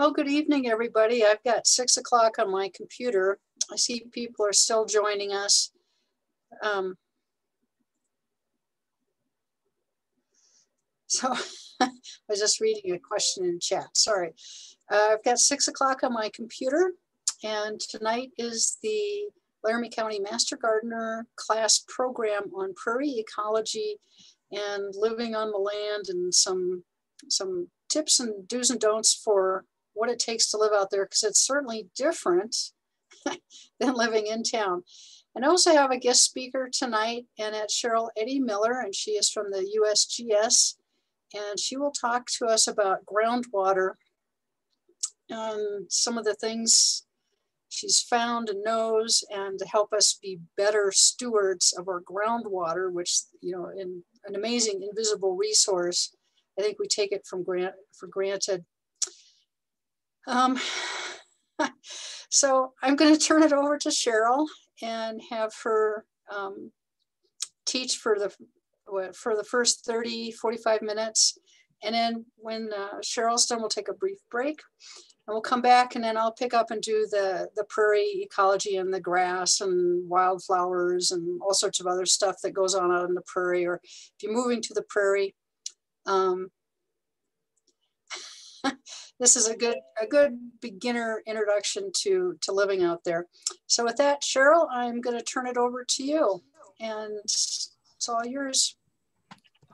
Well, good evening, everybody. I've got six o'clock on my computer. I see people are still joining us. Um, so I was just reading a question in chat, sorry. Uh, I've got six o'clock on my computer and tonight is the Laramie County Master Gardener class program on prairie ecology and living on the land and some, some tips and do's and don'ts for what it takes to live out there because it's certainly different than living in town. And also, I also have a guest speaker tonight, and it's Cheryl Eddy-Miller, and she is from the USGS, and she will talk to us about groundwater and some of the things she's found and knows, and to help us be better stewards of our groundwater, which you know, in an amazing invisible resource. I think we take it from grant for granted. Um, so I'm going to turn it over to Cheryl and have her um, teach for the for the first 30, 45 minutes. And then when uh, Cheryl's done, we'll take a brief break and we'll come back and then I'll pick up and do the, the prairie ecology and the grass and wildflowers and all sorts of other stuff that goes on out in the prairie. Or if you're moving to the prairie, um, this is a good a good beginner introduction to to living out there. So with that, Cheryl, I'm going to turn it over to you, and it's all yours.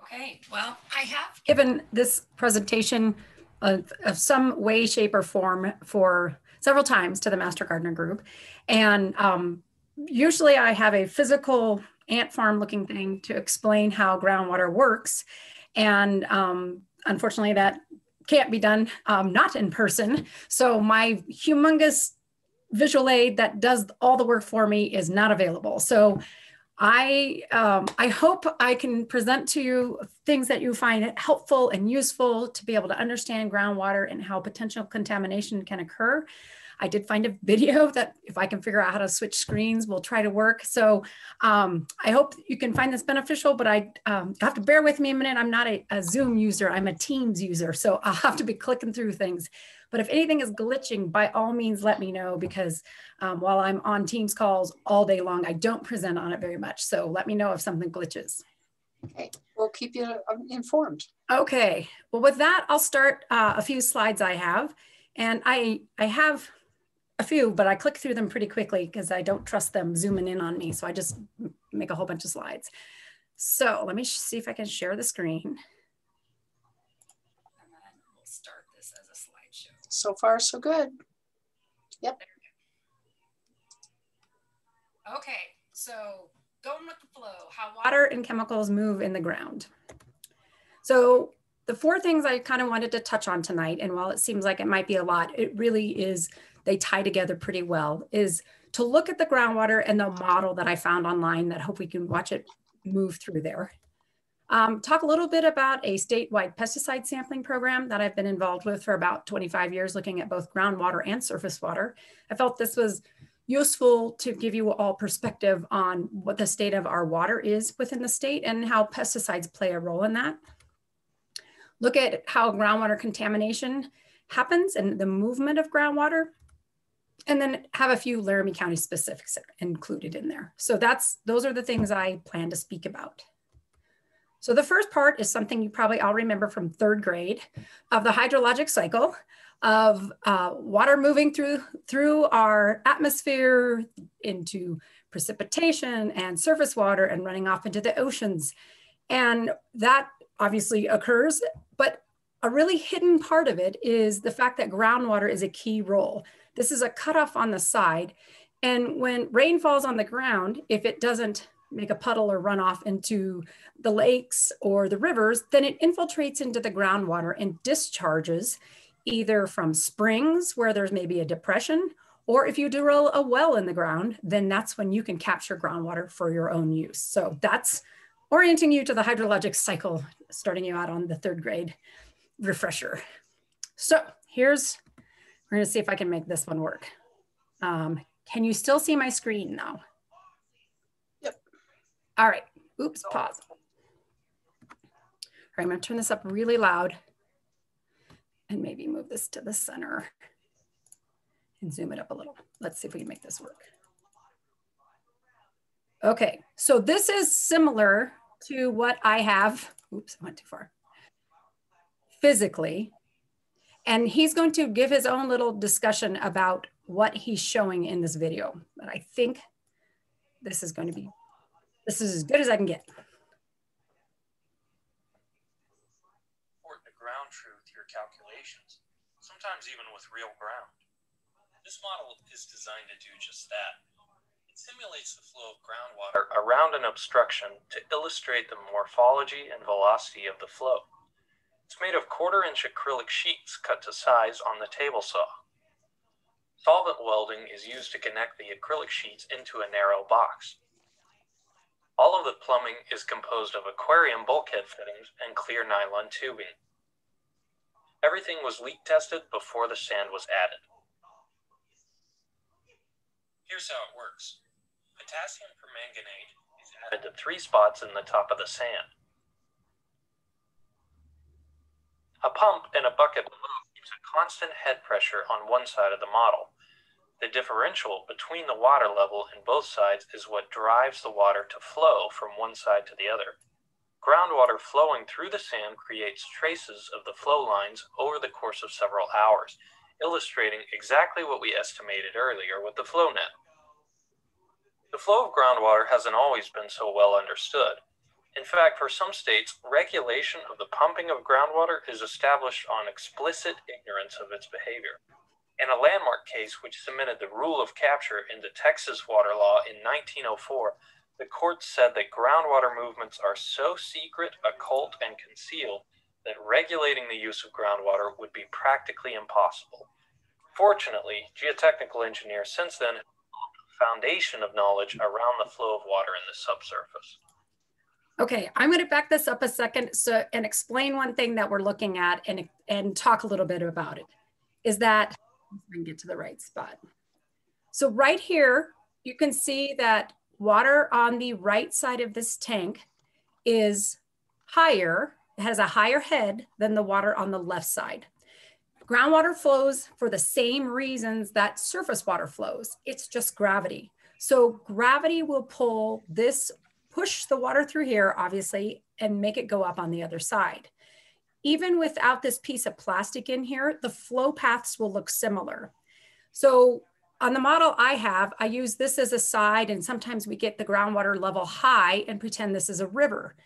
Okay. Well, I have given this presentation of, of some way, shape, or form for several times to the Master Gardener group, and um, usually I have a physical ant farm looking thing to explain how groundwater works, and um, unfortunately that can't be done um, not in person. So my humongous visual aid that does all the work for me is not available. So I um, I hope I can present to you things that you find helpful and useful to be able to understand groundwater and how potential contamination can occur. I did find a video that if I can figure out how to switch screens, will try to work. So um, I hope you can find this beneficial, but I um, have to bear with me a minute. I'm not a, a Zoom user, I'm a Teams user. So I'll have to be clicking through things. But if anything is glitching, by all means, let me know because um, while I'm on Teams calls all day long, I don't present on it very much. So let me know if something glitches. Okay, we'll keep you um, informed. Okay, well with that, I'll start uh, a few slides I have. And I, I have a few, but I click through them pretty quickly because I don't trust them zooming in on me. So I just make a whole bunch of slides. So let me see if I can share the screen. And then we'll start this as a slideshow. So far, so good. Yep. Okay, so going with the flow, how water and chemicals move in the ground. So the four things I kind of wanted to touch on tonight, and while it seems like it might be a lot, it really is they tie together pretty well, is to look at the groundwater and the model that I found online that hope we can watch it move through there. Um, talk a little bit about a statewide pesticide sampling program that I've been involved with for about 25 years, looking at both groundwater and surface water. I felt this was useful to give you all perspective on what the state of our water is within the state and how pesticides play a role in that. Look at how groundwater contamination happens and the movement of groundwater and then have a few Laramie County specifics included in there. So that's those are the things I plan to speak about. So the first part is something you probably all remember from third grade of the hydrologic cycle of uh, water moving through, through our atmosphere into precipitation and surface water and running off into the oceans. And that obviously occurs, but a really hidden part of it is the fact that groundwater is a key role. This is a cutoff on the side. And when rain falls on the ground, if it doesn't make a puddle or run off into the lakes or the rivers, then it infiltrates into the groundwater and discharges either from springs where there's maybe a depression, or if you drill a well in the ground, then that's when you can capture groundwater for your own use. So that's orienting you to the hydrologic cycle, starting you out on the third grade refresher. So here's we're gonna see if I can make this one work. Um, can you still see my screen now? Yep. All right, oops, pause. All right, I'm gonna turn this up really loud. and maybe move this to the center and zoom it up a little. Let's see if we can make this work. Okay, so this is similar to what I have. Oops, I went too far. Physically. And he's going to give his own little discussion about what he's showing in this video. But I think this is going to be, this is as good as I can get. ground truth your calculations, sometimes even with real ground. This model is designed to do just that. It simulates the flow of groundwater around an obstruction to illustrate the morphology and velocity of the flow. It's made of quarter inch acrylic sheets cut to size on the table saw. Solvent welding is used to connect the acrylic sheets into a narrow box. All of the plumbing is composed of aquarium bulkhead fittings and clear nylon tubing. Everything was leak tested before the sand was added. Here's how it works. Potassium permanganate is added to three spots in the top of the sand. A pump in a bucket below keeps a constant head pressure on one side of the model. The differential between the water level in both sides is what drives the water to flow from one side to the other. Groundwater flowing through the sand creates traces of the flow lines over the course of several hours, illustrating exactly what we estimated earlier with the flow net. The flow of groundwater hasn't always been so well understood. In fact, for some states, regulation of the pumping of groundwater is established on explicit ignorance of its behavior. In a landmark case which cemented the rule of capture into Texas water law in 1904, the court said that groundwater movements are so secret, occult, and concealed that regulating the use of groundwater would be practically impossible. Fortunately, geotechnical engineers since then have a foundation of knowledge around the flow of water in the subsurface. Okay, I'm going to back this up a second so and explain one thing that we're looking at and, and talk a little bit about it. Is that we can get to the right spot. So right here, you can see that water on the right side of this tank is higher, has a higher head than the water on the left side. Groundwater flows for the same reasons that surface water flows. It's just gravity. So gravity will pull this, push the water through here, obviously, and make it go up on the other side. Even without this piece of plastic in here, the flow paths will look similar. So on the model I have, I use this as a side and sometimes we get the groundwater level high and pretend this is a river.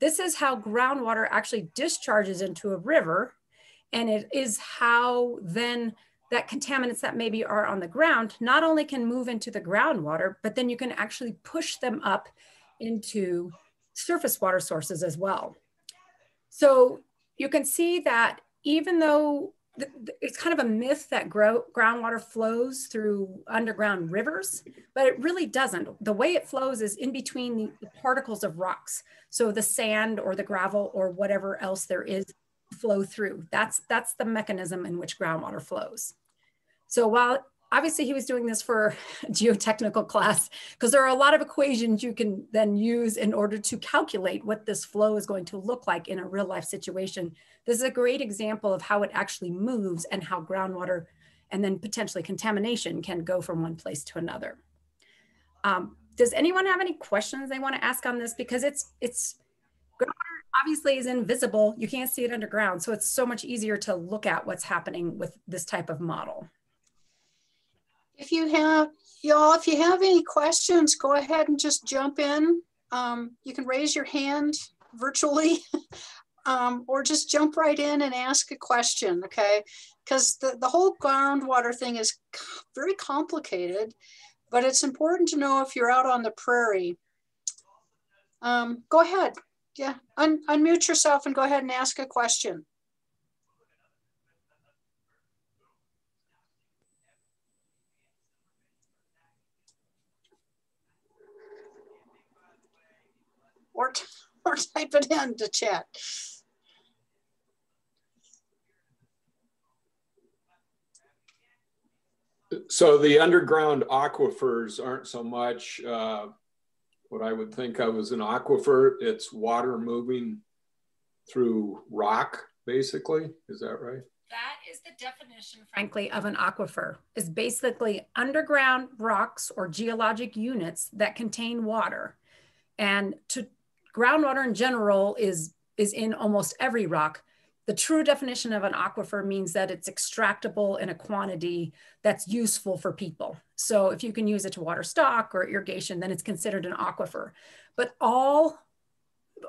This is how groundwater actually discharges into a river. And it is how then that contaminants that maybe are on the ground not only can move into the groundwater, but then you can actually push them up into surface water sources as well. So you can see that even though it's kind of a myth that grow, groundwater flows through underground rivers, but it really doesn't. The way it flows is in between the, the particles of rocks. So the sand or the gravel or whatever else there is flow through. That's, that's the mechanism in which groundwater flows. So while obviously he was doing this for geotechnical class because there are a lot of equations you can then use in order to calculate what this flow is going to look like in a real life situation. This is a great example of how it actually moves and how groundwater and then potentially contamination can go from one place to another. Um, does anyone have any questions they want to ask on this? Because it's, it's, groundwater obviously is invisible. You can't see it underground. So it's so much easier to look at what's happening with this type of model. If you have, y'all, if you have any questions, go ahead and just jump in. Um, you can raise your hand virtually um, or just jump right in and ask a question, okay? Because the, the whole groundwater thing is very complicated, but it's important to know if you're out on the prairie. Um, go ahead. Yeah, Un unmute yourself and go ahead and ask a question. Or, or type it in to chat. So the underground aquifers aren't so much uh, what I would think of as an aquifer. It's water moving through rock, basically. Is that right? that is the definition, frankly, of an aquifer is basically underground rocks or geologic units that contain water. And to groundwater in general is, is in almost every rock. The true definition of an aquifer means that it's extractable in a quantity that's useful for people. So if you can use it to water stock or irrigation, then it's considered an aquifer. But all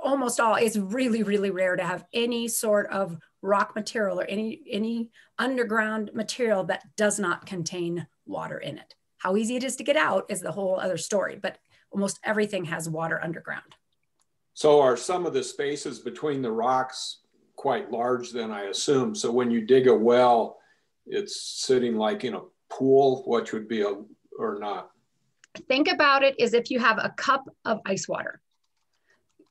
almost all it's really really rare to have any sort of rock material or any any underground material that does not contain water in it how easy it is to get out is the whole other story but almost everything has water underground so are some of the spaces between the rocks quite large then i assume. So when you dig a well it's sitting like in a pool which would be a or not? Think about it as if you have a cup of ice water.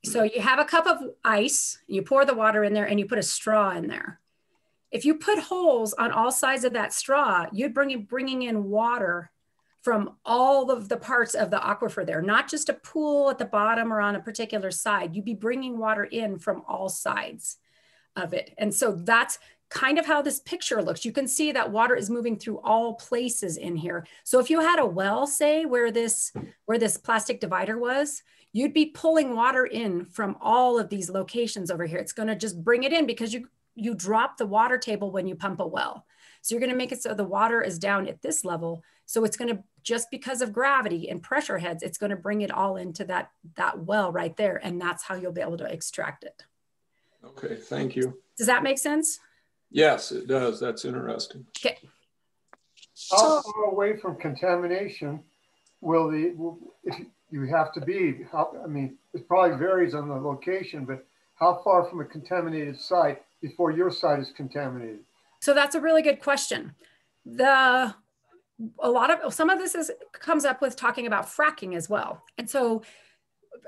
So you have a cup of ice, you pour the water in there and you put a straw in there. If you put holes on all sides of that straw, you'd bring bringing in water from all of the parts of the aquifer there, not just a pool at the bottom or on a particular side. You'd be bringing water in from all sides of it. And so that's kind of how this picture looks. You can see that water is moving through all places in here. So if you had a well, say where this, where this plastic divider was, you'd be pulling water in from all of these locations over here. It's going to just bring it in because you, you drop the water table when you pump a well. So you're going to make it so the water is down at this level. So it's going to, just because of gravity and pressure heads, it's going to bring it all into that, that well right there. And that's how you'll be able to extract it. Okay, thank you. Does that make sense? Yes, it does. That's interesting. Okay. How far away from contamination will the, if, you have to be? How, I mean, it probably varies on the location, but how far from a contaminated site before your site is contaminated? So that's a really good question. The a lot of some of this is comes up with talking about fracking as well. And so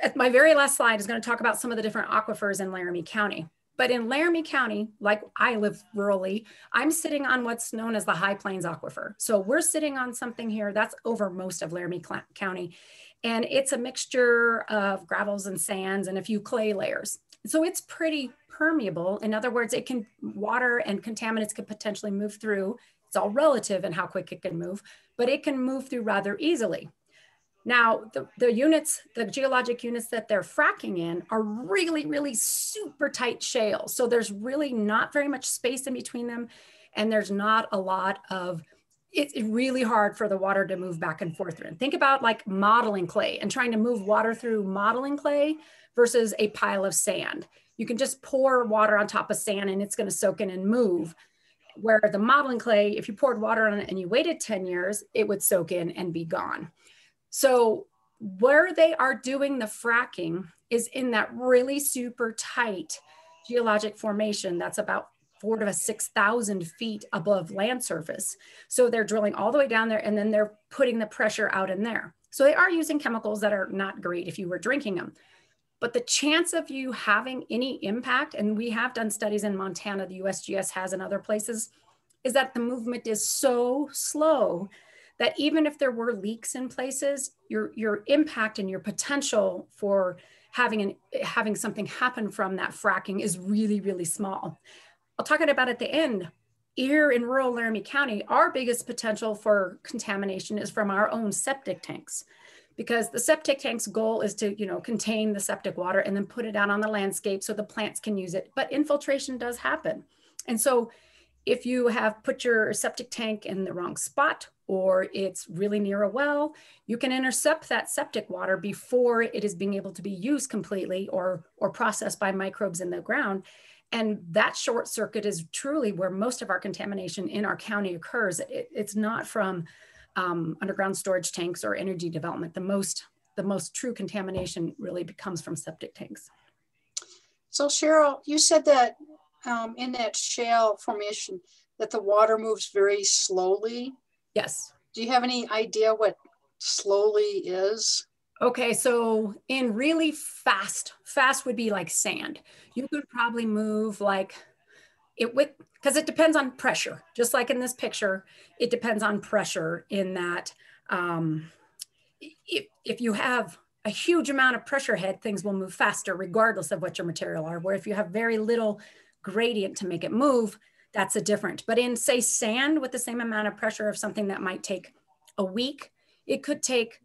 at my very last slide is going to talk about some of the different aquifers in Laramie County. But in Laramie County, like I live rurally, I'm sitting on what's known as the High Plains Aquifer. So we're sitting on something here that's over most of Laramie County. And it's a mixture of gravels and sands and a few clay layers. So it's pretty permeable. In other words, it can water and contaminants could potentially move through. It's all relative in how quick it can move, but it can move through rather easily. Now, the, the units, the geologic units that they're fracking in are really, really super tight shales. So there's really not very much space in between them. And there's not a lot of it's really hard for the water to move back and forth. And think about like modeling clay and trying to move water through modeling clay versus a pile of sand. You can just pour water on top of sand and it's going to soak in and move. Where the modeling clay, if you poured water on it and you waited 10 years, it would soak in and be gone. So, where they are doing the fracking is in that really super tight geologic formation that's about four to 6,000 feet above land surface. So they're drilling all the way down there and then they're putting the pressure out in there. So they are using chemicals that are not great if you were drinking them. But the chance of you having any impact, and we have done studies in Montana, the USGS has in other places, is that the movement is so slow that even if there were leaks in places, your, your impact and your potential for having, an, having something happen from that fracking is really, really small. I'll talk about at the end. Here in rural Laramie County, our biggest potential for contamination is from our own septic tanks because the septic tank's goal is to you know contain the septic water and then put it out on the landscape so the plants can use it. But infiltration does happen. And so if you have put your septic tank in the wrong spot or it's really near a well you can intercept that septic water before it is being able to be used completely or or processed by microbes in the ground and that short circuit is truly where most of our contamination in our county occurs. It, it's not from um, underground storage tanks or energy development. The most, the most true contamination really comes from septic tanks. So Cheryl, you said that um, in that shale formation that the water moves very slowly. Yes. Do you have any idea what slowly is? Okay, so in really fast, fast would be like sand. You could probably move like it with because it depends on pressure. Just like in this picture, it depends on pressure in that um, if, if you have a huge amount of pressure head, things will move faster regardless of what your material are. Where if you have very little gradient to make it move, that's a different. But in say sand with the same amount of pressure of something that might take a week, it could take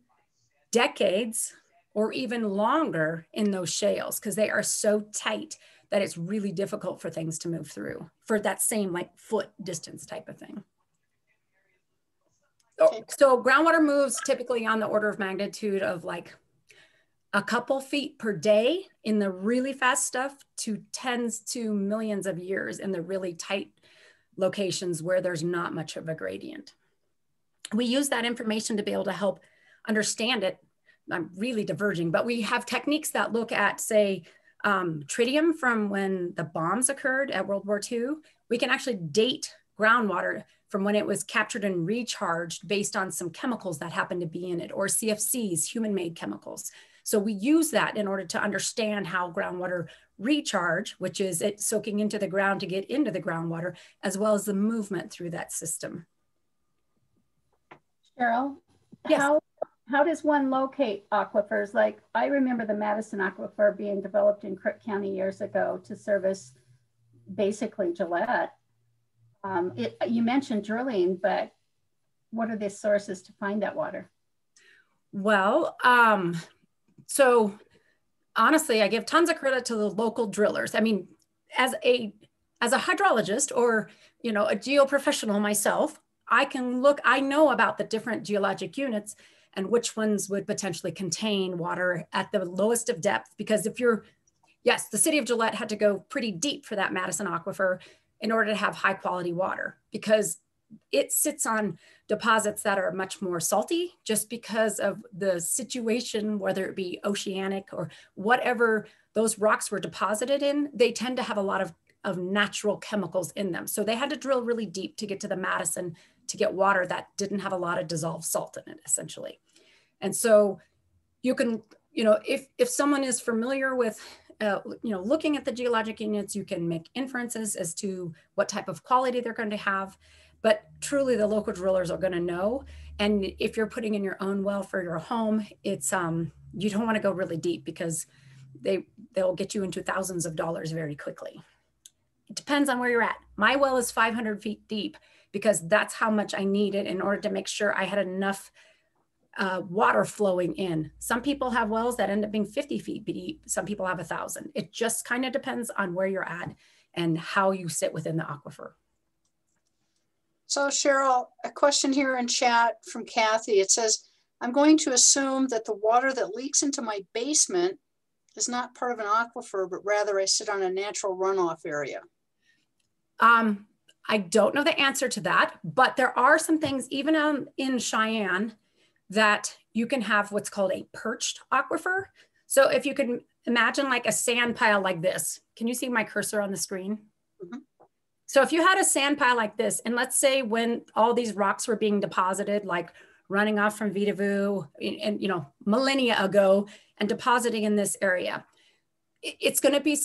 decades or even longer in those shales because they are so tight that it's really difficult for things to move through for that same like foot distance type of thing. Oh, okay. So groundwater moves typically on the order of magnitude of like a couple feet per day in the really fast stuff to tens to millions of years in the really tight locations where there's not much of a gradient. We use that information to be able to help understand it. I'm really diverging, but we have techniques that look at, say, um, tritium from when the bombs occurred at World War II. We can actually date groundwater from when it was captured and recharged based on some chemicals that happened to be in it, or CFCs, human made chemicals. So we use that in order to understand how groundwater recharge, which is it soaking into the ground to get into the groundwater, as well as the movement through that system. Cheryl, Yes. how how does one locate aquifers? Like I remember the Madison Aquifer being developed in Crook County years ago to service basically Gillette. Um, it, you mentioned drilling, but what are the sources to find that water? Well, um, so honestly, I give tons of credit to the local drillers. I mean, as a as a hydrologist or you know a geoprofessional myself, I can look. I know about the different geologic units and which ones would potentially contain water at the lowest of depth. Because if you're, yes, the city of Gillette had to go pretty deep for that Madison aquifer in order to have high quality water because it sits on deposits that are much more salty just because of the situation, whether it be oceanic or whatever those rocks were deposited in, they tend to have a lot of, of natural chemicals in them. So they had to drill really deep to get to the Madison to get water that didn't have a lot of dissolved salt in it, essentially. And so you can, you know, if, if someone is familiar with uh, you know, looking at the geologic units, you can make inferences as to what type of quality they're going to have. But truly the local drillers are going to know. And if you're putting in your own well for your home it's um you don't want to go really deep because they they'll get you into thousands of dollars very quickly. It depends on where you're at. My well is 500 feet deep because that's how much i needed in order to make sure i had enough uh, water flowing in some people have wells that end up being 50 feet deep some people have a thousand it just kind of depends on where you're at and how you sit within the aquifer So Cheryl, a question here in chat from Kathy. It says, I'm going to assume that the water that leaks into my basement is not part of an aquifer, but rather I sit on a natural runoff area. Um, I don't know the answer to that, but there are some things, even um, in Cheyenne, that you can have what's called a perched aquifer. So if you can imagine like a sand pile like this, can you see my cursor on the screen? Mhm. So if you had a sand pile like this, and let's say when all these rocks were being deposited, like running off from Vedauwoo and, you know millennia ago, and depositing in this area, it's going to be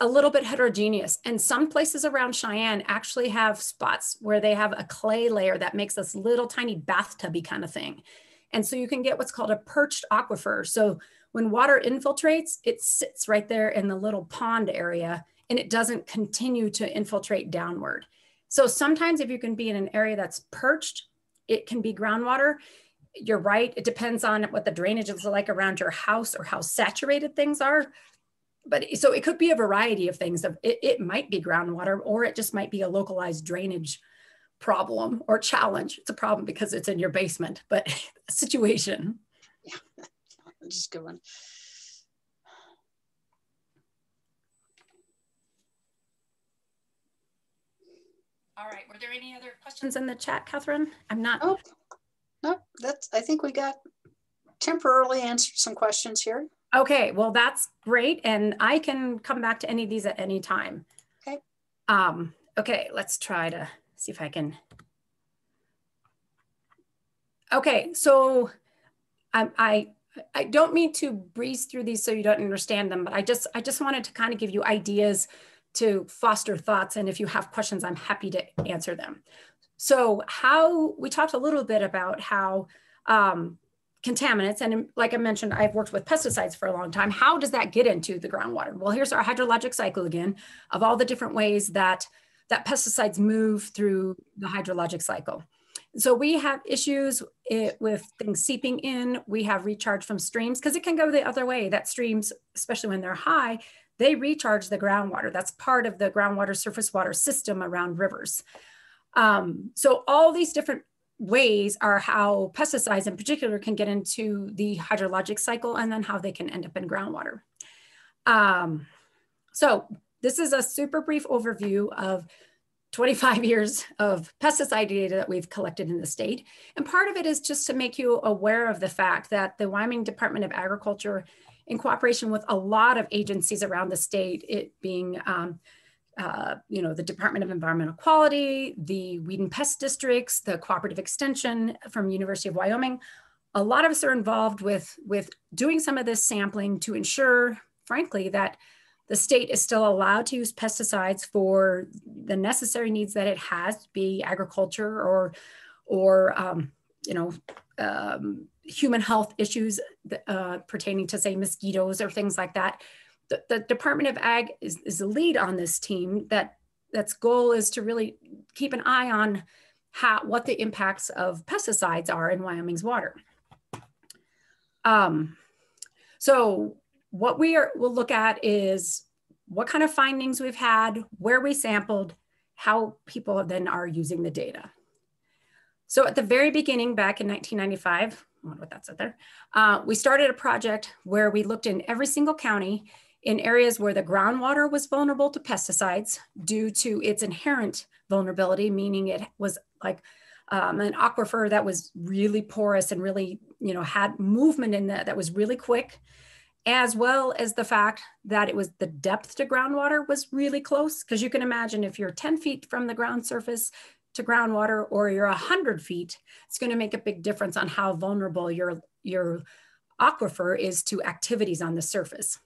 a little bit heterogeneous. And some places around Cheyenne actually have spots where they have a clay layer that makes this little tiny bathtubby kind of thing. And so you can get what's called a perched aquifer. So when water infiltrates, it sits right there in the little pond area and it doesn't continue to infiltrate downward. So sometimes if you can be in an area that's perched, it can be groundwater. You're right. It depends on what the drainage is like around your house or how saturated things are. But so it could be a variety of things. Of It, it might be groundwater or it just might be a localized drainage problem or challenge. It's a problem because it's in your basement, but situation. Yeah, Just good one. All right. Were there any other questions in the chat, Catherine? I'm not. Oh, no, that's, I think we got temporarily answered some questions here. Okay, well, that's great. And I can come back to any of these at any time. Okay. Um, okay, let's try to see if I can. Okay, so I, I, I don't mean to breeze through these so you don't understand them, but I just, I just wanted to kind of give you ideas to foster thoughts. And if you have questions, I'm happy to answer them. So how, we talked a little bit about how um, contaminants. And like I mentioned, I've worked with pesticides for a long time. How does that get into the groundwater? Well, here's our hydrologic cycle again of all the different ways that that pesticides move through the hydrologic cycle. So we have issues it, with things seeping in. We have recharge from streams because it can go the other way. That streams, especially when they're high, they recharge the groundwater. That's part of the groundwater surface water system around rivers. Um, so all these different ways are how pesticides in particular can get into the hydrologic cycle and then how they can end up in groundwater. Um, so this is a super brief overview of 25 years of pesticide data that we've collected in the state. And part of it is just to make you aware of the fact that the Wyoming Department of Agriculture, in cooperation with a lot of agencies around the state, it being um, uh, you know, the Department of Environmental Quality, the Weed and Pest Districts, the Cooperative Extension from University of Wyoming. A lot of us are involved with, with doing some of this sampling to ensure, frankly, that the state is still allowed to use pesticides for the necessary needs that it has, be agriculture or, or um, you know, um, human health issues uh, pertaining to, say, mosquitoes or things like that the, the Department of Ag is, is the lead on this team that that's goal is to really keep an eye on how what the impacts of pesticides are in Wyoming's water. Um, so what we are, will look at is what kind of findings we've had, where we sampled, how people then are using the data. So at the very beginning, back in 1995, I wonder what that's at there, uh, we started a project where we looked in every single county in areas where the groundwater was vulnerable to pesticides due to its inherent vulnerability, meaning it was like um, an aquifer that was really porous and really, you know, had movement in that that was really quick, as well as the fact that it was the depth to groundwater was really close. Because you can imagine if you're 10 feet from the ground surface to groundwater or you're 100 feet, it's going to make a big difference on how vulnerable your, your aquifer is to activities on the surface.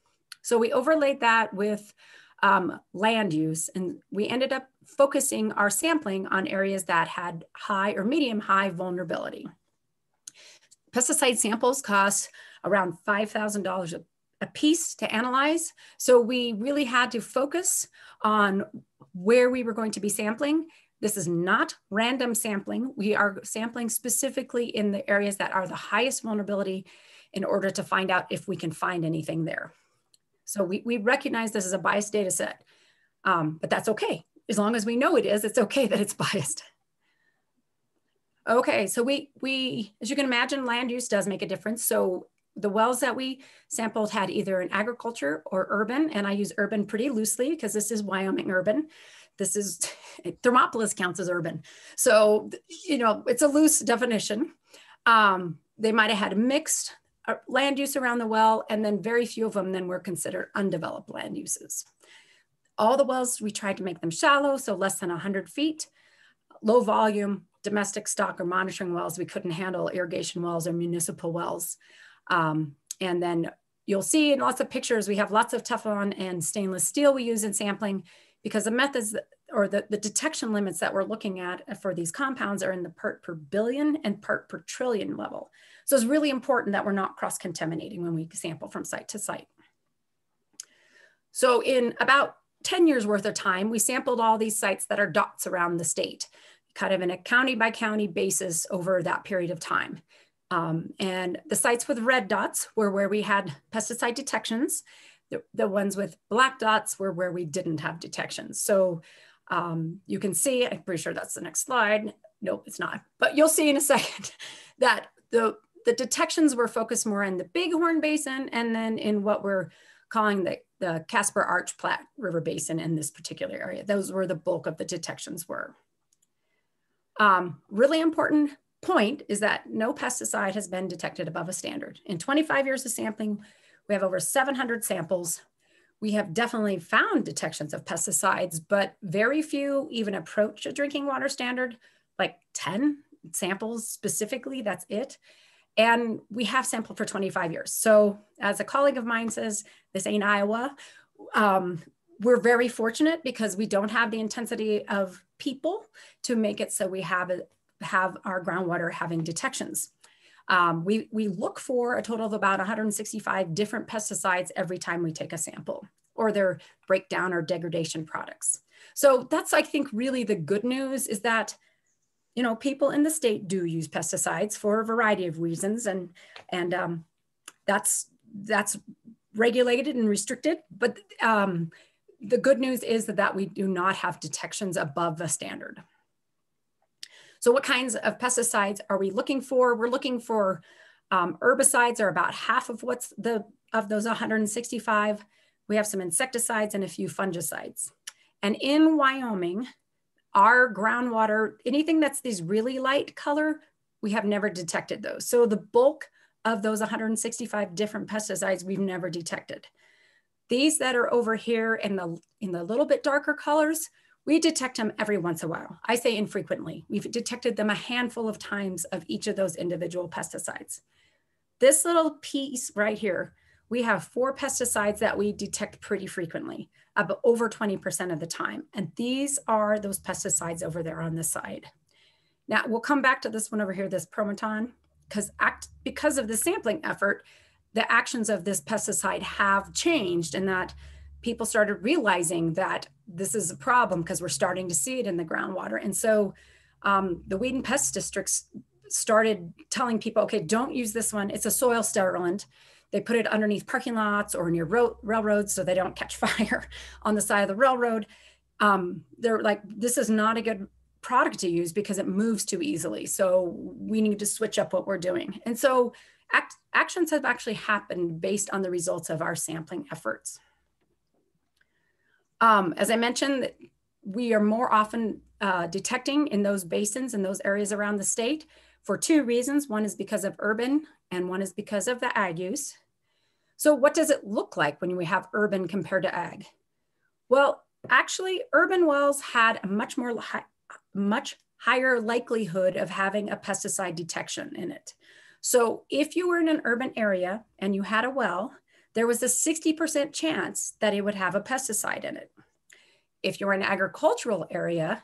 So we overlaid that with um, land use and we ended up focusing our sampling on areas that had high or medium high vulnerability. Pesticide samples cost around $5,000 a piece to analyze. So we really had to focus on where we were going to be sampling. This is not random sampling. We are sampling specifically in the areas that are the highest vulnerability in order to find out if we can find anything there. So we, we recognize this is a biased data set, um, but that's okay. As long as we know it is, it's okay that it's biased. Okay, so we, we, as you can imagine, land use does make a difference. So the wells that we sampled had either an agriculture or urban, and I use urban pretty loosely because this is Wyoming urban. This is, Thermopolis counts as urban. So, you know, it's a loose definition. Um, they might have had mixed land use around the well, and then very few of them then were considered undeveloped land uses. All the wells, we tried to make them shallow, so less than 100 feet, low volume, domestic stock or monitoring wells. We couldn't handle irrigation wells or municipal wells. Um, and then you'll see in lots of pictures, we have lots of Teflon and stainless steel we use in sampling because the methods or the, the detection limits that we're looking at for these compounds are in the part per billion and part per trillion level. So it's really important that we're not cross-contaminating when we sample from site to site. So in about 10 years worth of time, we sampled all these sites that are dots around the state, kind of in a county by county basis over that period of time. Um, and the sites with red dots were where we had pesticide detections. The, the ones with black dots were where we didn't have detections. So um, you can see, I'm pretty sure that's the next slide. Nope, it's not. But you'll see in a second that the the detections were focused more in the Bighorn Basin and then in what we're calling the, the Casper Arch Platte River Basin in this particular area. Those were the bulk of the detections were. Um, really important point is that no pesticide has been detected above a standard. In 25 years of sampling, we have over 700 samples. We have definitely found detections of pesticides, but very few even approach a drinking water standard, like 10 samples specifically, that's it. And we have sampled for 25 years. So as a colleague of mine says, this ain't Iowa. Um, we're very fortunate because we don't have the intensity of people to make it so we have, a, have our groundwater having detections. Um, we, we look for a total of about 165 different pesticides every time we take a sample. or their breakdown or degradation products. So that's, I think, really the good news is that, you know, people in the state do use pesticides for a variety of reasons, and and um, that's that's regulated and restricted. But um, the good news is that, that we do not have detections above the standard. So what kinds of pesticides are we looking for? We're looking for um, herbicides are about half of what's the of those 165. We have some insecticides and a few fungicides. And in Wyoming, our groundwater, anything that's these really light color, we have never detected those. So the bulk of those 165 different pesticides we've never detected. These that are over here in the, in the little bit darker colors, we detect them every once in a while. I say infrequently. We've detected them a handful of times of each of those individual pesticides. This little piece right here, we have four pesticides that we detect pretty frequently, over 20% of the time. And these are those pesticides over there on this side. Now we'll come back to this one over here, this Prometon, because act because of the sampling effort, the actions of this pesticide have changed and that people started realizing that this is a problem because we're starting to see it in the groundwater. And so um, the weed and pest districts started telling people, okay, don't use this one. It's a soil sterilant. They put it underneath parking lots or near railroads so they don't catch fire on the side of the railroad. Um, they're like, this is not a good product to use because it moves too easily. So we need to switch up what we're doing. And so act, actions have actually happened based on the results of our sampling efforts. Um, as I mentioned, we are more often uh, detecting in those basins and those areas around the state for two reasons. One is because of urban and one is because of the ag use. So what does it look like when we have urban compared to ag? Well, actually urban wells had a much more, much higher likelihood of having a pesticide detection in it. So if you were in an urban area and you had a well, there was a 60% chance that it would have a pesticide in it. If you're in an agricultural area,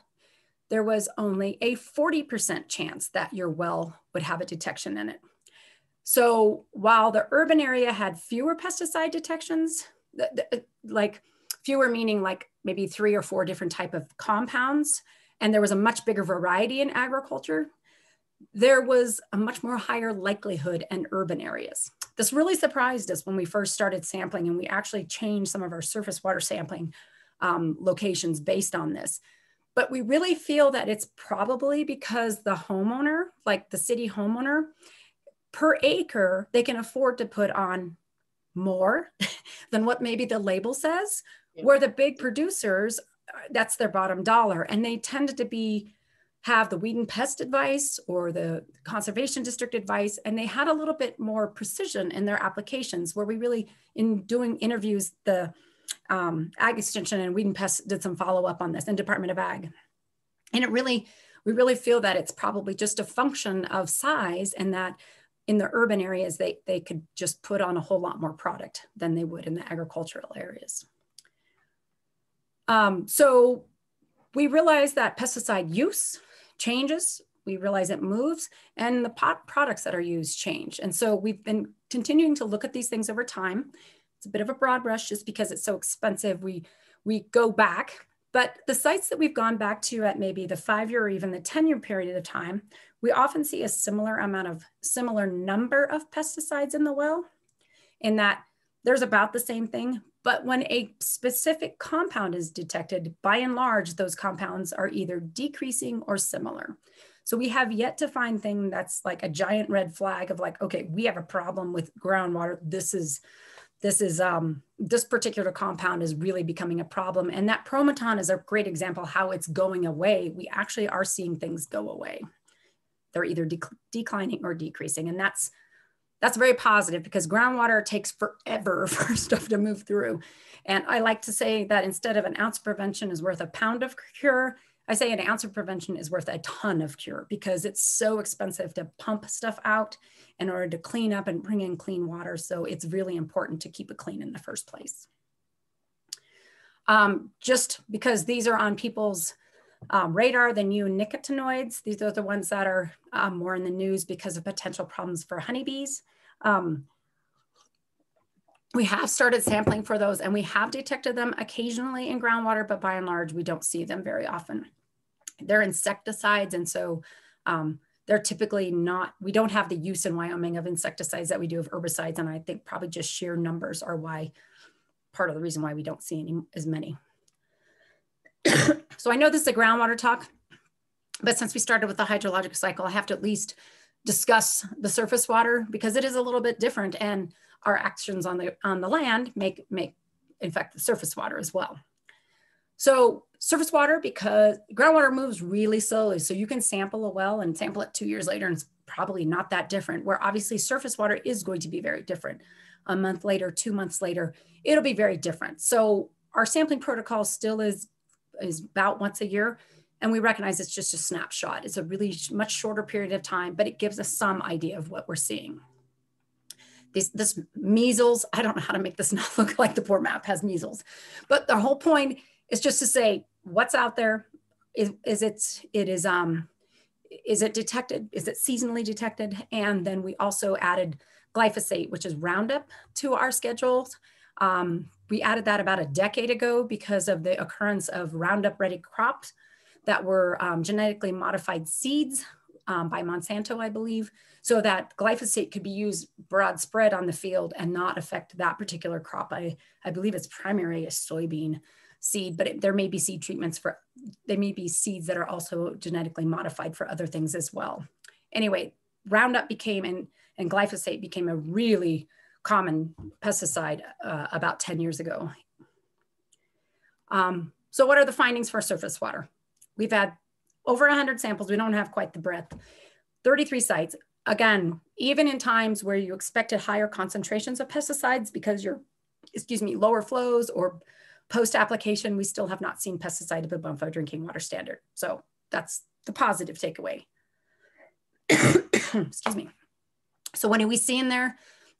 there was only a 40% chance that your well would have a detection in it. So while the urban area had fewer pesticide detections, like fewer meaning like maybe three or four different type of compounds, and there was a much bigger variety in agriculture, there was a much more higher likelihood in urban areas. This really surprised us when we first started sampling and we actually changed some of our surface water sampling um, locations based on this. But we really feel that it's probably because the homeowner, like the city homeowner, per acre, they can afford to put on more than what maybe the label says, yeah. where the big producers, uh, that's their bottom dollar. And they tended to be have the weed and pest advice or the conservation district advice, and they had a little bit more precision in their applications where we really, in doing interviews, the um, Ag Extension and Weed and Pest did some follow up on this and Department of Ag. And it really, we really feel that it's probably just a function of size and that in the urban areas, they, they could just put on a whole lot more product than they would in the agricultural areas. Um, so we realize that pesticide use changes. We realize it moves and the pot products that are used change. And so we've been continuing to look at these things over time. It's a bit of a broad brush just because it's so expensive. We, we go back, but the sites that we've gone back to at maybe the five year or even the 10 year period of time, we often see a similar amount of similar number of pesticides in the well in that there's about the same thing. But when a specific compound is detected, by and large, those compounds are either decreasing or similar. So we have yet to find thing that's like a giant red flag of like, okay, we have a problem with groundwater. This is this is um, this particular compound is really becoming a problem. And that prometon is a great example how it's going away. We actually are seeing things go away. They're either dec declining or decreasing. And that's that's very positive because groundwater takes forever for stuff to move through. And I like to say that instead of an ounce prevention is worth a pound of cure, I say an ounce of prevention is worth a ton of cure because it's so expensive to pump stuff out in order to clean up and bring in clean water. So it's really important to keep it clean in the first place. Um, just because these are on people's um, radar, the new neonicotinoids, these are the ones that are um, more in the news because of potential problems for honeybees. Um, we have started sampling for those and we have detected them occasionally in groundwater, but by and large, we don't see them very often. They're insecticides. And so um, they're typically not, we don't have the use in Wyoming of insecticides that we do of herbicides. And I think probably just sheer numbers are why, part of the reason why we don't see any, as many. so I know this is a groundwater talk, but since we started with the hydrologic cycle, I have to at least discuss the surface water because it is a little bit different and our actions on the on the land make make infect the surface water as well. So surface water, because groundwater moves really slowly. So you can sample a well and sample it two years later and it's probably not that different, where obviously surface water is going to be very different. A month later, two months later, it'll be very different. So our sampling protocol still is, is about once a year. And we recognize it's just a snapshot. It's a really much shorter period of time, but it gives us some idea of what we're seeing. This, this measles, I don't know how to make this not look like the poor map has measles, but the whole point is just to say what's out there. Is, is it, it is, um, is it detected? Is it seasonally detected? And then we also added glyphosate, which is Roundup to our schedules. Um, we added that about a decade ago because of the occurrence of Roundup ready crops that were um, genetically modified seeds um, by Monsanto, I believe, so that glyphosate could be used broad spread on the field and not affect that particular crop. I, I believe it's primarily a soybean seed, but it, there may be seed treatments for, there may be seeds that are also genetically modified for other things as well. Anyway, Roundup became, and, and glyphosate became a really common pesticide uh, about 10 years ago. Um, so what are the findings for surface water? We've had over 100 samples. We don't have quite the breadth. 33 sites. Again, even in times where you expected higher concentrations of pesticides because you're, excuse me, lower flows or post application, we still have not seen pesticide above our drinking water standard. So that's the positive takeaway. excuse me. So what do we see in there?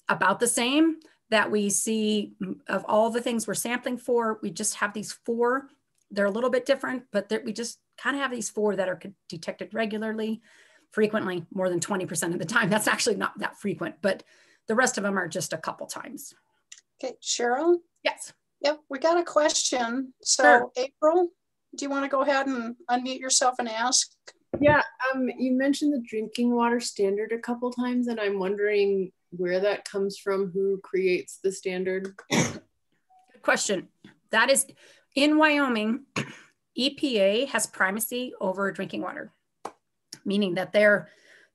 About the same that we see of all the things we're sampling for, we just have these four. They're a little bit different, but we just kind of have these four that are detected regularly, frequently, more than 20% of the time. That's actually not that frequent, but the rest of them are just a couple times. Okay, Cheryl? Yes. Yep, we got a question. So Sure. April, do you want to go ahead and unmute yourself and ask? Yeah, um, you mentioned the drinking water standard a couple times, and I'm wondering where that comes from, who creates the standard? Good question. That is in Wyoming, EPA has primacy over drinking water, meaning that they're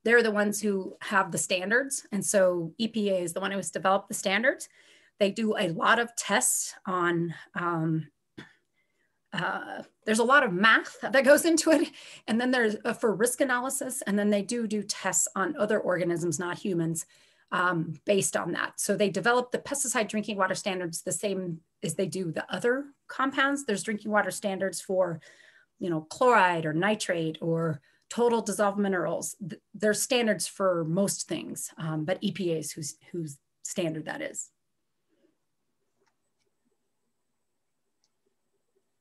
they're the ones who have the standards. And so EPA is the one who has developed the standards. They do a lot of tests on, um, uh, there's a lot of math that goes into it. And then there's uh, for risk analysis. And then they do do tests on other organisms, not humans, um, based on that. So they develop the pesticide drinking water standards the same as they do the other compounds. There's drinking water standards for, you know, chloride or nitrate or total dissolved minerals. There's standards for most things, um, but EPA is whose, whose standard that is.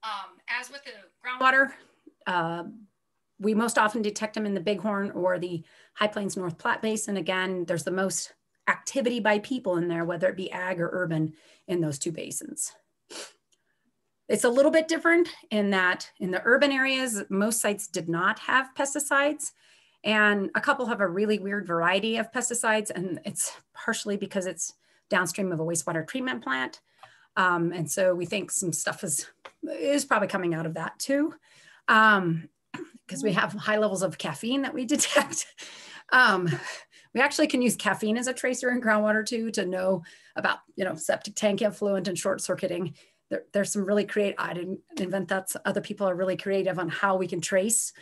Um, as with the groundwater, uh, we most often detect them in the Bighorn or the High Plains North Platte Basin. Again, there's the most activity by people in there, whether it be ag or urban in those two basins. It's a little bit different in that in the urban areas, most sites did not have pesticides and a couple have a really weird variety of pesticides and it's partially because it's downstream of a wastewater treatment plant. Um, and so we think some stuff is, is probably coming out of that too. Um, because we have high levels of caffeine that we detect. Um, we actually can use caffeine as a tracer in groundwater too to know about, you know, septic tank effluent and short circuiting. There, there's some really creative, I didn't invent that. So other people are really creative on how we can trace.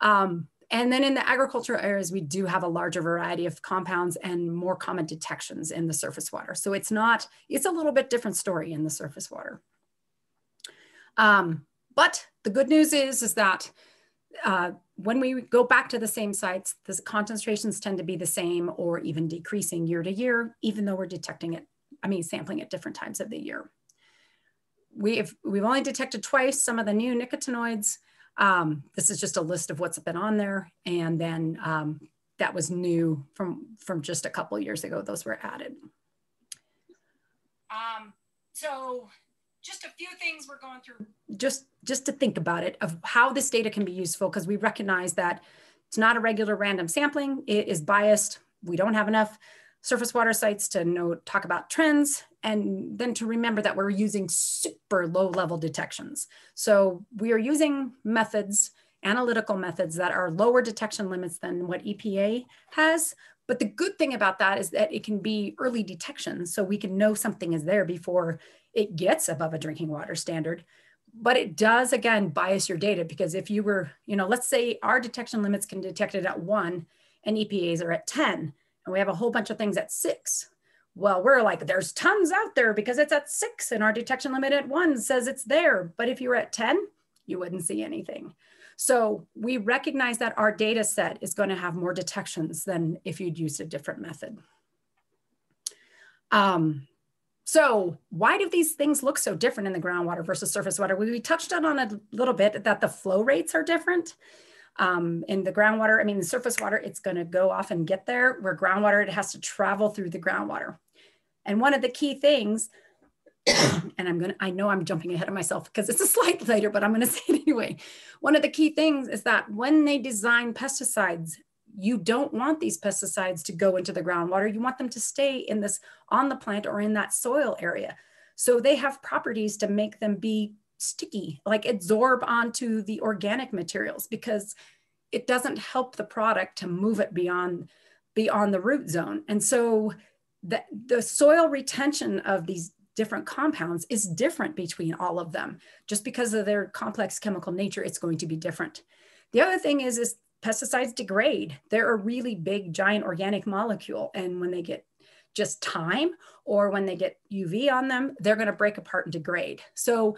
Um, and then in the agricultural areas, we do have a larger variety of compounds and more common detections in the surface water. So it's not, it's a little bit different story in the surface water. Um, but the good news is, is that uh, when we go back to the same sites, the concentrations tend to be the same or even decreasing year to year, even though we're detecting it, I mean, sampling at different times of the year. We've, we've only detected twice some of the neonicotinoids. Um, this is just a list of what's been on there. And then um, that was new from, from just a couple years ago, those were added. Um, so just a few things we're going through. Just just to think about it of how this data can be useful because we recognize that it's not a regular random sampling. It is biased. We don't have enough surface water sites to know talk about trends and then to remember that we're using super low level detections. So we are using methods analytical methods that are lower detection limits than what epa has. But the good thing about that is that it can be early detection so we can know something is there before it gets above a drinking water standard but it does again bias your data because if you were you know let's say our detection limits can detect it at one and epas are at 10 and we have a whole bunch of things at six. Well we're like there's tons out there because it's at six and our detection limit at one says it's there. But if you were at 10 you wouldn't see anything. So we recognize that our data set is going to have more detections than if you'd used a different method. Um, so why do these things look so different in the groundwater versus surface water? We, touched on, a little bit that the flow rates are different. Um, in the groundwater, I mean, the surface water, it's gonna go off and get there, where groundwater, it has to travel through the groundwater. And one of the key things, and I'm gonna, I know I'm jumping ahead of myself because it's a slide later, but I'm gonna say it anyway. One of the key things is that when they design pesticides you don't want these pesticides to go into the groundwater. You want them to stay in this on the plant or in that soil area. So they have properties to make them be sticky, like absorb onto the organic materials because it doesn't help the product to move it beyond beyond the root zone. And so the, the soil retention of these different compounds is different between all of them. Just because of their complex chemical nature, it's going to be different. The other thing is, is pesticides degrade. They're a really big, giant organic molecule. And when they get just time or when they get UV on them, they're going to break apart and degrade. So,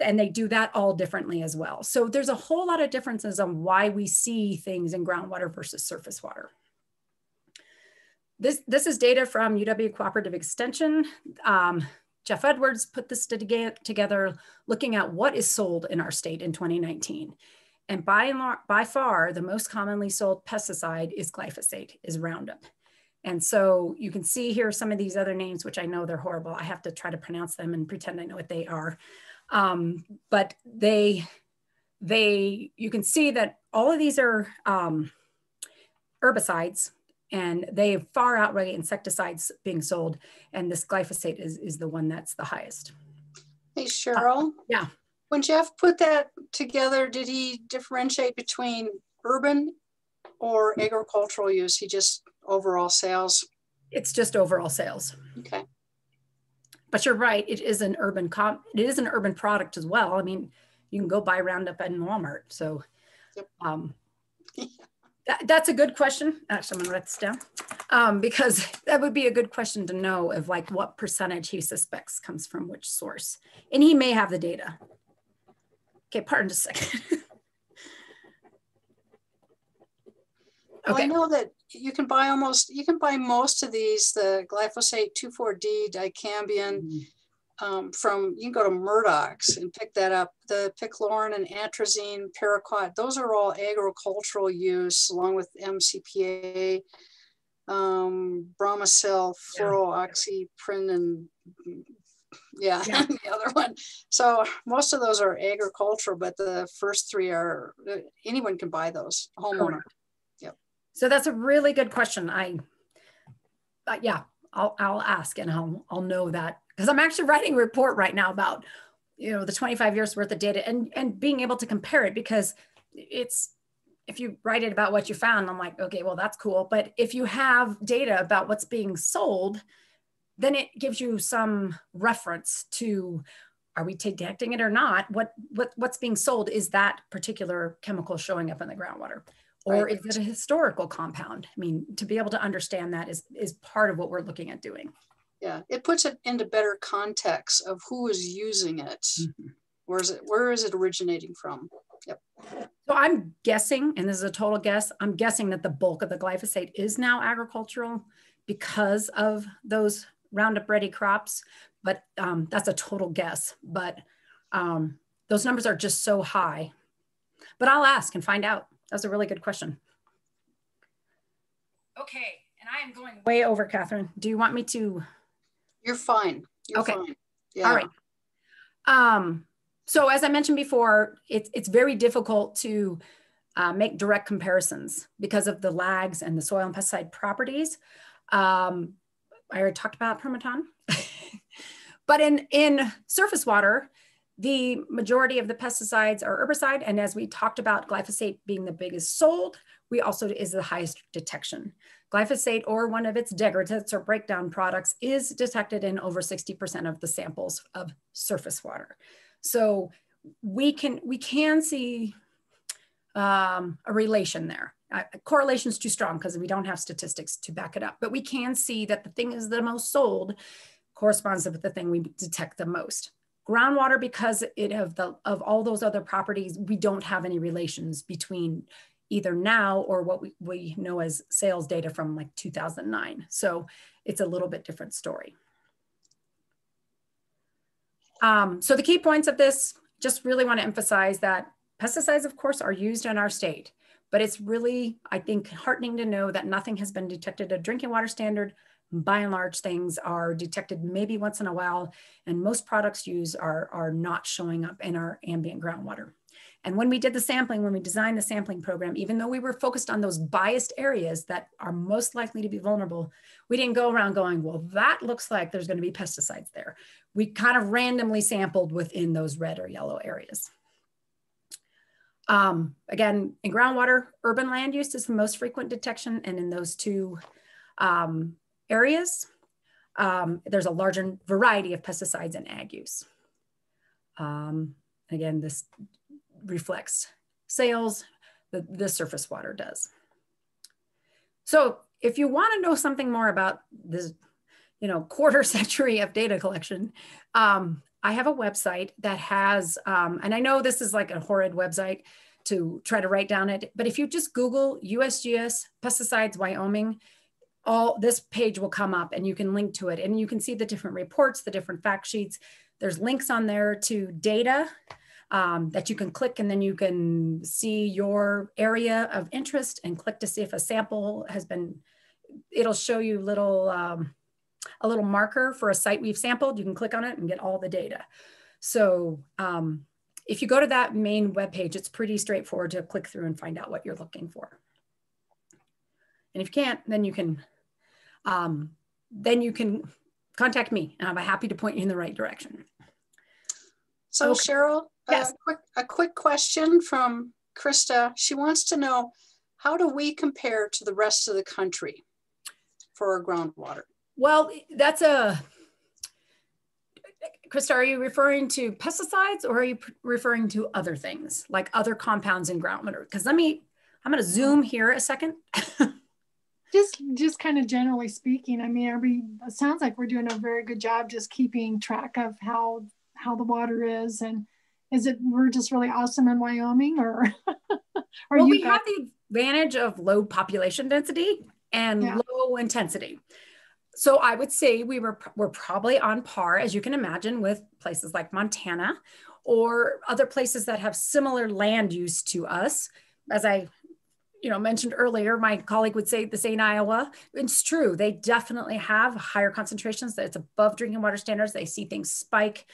and they do that all differently as well. So there's a whole lot of differences on why we see things in groundwater versus surface water. This, this is data from UW Cooperative Extension. Um, Jeff Edwards put this together looking at what is sold in our state in 2019. And by, and by far, the most commonly sold pesticide is glyphosate, is Roundup. And so you can see here some of these other names, which I know they're horrible. I have to try to pronounce them and pretend I know what they are. Um, but they, they, you can see that all of these are um, herbicides and they far outweigh insecticides being sold. And this glyphosate is, is the one that's the highest. Hey, Cheryl. Uh, yeah. When Jeff put that together, did he differentiate between urban or agricultural use? He just overall sales? It's just overall sales. Okay. But you're right, it is an urban comp it is an urban product as well. I mean, you can go buy Roundup in Walmart. So yep. um, that, that's a good question. Actually, I'm gonna write this down um, because that would be a good question to know of like what percentage he suspects comes from which source. And he may have the data. Okay, pardon a second. okay. Well, I know that you can buy almost, you can buy most of these, the glyphosate 2,4-D, dicambion, mm -hmm. um, from, you can go to Murdoch's and pick that up. The picloram and atrazine, paraquat, those are all agricultural use along with MCPA, um, Bromacil, fluoroxypyrin, and yeah, yeah. the other one. So most of those are agricultural, but the first three are uh, anyone can buy those. Homeowner. Yep. So that's a really good question. I, uh, yeah, I'll I'll ask and I'll I'll know that because I'm actually writing a report right now about you know the 25 years worth of data and and being able to compare it because it's if you write it about what you found i'm like okay well that's cool but if you have data about what's being sold then it gives you some reference to are we detecting it or not? What, what what's being sold is that particular chemical showing up in the groundwater? Or right. is it a historical compound? I mean, to be able to understand that is, is part of what we're looking at doing. Yeah, it puts it into better context of who is using it. Mm-hmm. Where is it? Where is it originating from? Yep. So I'm guessing, and this is a total guess, I'm guessing that the bulk of the glyphosate is now agricultural because of those Roundup Ready crops, but um, that's a total guess. But um, those numbers are just so high. But I'll ask and find out. That's a really good question. Okay, and I am going way over, Catherine. Do you want me to? You're fine. You're Okay. fine. Yeah. All right. Um, so as I mentioned before, it's, it's very difficult to uh, make direct comparisons because of the lags and the soil and pesticide properties. Um, I already talked about prometon. but in, in surface water, the majority of the pesticides are herbicide. And as we talked about glyphosate being the biggest sold, we also is the highest detection. Glyphosate or one of its degradants or breakdown products is detected in over 60% of the samples of surface water. So we can, we can see um, a relation there. Uh, correlation is too strong because we don't have statistics to back it up, but we can see that the thing is the most sold corresponds with the thing we detect the most. Groundwater, because it of the of all those other properties, we don't have any relations between either now or what we, we know as sales data from like 2009. So it's a little bit different story. Um, so the key points of this, just really want to emphasize that pesticides, of course, are used in our state, but it's really, I think, heartening to know that nothing has been detected at drinking water standard. By and large, things are detected maybe once in a while, and most products used are, are not showing up in our ambient groundwater. And when we did the sampling, when we designed the sampling program, even though we were focused on those biased areas that are most likely to be vulnerable, we didn't go around going, well, that looks like there's going to be pesticides there. We kind of randomly sampled within those red or yellow areas. Um, again, in groundwater, urban land use is the most frequent detection. And in those two um, areas, um, there's a larger variety of pesticides and ag use. Um, again, this reflects sales, the, the surface water does. So if you want to know something more about this, you know, quarter century of data collection, um, I have a website that has, um, and I know this is like a horrid website to try to write down it, but if you just Google USGS pesticides Wyoming, all this page will come up and you can link to it and you can see the different reports, the different fact sheets. There's links on there to data um, that you can click and then you can see your area of interest and click to see if a sample has been, it'll show you little, um, a little marker for a site we've sampled. You can click on it and get all the data. So um, if you go to that main web page, it's pretty straightforward to click through and find out what you're looking for. And if you can't, then you can, um, then you can contact me and I'm happy to point you in the right direction. So Okay. Cheryl, Yes. a quick a quick question from Krista. She wants to know how do we compare to the rest of the country for our groundwater? Well, that's a, Krista, are you referring to pesticides or are you referring to other things like other compounds in groundwater? Because let me, I'm going to zoom here a second. just just kind of generally speaking i mean we it sounds like we're doing a very good job just keeping track of how how the water is and is it we're just really awesome in wyoming or or well, we have the advantage of low population density and Yeah. low intensity. So I would say we were we're probably on par, as you can imagine, with places like Montana or other places that have similar land use to us. As I, you know, mentioned earlier, my colleague would say the same Iowa. It's true; they definitely have higher concentrations. That it's above drinking water standards. They see things spike.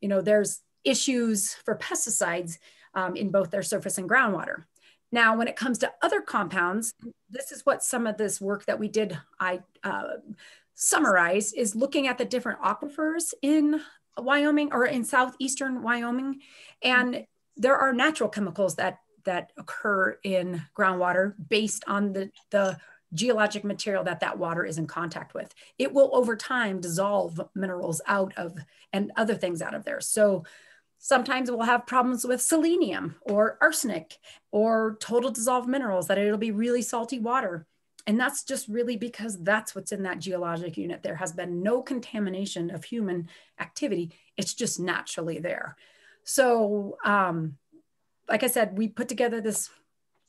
You know, there's issues for pesticides um, in both their surface and groundwater. Now, when it comes to other compounds, this is what some of this work that we did, I uh, summarize, is looking at the different aquifers in Wyoming or in southeastern Wyoming. And there are natural chemicals that, that occur in groundwater based on the, the geologic material that that water is in contact with. It will over time dissolve minerals out of and other things out of there. So sometimes we'll have problems with selenium or arsenic or total dissolved minerals that it'll be really salty water. And that's just really because that's what's in that geologic unit. There has been no contamination of human activity. It's just naturally there. So, um, like I said, we put together this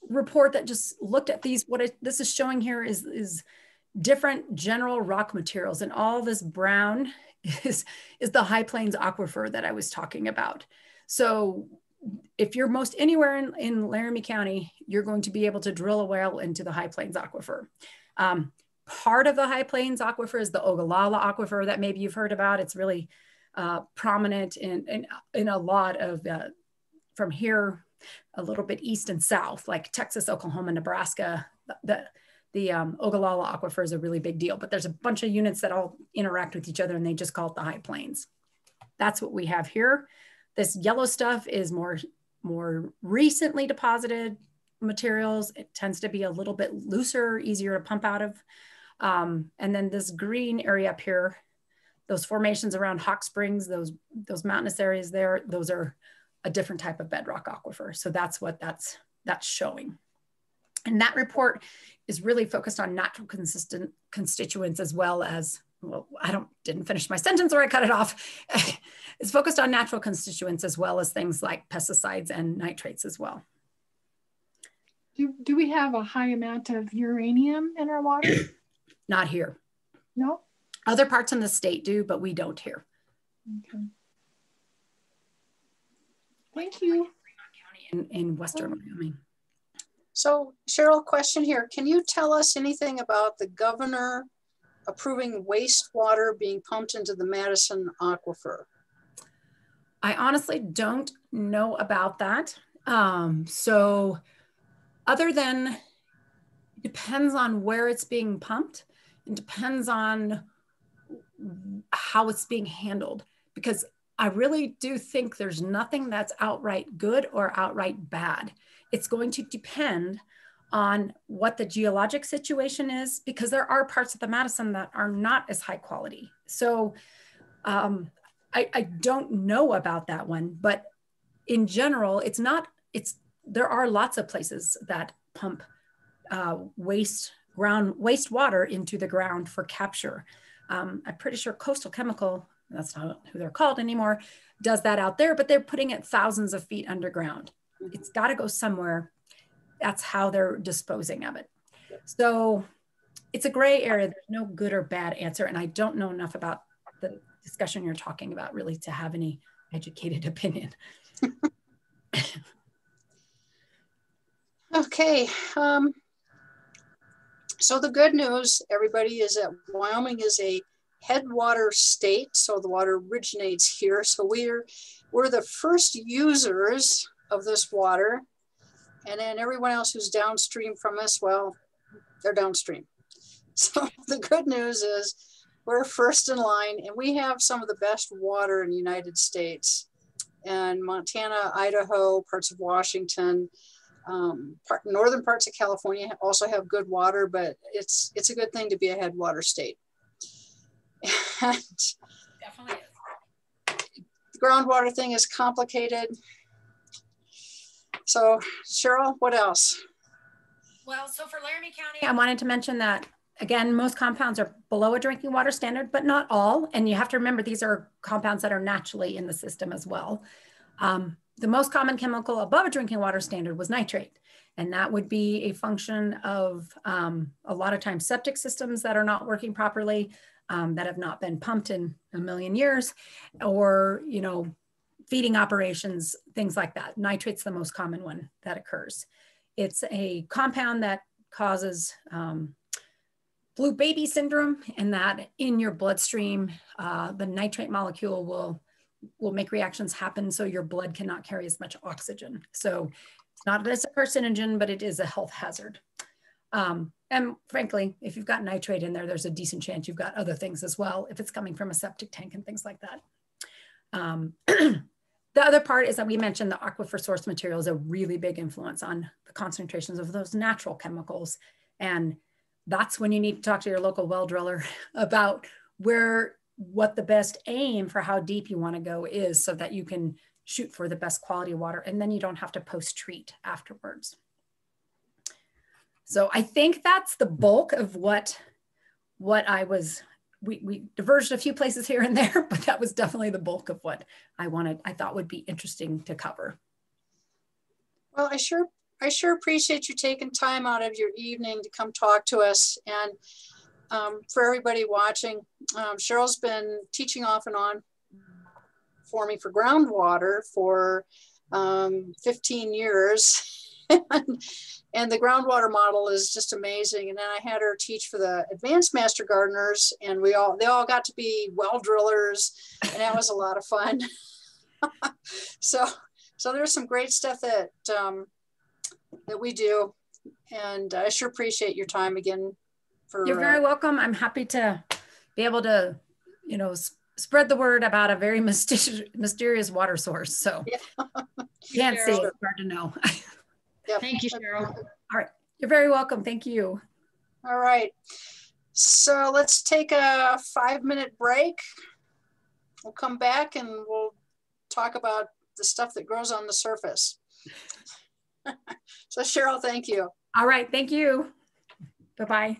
report that just looked at these. What this is showing here is, is different general rock materials and all this brown is, is the high plains aquifer that I was talking about. So if you're most anywhere in, in Laramie County, you're going to be able to drill a well into the high plains aquifer. Um, part of the High Plains Aquifer is the Ogallala Aquifer that maybe you've heard about. It's really uh, prominent in, in, in, a lot of, uh, from here, a little bit east and south, like Texas, Oklahoma, Nebraska. The, the um, Ogallala Aquifer is a really big deal, but there's a bunch of units that all interact with each other and they just call it the High Plains. That's what we have here. This yellow stuff is more, more recently deposited materials. It tends to be a little bit looser, easier to pump out of. Um, and then this green area up here, those formations around Hawk Springs, those, those mountainous areas there, those are a different type of bedrock aquifer. So that's what that's, that's showing. And that report is really focused on natural consistent constituents as well as well, I don't didn't finish my sentence or I cut it off. it's focused on natural constituents as well as things like pesticides and nitrates as well. Do, do we have a high amount of uranium in our water? Not here. No. Other parts in the state do, but we don't here. Okay. Thank you. In, in Western Wyoming. So Cheryl, question here. Can you tell us anything about the governor approving wastewater being pumped into the Madison aquifer? I honestly don't know about that. Um, so other than depends on where it's being pumped and depends on how it's being handled because I really do think there's nothing that's outright good or outright bad. It's going to depend on what the geologic situation is because there are parts of the Madison that are not as high quality. So um, I, I don't know about that one, but in general, it's not, it's, there are lots of places that pump uh, waste ground wastewater into the ground for capture. Um, I'm pretty sure Coastal Chemical, that's not who they're called anymore, does that out there, but they're putting it thousands of feet underground. It's got to go somewhere. That's how they're disposing of it. So it's a gray area. There's no good or bad answer. And I don't know enough about the discussion you're talking about really to have any educated opinion. okay. Um, so the good news, everybody, is that Wyoming is a headwater state. So the water originates here. So we're, we're the first users of this water. And then everyone else who's downstream from us, well, they're downstream. So the good news is we're first in line and we have some of the best water in the United States. And Montana, Idaho, parts of Washington, um, part, northern parts of California also have good water, but it's it's a good thing to be a headwater state. And Definitely is. The groundwater thing is complicated. So Cheryl, what else? Well, so for Laramie County, I wanted to mention that again, most compounds are below a drinking water standard, but not all. And you have to remember these are compounds that are naturally in the system as well. Um, the most common chemical above a drinking water standard was nitrate. And that would be a function of um, a lot of times septic systems that are not working properly, um, that have not been pumped in a million years, or, you know, feeding operations, things like that. Nitrate's the most common one that occurs. It's a compound that causes um, blue baby syndrome and that in your bloodstream, uh, the nitrate molecule will will make reactions happen so your blood cannot carry as much oxygen. So it's not as a carcinogen, but it is a health hazard. Um, and frankly, if you've got nitrate in there, there's a decent chance you've got other things as well if it's coming from a septic tank and things like that. Um, the other part is that we mentioned the aquifer source material is a really big influence on the concentrations of those natural chemicals. And that's when you need to talk to your local well driller about where what the best aim for how deep you want to go is so that you can shoot for the best quality water and then you don't have to post treat afterwards. So I think that's the bulk of what what I was we, we diverged a few places here and there, but that was definitely the bulk of what I wanted, I thought would be interesting to cover. Well, I sure, I sure appreciate you taking time out of your evening to come talk to us. And um, for everybody watching, um, Cheryl's been teaching off and on for me for groundwater for um, 15 years. and, the groundwater model is just amazing. And then I had her teach for the advanced master gardeners, and we all they all got to be well drillers, and that was a lot of fun. so so there's some great stuff that um, that we do, and I sure appreciate your time again. For You're very uh, welcome. I'm happy to be able to, you know, spread the word about a very mysterious, mysterious water source. So you can't see it, Cheryl. it's hard to know. Yeah. Thank you, Cheryl. All right. You're very welcome. Thank you. All right. So let's take a five minute break. We'll come back and we'll talk about the stuff that grows on the surface. so Cheryl, thank you. All right. Thank you. Bye-bye.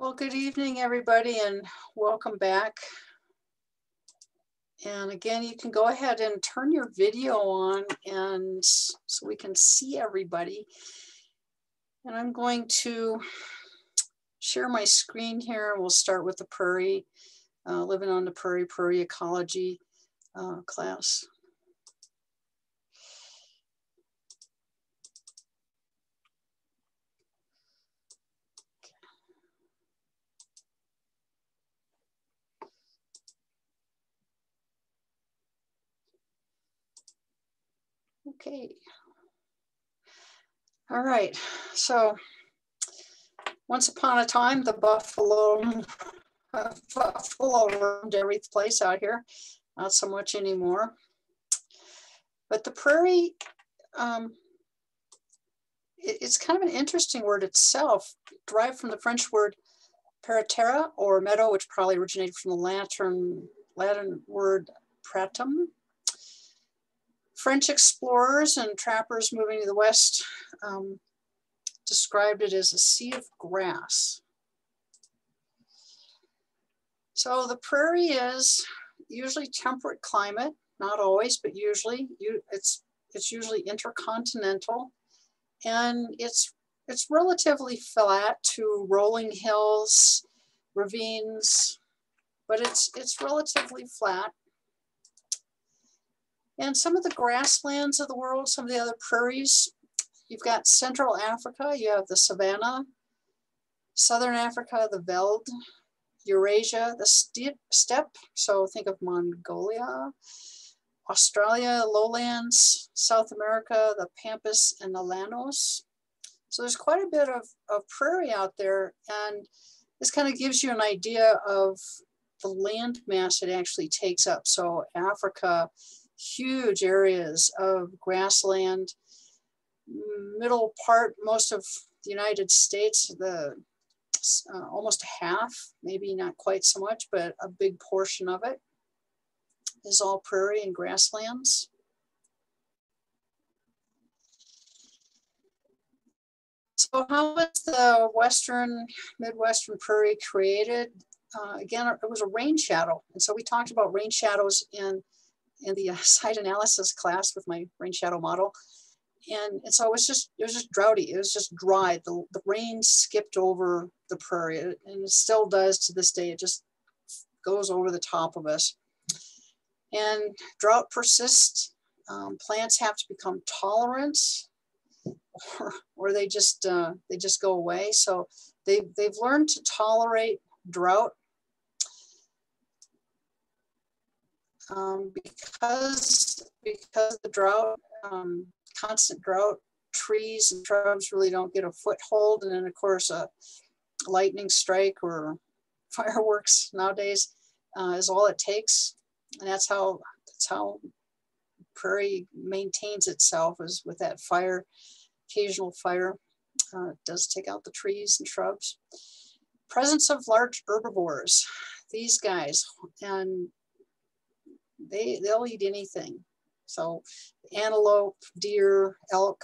Well, good evening, everybody, and welcome back. And again, you can go ahead and turn your video on and so we can see everybody. And I'm going to share my screen here. We'll start with the prairie, uh, living on the prairie, prairie ecology uh, class. Okay. All right, so once upon a time, the buffalo, uh, buffalo roamed every place out here, not so much anymore. But the prairie, um, it, it's kind of an interesting word itself, derived from the French word parterre or meadow, which probably originated from the Latin, Latin word pratum, French explorers and trappers moving to the west um, described it as a sea of grass. So the prairie is usually temperate climate, not always, but usually it's it's usually intercontinental, and it's it's relatively flat to rolling hills, ravines, but it's it's relatively flat. And some of the grasslands of the world, some of the other prairies, you've got Central Africa, you have the savanna, Southern Africa, the veld, Eurasia, the steppe, so think of Mongolia, Australia, lowlands, South America, the pampas and the llanos. So there's quite a bit of, of prairie out there and this kind of gives you an idea of the land mass it actually takes up. So Africa huge areas of grassland. Middle part, most of the United States, the uh, almost half, maybe not quite so much, but a big portion of it is all prairie and grasslands. So how was the Western, Midwestern prairie created? Uh, again, it was a rain shadow. And so we talked about rain shadows in in the uh, site analysis class with my rain shadow model. And, and so it was just, it was just droughty. It was just dry. The, the rain skipped over the prairie and it still does to this day. It just goes over the top of us. And drought persists. Um, plants have to become tolerant or, or they just, uh, they just go away. So they've, they've learned to tolerate drought um, because because the drought, um, constant drought, trees and shrubs really don't get a foothold, and then of course a lightning strike or fireworks nowadays uh, is all it takes, and that's how that's how prairie maintains itself is with that fire, occasional fire. Uh, does take out the trees and shrubs. Presence of large herbivores, these guys, and they they'll eat anything. So antelope, deer, elk,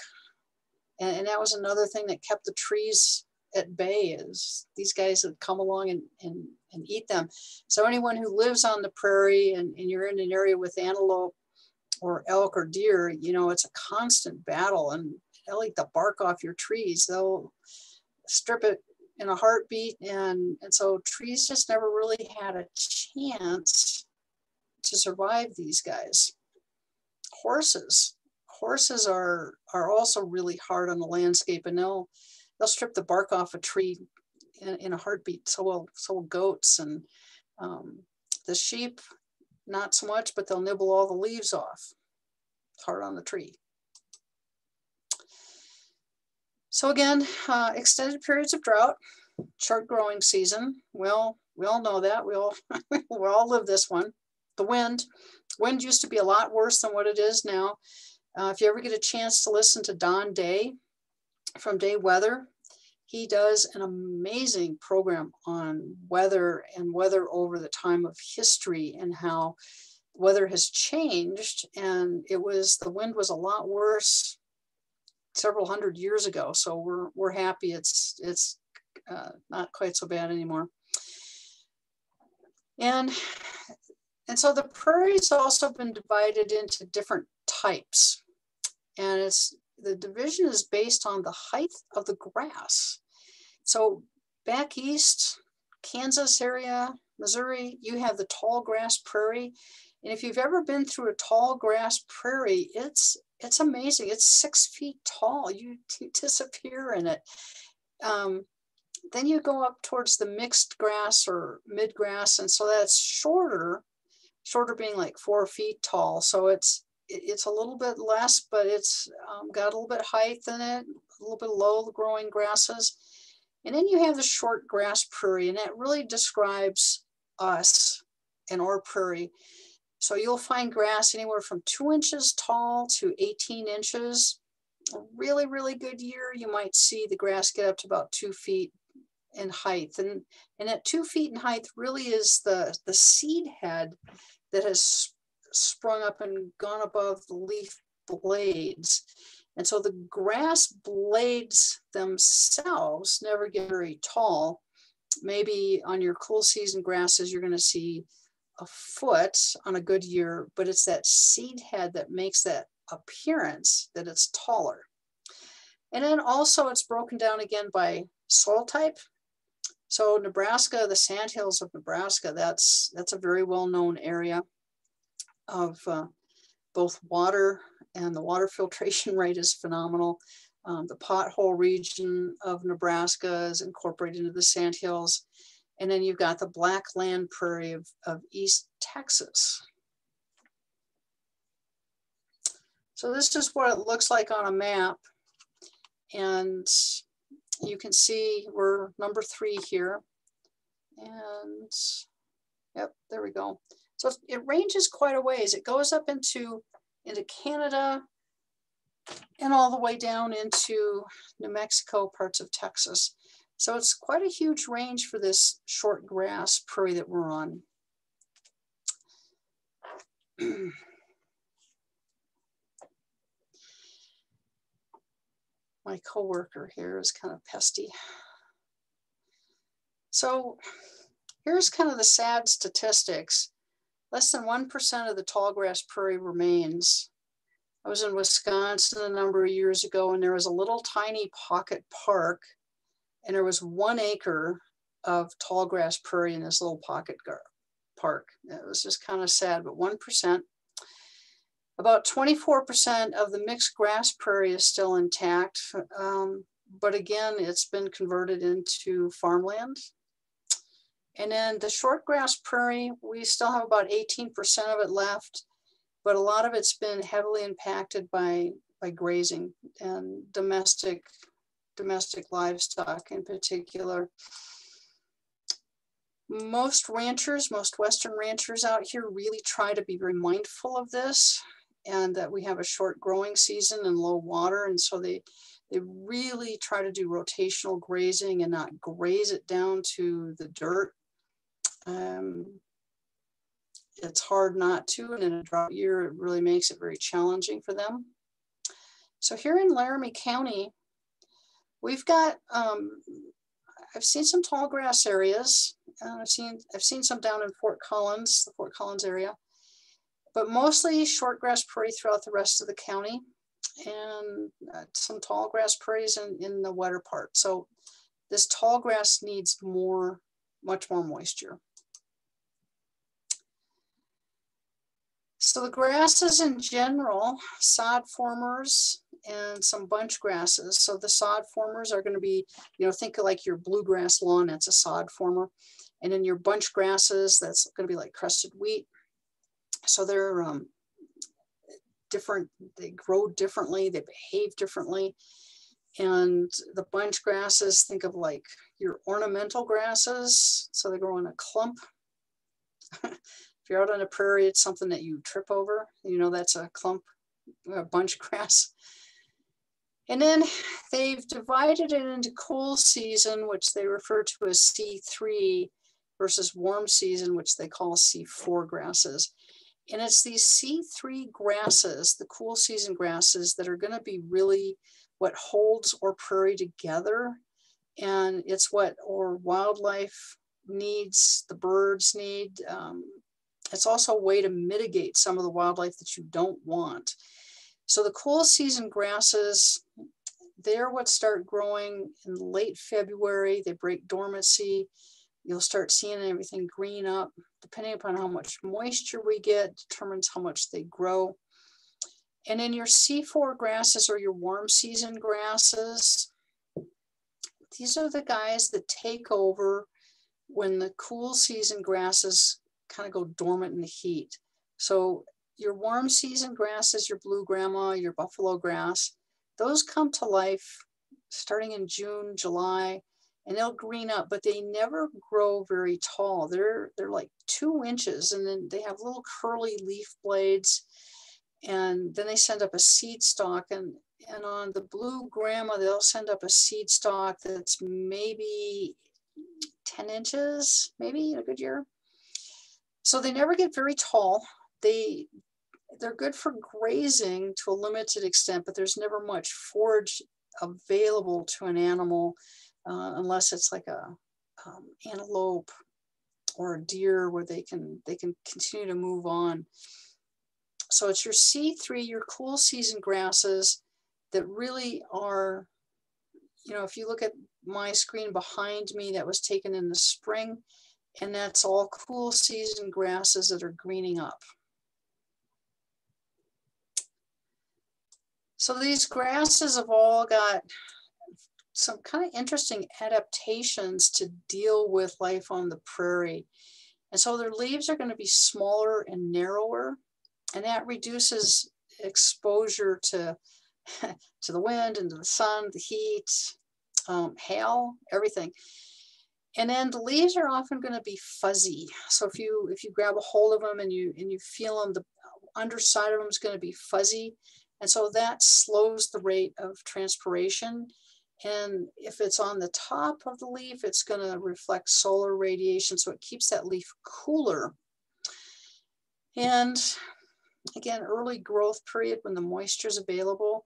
and, and that was another thing that kept the trees at bay is these guys would come along and, and, and eat them. So anyone who lives on the prairie and, and you're in an area with antelope or elk or deer, you know, it's a constant battle and they'll eat the bark off your trees. They'll strip it in a heartbeat. And, and so trees just never really had a chance to survive these guys. Horses, horses are are also really hard on the landscape, and they'll they'll strip the bark off a tree in, in a heartbeat. So will so will goats and um, the sheep, not so much, but they'll nibble all the leaves off. hard on the tree. So again, uh, extended periods of drought, short growing season. Well, we all know that. We all we all live this one the wind. Wind used to be a lot worse than what it is now. Uh, if you ever get a chance to listen to Don Day from Day Weather, he does an amazing program on weather and weather over the time of history and how weather has changed. And it was the wind was a lot worse several hundred years ago. So we're we're happy it's it's uh, not quite so bad anymore. And, and so the prairie's also been divided into different types. And it's the division is based on the height of the grass. So back east, Kansas area, Missouri, you have the tall grass prairie. And if you've ever been through a tall grass prairie, it's it's amazing. It's six feet tall. You disappear in it. Um, then you go up towards the mixed grass or mid grass, and so that's shorter. Shorter being like four feet tall. So it's it's a little bit less, but it's um, got a little bit height in it, a little bit low growing grasses. And then you have the short grass prairie, and that really describes us and our prairie. So you'll find grass anywhere from two inches tall to 18 inches. A really, really good year, you might see the grass get up to about two feet in height. And, and at two feet in height really is the, the seed head that has sprung up and gone above the leaf blades. And so the grass blades themselves never get very tall. Maybe on your cool season grasses, you're going to see a foot on a good year, but it's that seed head that makes that appearance that it's taller. And then also it's broken down again by soil type. So Nebraska, the sandhills of Nebraska, that's, that's a very well-known area of uh, both water and the water filtration rate is phenomenal. Um, the pothole region of Nebraska is incorporated into the sandhills. And then you've got the black land prairie of, of East Texas. So this is what it looks like on a map. And you can see we're number three here. And yep, there we go. So it ranges quite a ways. It goes up into, into Canada and all the way down into New Mexico, parts of Texas. So it's quite a huge range for this short grass prairie that we're on. My coworker here is kind of pesty. So here's kind of the sad statistics. Less than 1% of the tall grass prairie remains. I was in Wisconsin a number of years ago and there was a little tiny pocket park and there was one acre of tall grass prairie in this little pocket park. It was just kind of sad, but 1%. About 24% of the mixed grass prairie is still intact, um, but again, it's been converted into farmland. And then the short grass prairie, we still have about 18% of it left, but a lot of it's been heavily impacted by, by grazing and domestic domestic livestock in particular. Most ranchers, most Western ranchers out here really try to be very mindful of this and that we have a short growing season and low water. And so they, they really try to do rotational grazing and not graze it down to the dirt. Um, it's hard not to, and in a drought year, it really makes it very challenging for them. So here in Laramie County, We've got, um, I've seen some tall grass areas. I've seen I've seen some down in Fort Collins, the Fort Collins area, but mostly short grass prairie throughout the rest of the county, and uh, some tall grass prairies in, in the wetter part. So this tall grass needs more, much more moisture. So the grasses in general, sod formers, and some bunch grasses. So the sod formers are going to be, you know, think of like your bluegrass lawn, that's a sod former. And then your bunch grasses, that's going to be like crested wheat. So they're um, different, they grow differently, they behave differently. And the bunch grasses, think of like your ornamental grasses. So they grow in a clump. if you're out on a prairie, it's something that you trip over. You know, that's a clump, a bunch grass. And then they've divided it into cool season, which they refer to as C3 versus warm season, which they call C4 grasses. And it's these C3 grasses, the cool season grasses, that are going to be really what holds our prairie together and it's what our wildlife needs, the birds need. Um, it's also a way to mitigate some of the wildlife that you don't want. So the cool season grasses, they're what start growing in late February. They break dormancy. You'll start seeing everything green up. Depending upon how much moisture we get, determines how much they grow. And in your C4 grasses or your warm season grasses, these are the guys that take over when the cool season grasses kind of go dormant in the heat. So your warm season grasses, your blue grama, your buffalo grass, those come to life starting in June, July, and they'll green up, but they never grow very tall. They're they're like two inches, and then they have little curly leaf blades, and then they send up a seed stalk, and and on the blue grama, they'll send up a seed stalk that's maybe 10 inches, maybe in a good year. So they never get very tall. They they're good for grazing to a limited extent, but there's never much forage available to an animal uh, unless it's like a um, antelope or a deer where they can they can continue to move on. So it's your C3, your cool season grasses that really are, you know, if you look at my screen behind me that was taken in the spring, and that's all cool season grasses that are greening up. So these grasses have all got some kind of interesting adaptations to deal with life on the prairie. And so their leaves are going to be smaller and narrower, and that reduces exposure to, to the wind and to the sun, the heat, um, hail, everything. And then the leaves are often going to be fuzzy. So if you if you grab a hold of them and you and you feel them, the underside of them is going to be fuzzy. And so that slows the rate of transpiration. And if it's on the top of the leaf, it's going to reflect solar radiation. So it keeps that leaf cooler. And again, early growth period when the moisture is available.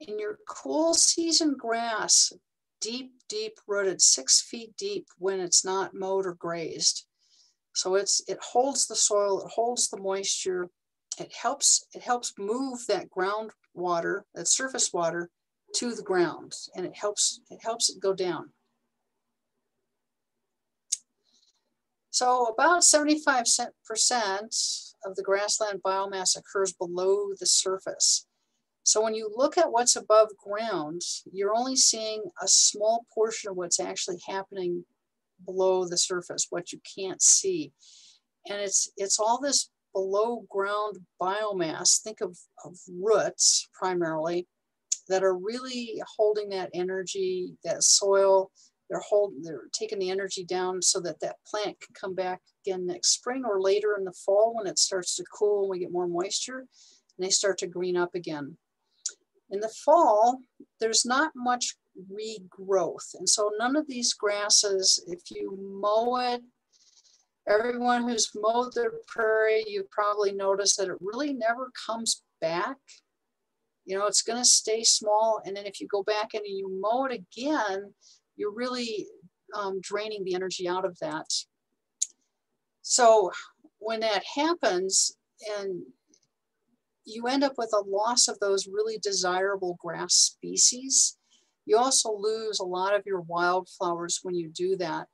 In your cool season grass, deep, deep rooted, six feet deep when it's not mowed or grazed. So it's it holds the soil, it holds the moisture, it helps it helps move that groundwater, that surface water to the ground, and it helps it helps it go down. So about 75% of the grassland biomass occurs below the surface. So when you look at what's above ground, you're only seeing a small portion of what's actually happening below the surface, what you can't see. And it's, it's all this below ground biomass, think of, of roots primarily, that are really holding that energy, that soil, they're holding, they're taking the energy down so that that plant can come back again next spring or later in the fall when it starts to cool and we get more moisture and they start to green up again. In the fall, there's not much regrowth. And so none of these grasses, if you mow it, everyone who's mowed their prairie, you probably noticed that it really never comes back. You know, it's going to stay small. And then if you go back and you mow it again, you're really um, draining the energy out of that. So when that happens, and you end up with a loss of those really desirable grass species. You also lose a lot of your wildflowers when you do that.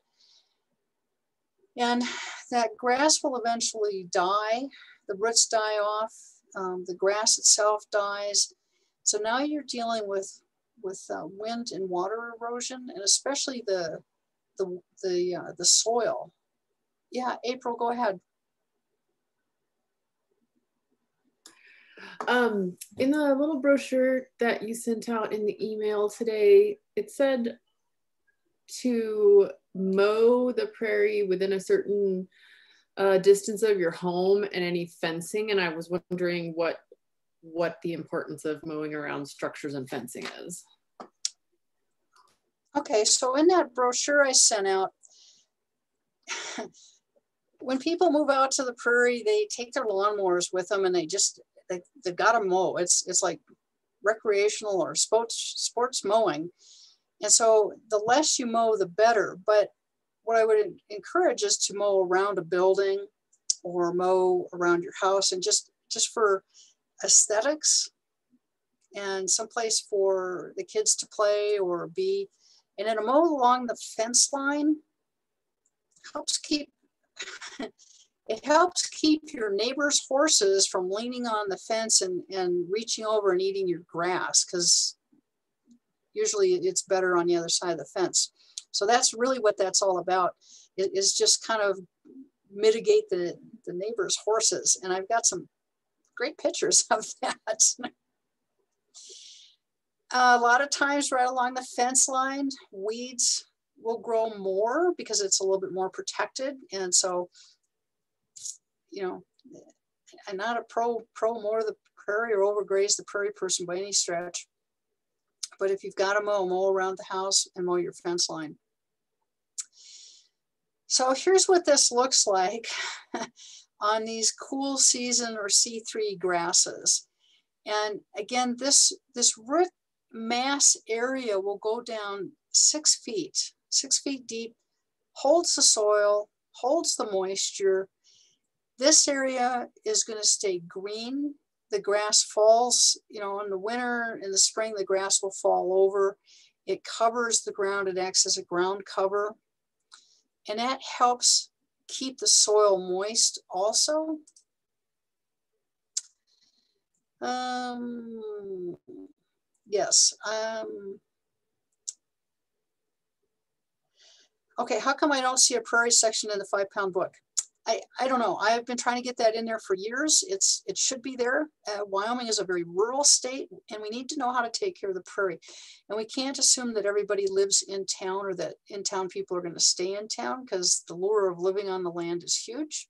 And that grass will eventually die. The roots die off. Um, the grass itself dies. So now you're dealing with with uh, wind and water erosion, and especially the the the uh, the soil. Yeah, April, go ahead. Um, in the little brochure that you sent out in the email today, it said to mow the prairie within a certain uh, distance of your home and any fencing. And I was wondering what what the importance of mowing around structures and fencing is. Okay, so in that brochure I sent out, when people move out to the prairie, they take their lawnmowers with them and they just they, they've got to mow. It's, it's like recreational or sports, sports mowing. And so the less you mow, the better. But what I would encourage is to mow around a building or mow around your house and just, just for aesthetics and someplace for the kids to play or be. And in a mow along the fence line helps keep it helps keep your neighbor's horses from leaning on the fence and, and reaching over and eating your grass because usually it's better on the other side of the fence. So that's really what that's all about is just kind of mitigate the, the neighbor's horses. And I've got some great pictures of that. a lot of times right along the fence line, weeds will grow more because it's a little bit more protected. And so you know, I'm not a pro pro mow the prairie or overgraze the prairie person by any stretch. But if you've got to mow, mow around the house and mow your fence line. So here's what this looks like on these cool season or C3 grasses. And again, this, this root mass area will go down six feet, six feet deep, holds the soil, holds the moisture, this area is going to stay green. The grass falls, you know, in the winter, in the spring, the grass will fall over. It covers the ground, it acts as a ground cover. And that helps keep the soil moist also. Um, yes. Um, okay, how come I don't see a prairie section in the five pound book? I, I don't know. I've been trying to get that in there for years. It's it should be there. Uh, Wyoming is a very rural state, and we need to know how to take care of the prairie. And we can't assume that everybody lives in town or that in town people are going to stay in town because the lure of living on the land is huge.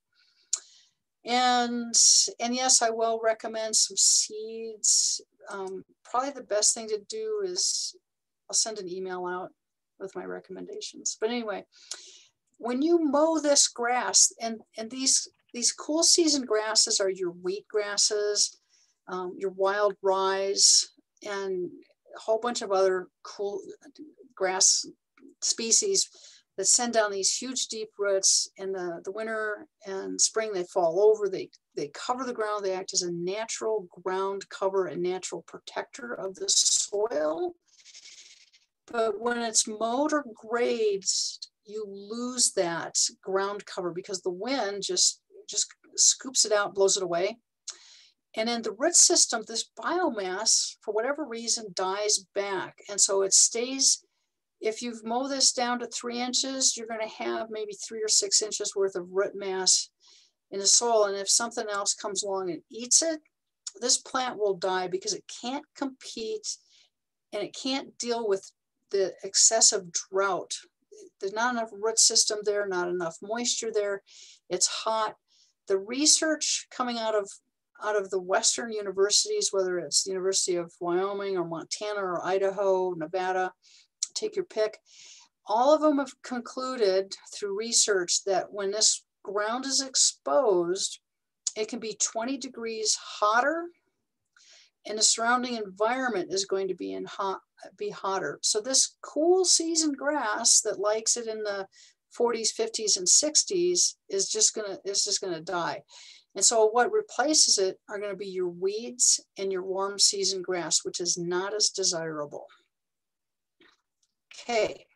And and yes, I will recommend some seeds. Um, probably the best thing to do is I'll send an email out with my recommendations. But anyway, when you mow this grass, and, and these, these cool season grasses are your wheat grasses, um, your wild rye, and a whole bunch of other cool grass species that send down these huge deep roots in the, the winter and spring. They fall over they they cover the ground they act as a natural ground cover and natural protector of the soil. But when it's mowed or grazed you lose that ground cover because the wind just just scoops it out, blows it away. And in the root system, this biomass, for whatever reason, dies back. And so it stays, if you've mowed this down to three inches, you're going to have maybe three or six inches worth of root mass in the soil. And if something else comes along and eats it, this plant will die because it can't compete and it can't deal with the excessive drought there's not enough root system there, not enough moisture there. It's hot. The research coming out of out of the Western universities, whether it's the University of Wyoming or Montana or Idaho, Nevada, take your pick, all of them have concluded through research that when this ground is exposed, it can be 20 degrees hotter and the surrounding environment is going to be in hot, be hotter. So this cool season grass that likes it in the 40s, 50s, and 60s is just gonna is just gonna die. And so what replaces it are going to be your weeds and your warm season grass, which is not as desirable. Okay.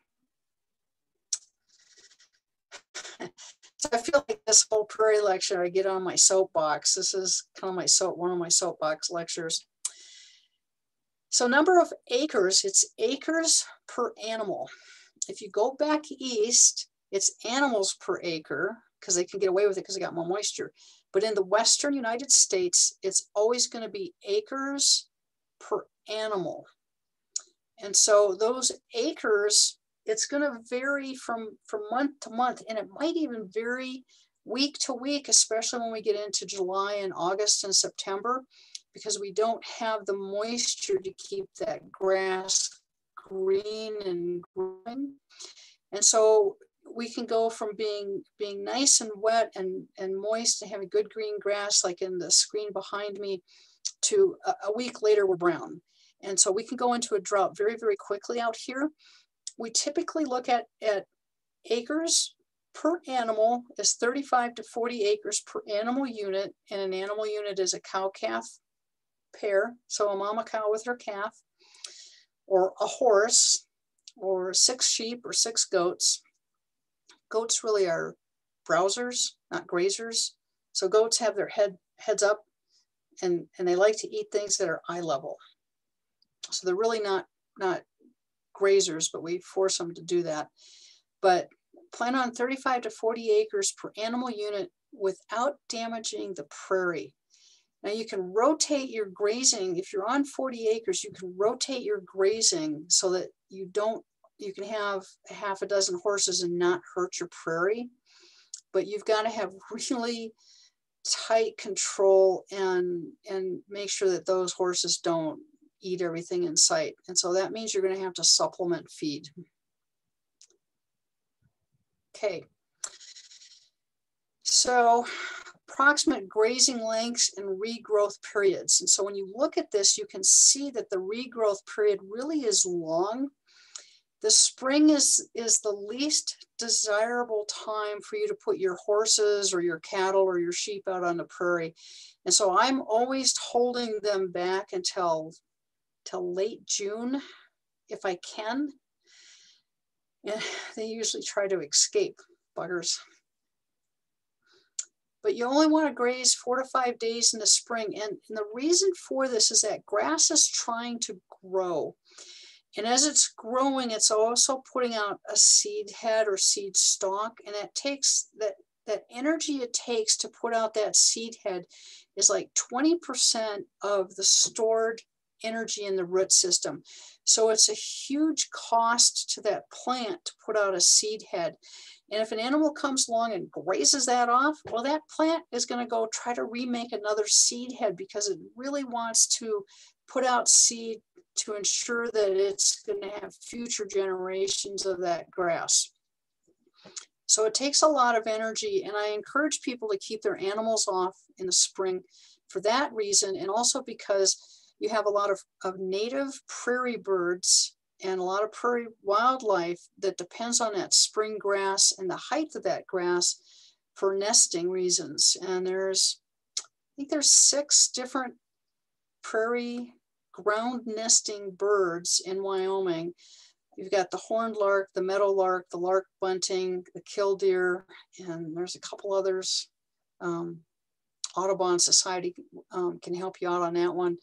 so I feel like this whole prairie lecture, I get on my soapbox. This is kind of my soap, one of my soapbox lectures. So number of acres, it's acres per animal. If you go back east, it's animals per acre because they can get away with it because they got more moisture. But in the Western United States, it's always going to be acres per animal. And so those acres, it's going to vary from, from month to month, and it might even vary week to week, especially when we get into July and August and September because we don't have the moisture to keep that grass green and growing. And so we can go from being being nice and wet and, and moist and having good green grass like in the screen behind me to a, a week later we're brown. And so we can go into a drought very, very quickly out here. we typically look at, at acres per animal is 35 to 40 acres per animal unit, and an animal unit is a cow calf pair. So a mama cow with her calf, or a horse, or six sheep, or six goats. Goats really are browsers, not grazers. So goats have their head heads up and, and they like to eat things that are eye level. So they're really not, not grazers, but we force them to do that. But plan on 35 to 40 acres per animal unit without damaging the prairie. Now you can rotate your grazing. If you're on 40 acres, you can rotate your grazing so that you don't, you can have half a dozen horses and not hurt your prairie. But you've got to have really tight control and and make sure that those horses don't eat everything in sight. And so that means you're going to have to supplement feed. Okay. So approximate grazing lengths and regrowth periods. And so when you look at this, you can see that the regrowth period really is long the spring is, is the least desirable time for you to put your horses or your cattle or your sheep out on the prairie. And so I'm always holding them back until, till late June, if I can. And they usually try to escape, buggers. But you only want to graze four to five days in the spring. And, and the reason for this is that grass is trying to grow. And as it's growing, it's also putting out a seed head or seed stalk. And it takes that, that energy it takes to put out that seed head is like 20% of the stored energy in the root system. So it's a huge cost to that plant to put out a seed head. And if an animal comes along and grazes that off, well, that plant is going to go try to remake another seed head because it really wants to put out seed to ensure that it's going to have future generations of that grass. So it takes a lot of energy and I encourage people to keep their animals off in the spring for that reason and also because you have a lot of, of native prairie birds and a lot of prairie wildlife that depends on that spring grass and the height of that grass for nesting reasons. And there's, I think there's six different prairie ground nesting birds in Wyoming. You've got the horned lark, the meadow lark, the lark bunting, the killdeer, and there's a couple others. Um, Audubon Society um, can help you out on that one.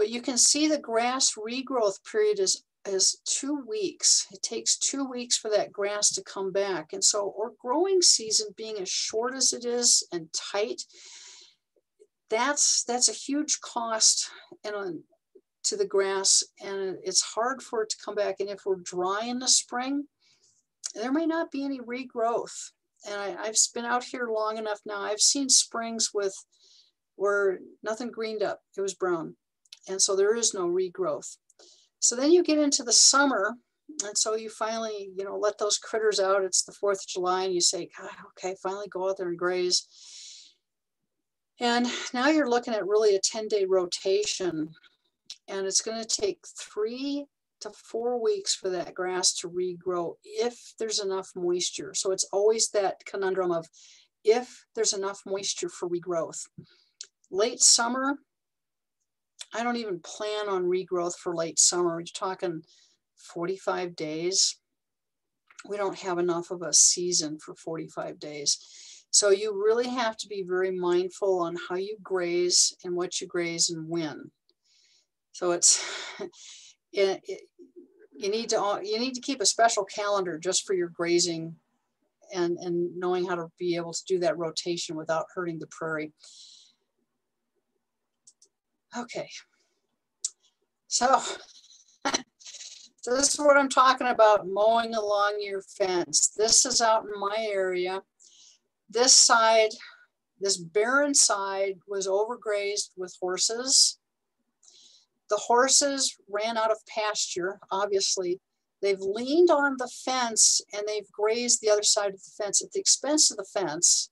But you can see the grass regrowth period is, is two weeks. It takes two weeks for that grass to come back. And so, or growing season being as short as it is and tight, that's that's a huge cost and to the grass and it's hard for it to come back and if we're dry in the spring there may not be any regrowth and I, have been out here long enough now i've seen springs with where nothing greened up it was brown and so there is no regrowth so then you get into the summer and so you finally you know let those critters out it's the fourth of july and you say god okay finally go out there and graze and now you're looking at really a 10 day rotation and it's going to take three to four weeks for that grass to regrow if there's enough moisture. So it's always that conundrum of if there's enough moisture for regrowth. Late summer, I don't even plan on regrowth for late summer. We're talking 45 days. We don't have enough of a season for 45 days. So you really have to be very mindful on how you graze and what you graze and when. So it's it, it, you need to you need to keep a special calendar just for your grazing and and knowing how to be able to do that rotation without hurting the prairie. Okay. So so this is what I'm talking about mowing along your fence. This is out in my area this side, this barren side was overgrazed with horses. The horses ran out of pasture, obviously. They've leaned on the fence and they've grazed the other side of the fence at the expense of the fence.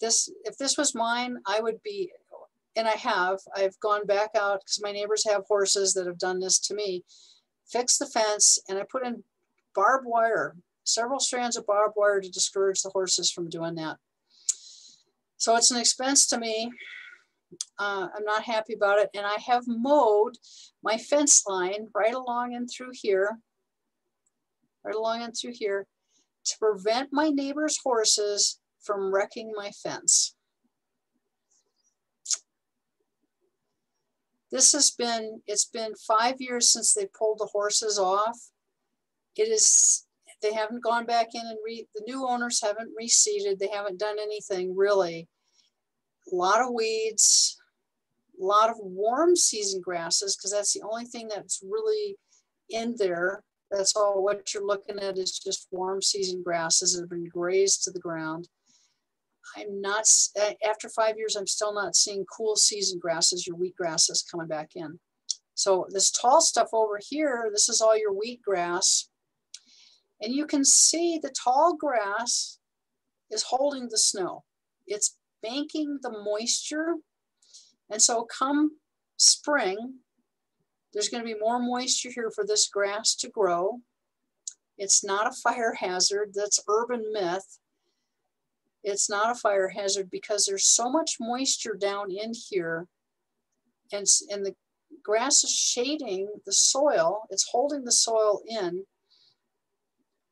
This, if this was mine, I would be, and I have, I've gone back out because my neighbors have horses that have done this to me fixed the fence and I put in barbed wire, several strands of barbed wire to discourage the horses from doing that. So it's an expense to me. Uh, I'm not happy about it. And I have mowed my fence line right along and through here, right along and through here to prevent my neighbor's horses from wrecking my fence. This has been, it's been five years since they pulled the horses off. It is, they haven't gone back in and re, the new owners haven't reseeded. They haven't done anything really. A lot of weeds, a lot of warm season grasses, because that's the only thing that's really in there. That's all what you're looking at is just warm season grasses that have been grazed to the ground. I'm not, uh, after five years, I'm still not seeing cool season grasses, your wheat grasses coming back in. So this tall stuff over here, this is all your wheat grass. And you can see the tall grass is holding the snow. It's banking the moisture. And so come spring, there's gonna be more moisture here for this grass to grow. It's not a fire hazard, that's urban myth it's not a fire hazard because there's so much moisture down in here and, and the grass is shading the soil, it's holding the soil in.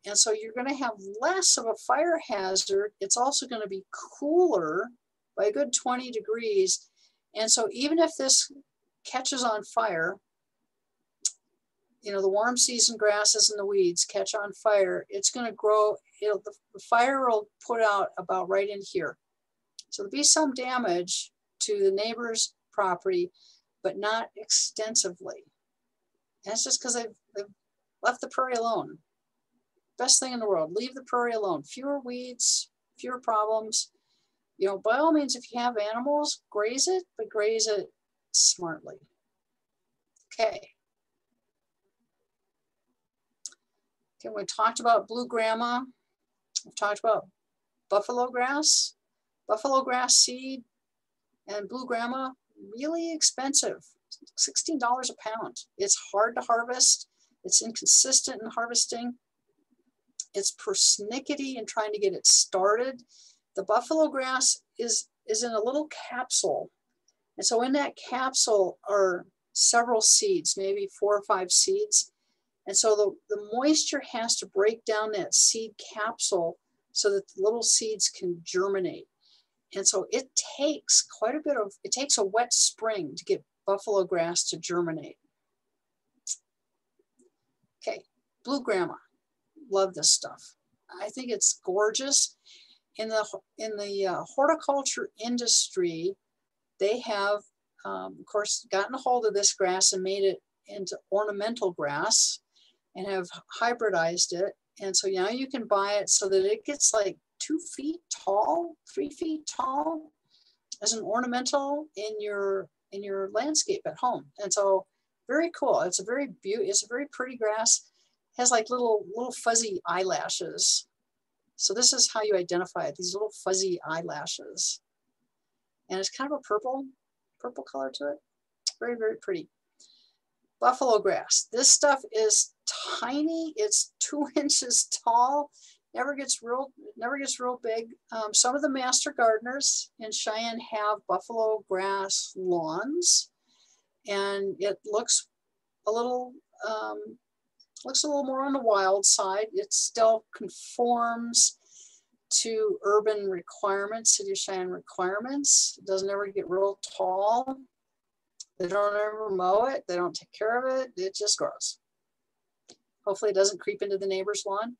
And so you're gonna have less of a fire hazard. It's also gonna be cooler by a good 20 degrees. And so even if this catches on fire, you know, the warm season grasses and the weeds catch on fire, it's going to grow, it'll, the, the fire will put out about right in here. So there'll be some damage to the neighbor's property, but not extensively. That's just because they've, they've left the prairie alone. Best thing in the world, leave the prairie alone. Fewer weeds, fewer problems. You know, by all means, if you have animals, graze it, but graze it smartly. Okay. Okay, we talked about blue grama. We've talked about buffalo grass, buffalo grass seed, and blue grama, really expensive, $16 a pound. It's hard to harvest. It's inconsistent in harvesting. It's persnickety in trying to get it started. The buffalo grass is, is in a little capsule. And so in that capsule are several seeds, maybe four or five seeds. And so the, the moisture has to break down that seed capsule so that the little seeds can germinate. And so it takes quite a bit of, it takes a wet spring to get buffalo grass to germinate. Okay, blue grama, love this stuff. I think it's gorgeous. In the, in the uh, horticulture industry, they have, um, of course, gotten a hold of this grass and made it into ornamental grass and have hybridized it. And so now you can buy it so that it gets like two feet tall, three feet tall as an ornamental in your in your landscape at home. And so very cool. It's a very beautiful, it's a very pretty grass. It has like little little fuzzy eyelashes. So this is how you identify it, these little fuzzy eyelashes. And it's kind of a purple, purple color to it. Very, very pretty. Buffalo grass. This stuff is tiny. It's two inches tall. Never gets real, never gets real big. Um, some of the master gardeners in Cheyenne have buffalo grass lawns, and it looks a little um, looks a little more on the wild side. It still conforms to urban requirements, City of Cheyenne requirements. It doesn't ever get real tall. They don't ever mow it. They don't take care of it. It just grows. Hopefully it doesn't creep into the neighbor's lawn.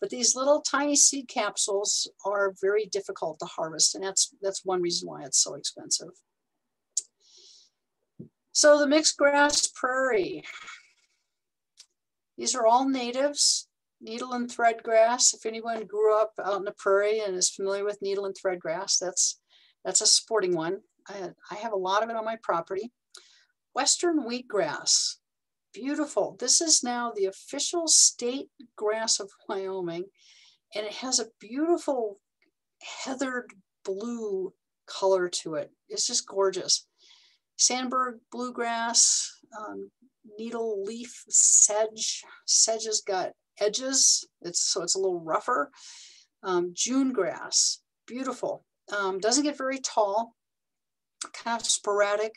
But these little tiny seed capsules are very difficult to harvest. And that's, that's one reason why it's so expensive. So the mixed grass prairie. These are all natives, needle and thread grass. If anyone grew up out in the prairie and is familiar with needle and thread grass, that's, that's a sporting one. I, I have a lot of it on my property. Western wheatgrass, beautiful. This is now the official state grass of Wyoming, and it has a beautiful heathered blue color to it. It's just gorgeous. Sandberg bluegrass, um, needle leaf sedge. Sedge has got edges, it's so it's a little rougher. Um, June grass, beautiful. Um, doesn't get very tall, kind of sporadic.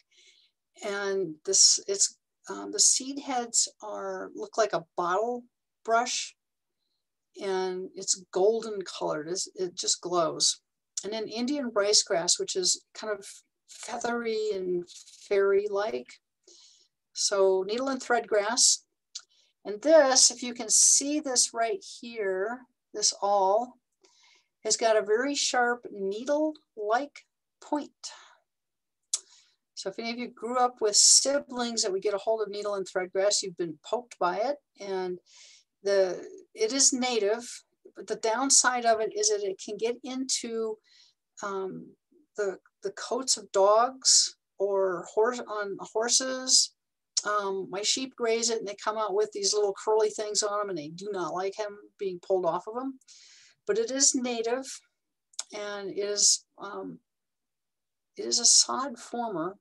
And this, it's um, the seed heads are look like a bottle brush, and it's golden colored. It's, it just glows. And then Indian rice grass, which is kind of feathery and fairy-like. So needle and thread grass. And this, if you can see this right here, this all has got a very sharp needle-like point. So if any of you grew up with siblings that would get a hold of needle and thread grass, you've been poked by it. And the it is native, but the downside of it is that it can get into um, the, the coats of dogs or horse on horses. Um, my sheep graze it and they come out with these little curly things on them and they do not like him being pulled off of them. But it is native and is um, it is a sod former,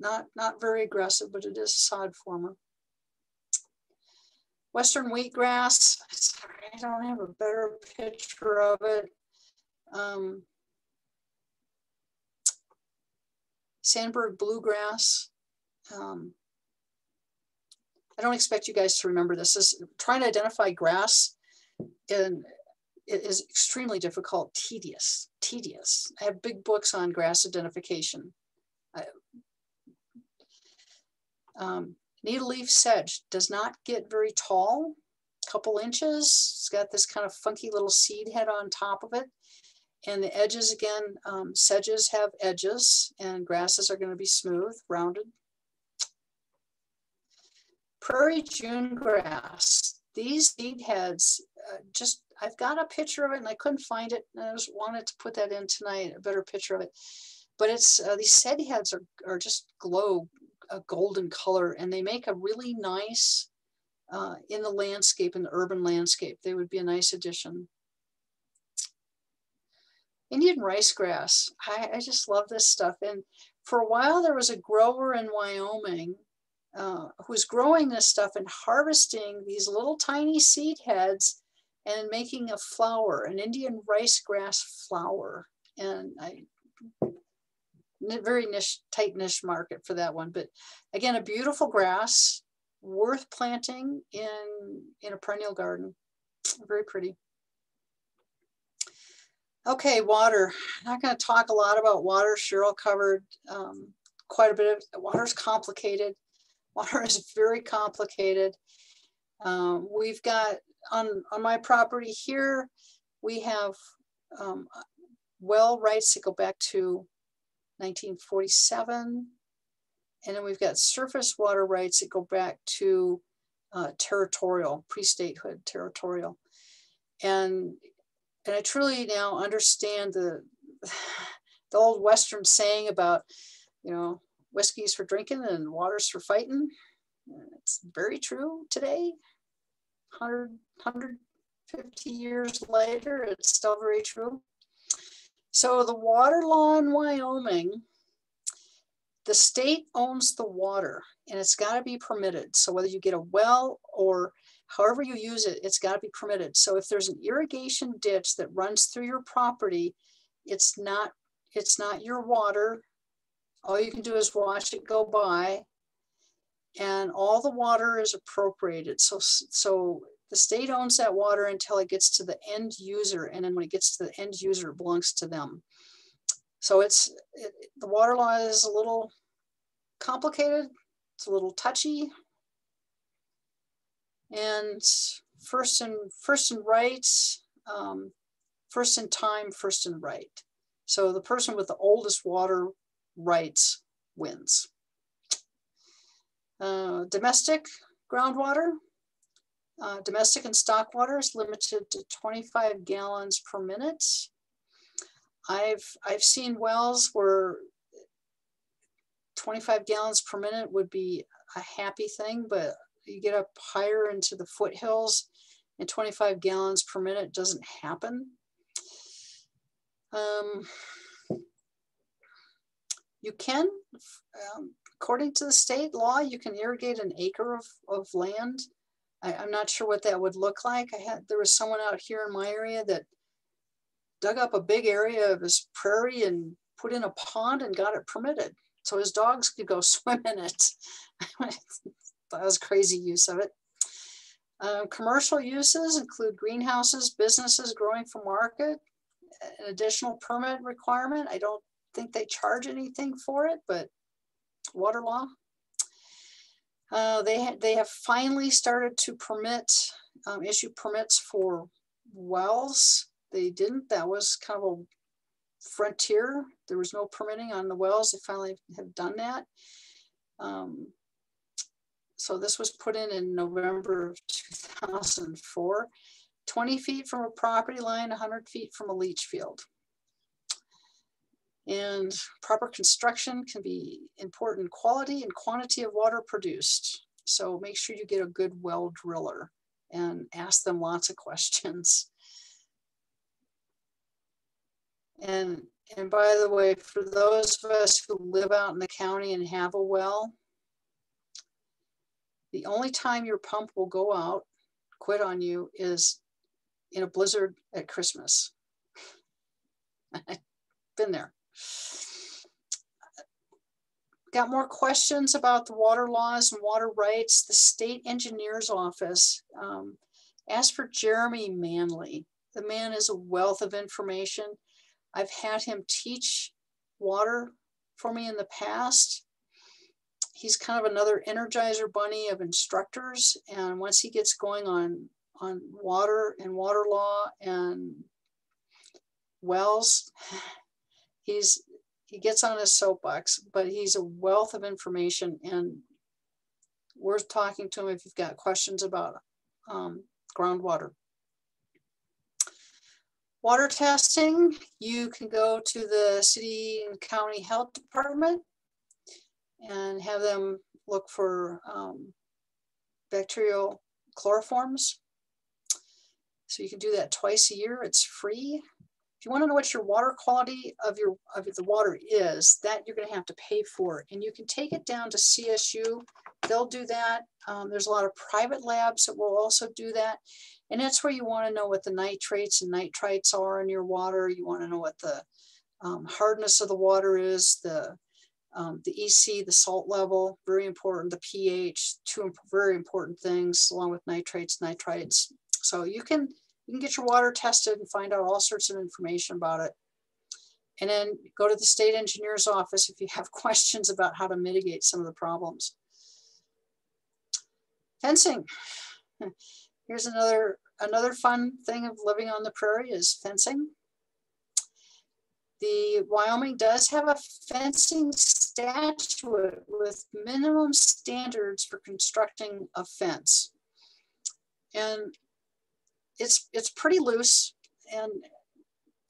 not, not very aggressive, but it is a sod former. Western wheatgrass, sorry, I don't have a better picture of it. Um, Sandberg bluegrass. Um, I don't expect you guys to remember this. this is trying to identify grass and it is extremely difficult, tedious, tedious. I have big books on grass identification. I, um, needle leaf sedge does not get very tall, a couple inches. It's got this kind of funky little seed head on top of it. And the edges again, um, sedges have edges and grasses are gonna be smooth, rounded. Prairie June grass. These seed heads, uh, just, I've got a picture of it and I couldn't find it. And I just wanted to put that in tonight, a better picture of it. But it's, uh, these seed heads are, are just glow a golden color and they make a really nice, uh, in the landscape, in the urban landscape, they would be a nice addition. Indian rice grass. I, I just love this stuff. And for a while, there was a grower in Wyoming uh, who was growing this stuff and harvesting these little tiny seed heads and making a flour, an Indian rice grass flour. And I, very niche, tight niche market for that one. But again, a beautiful grass, worth planting in, in a perennial garden. Very pretty. Okay, water. Not going to talk a lot about water. Cheryl covered um, quite a bit of water is complicated. Water is very complicated. Um, we've got on, on my property here, we have um, well rights that go back to 1947. And then we've got surface water rights that go back to uh, territorial, pre-statehood territorial. And and I truly now understand the the old Western saying about, you know, whiskey's for drinking and water's for fighting. It's very true today. 100, 150 years later, it's still very true. So the water law in Wyoming, the state owns the water and it's got to be permitted. So whether you get a well or however you use it, it's got to be permitted. So if there's an irrigation ditch that runs through your property, it's not it's not your water. All you can do is watch it go by and all the water is appropriated. So, so the state owns that water until it gets to the end user. And then when it gets to the end user, it belongs to them. So it's, it, the water law is a little complicated. It's a little touchy, and first in first in rights, um, first in time, first in right. So the person with the oldest water rights wins. Uh, domestic groundwater, uh, domestic and stock water is limited to 25 gallons per minute. I've, I've seen wells where 25 gallons per minute would be a happy thing, but you get up higher into the foothills and 25 gallons per minute doesn't happen. Um, you can, um, according to the state law, you can irrigate an acre of, of land. I, am not sure what that would look like. I had there was someone out here in my area that dug up a big area of his prairie and put in a pond and got it permitted. So his dogs could go swim in it. that was crazy use of it. Um, commercial uses include greenhouses, businesses growing for market, an additional permit requirement. I don't think they charge anything for it, but water law. Uh, they, ha they have finally started to permit, um, issue permits for wells. They didn't, that was kind of a frontier. There was no permitting on the wells. They finally have done that. Um, so this was put in in November of 2004. 20 feet from a property line, 100 feet from a leach field. And proper construction can be important quality and quantity of water produced. So make sure you get a good well driller and ask them lots of questions. And, and by the way, for those of us who live out in the county and have a well, the only time your pump will go out, quit on you, is in a blizzard at Christmas. Been there. Got more questions about the water laws and water rights. The state engineer's office um, asked for Jeremy Manley. The man is a wealth of information. I've had him teach water for me in the past. He's kind of another energizer bunny of instructors. And once he gets going on, on water and water law and wells, he's he gets on his soapbox, but he's a wealth of information and worth talking to him if you've got questions about um, groundwater. Water testing, you can go to the city and county health department and have them look for um, bacterial coliforms. So you can do that twice a year. It's free. If you want to know what your water quality of your of the water is, that you're going to have to pay for. And you can take it down to CSU. They'll do that. Um, there's a lot of private labs that will also do that. And that's where you want to know what the nitrates and nitrites are in your water. You want to know what the um, hardness of the water is, the um, the EC, the salt level, very important, the pH, two very important things along with nitrates, nitrites. So you can you can get your water tested and find out all sorts of information about it. And then go to the state engineer's office if you have questions about how to mitigate some of the problems. Fencing. Here's another, another fun thing of living on the prairie is fencing. The Wyoming does have a fencing statute with minimum standards for constructing a fence. And it's it's pretty loose and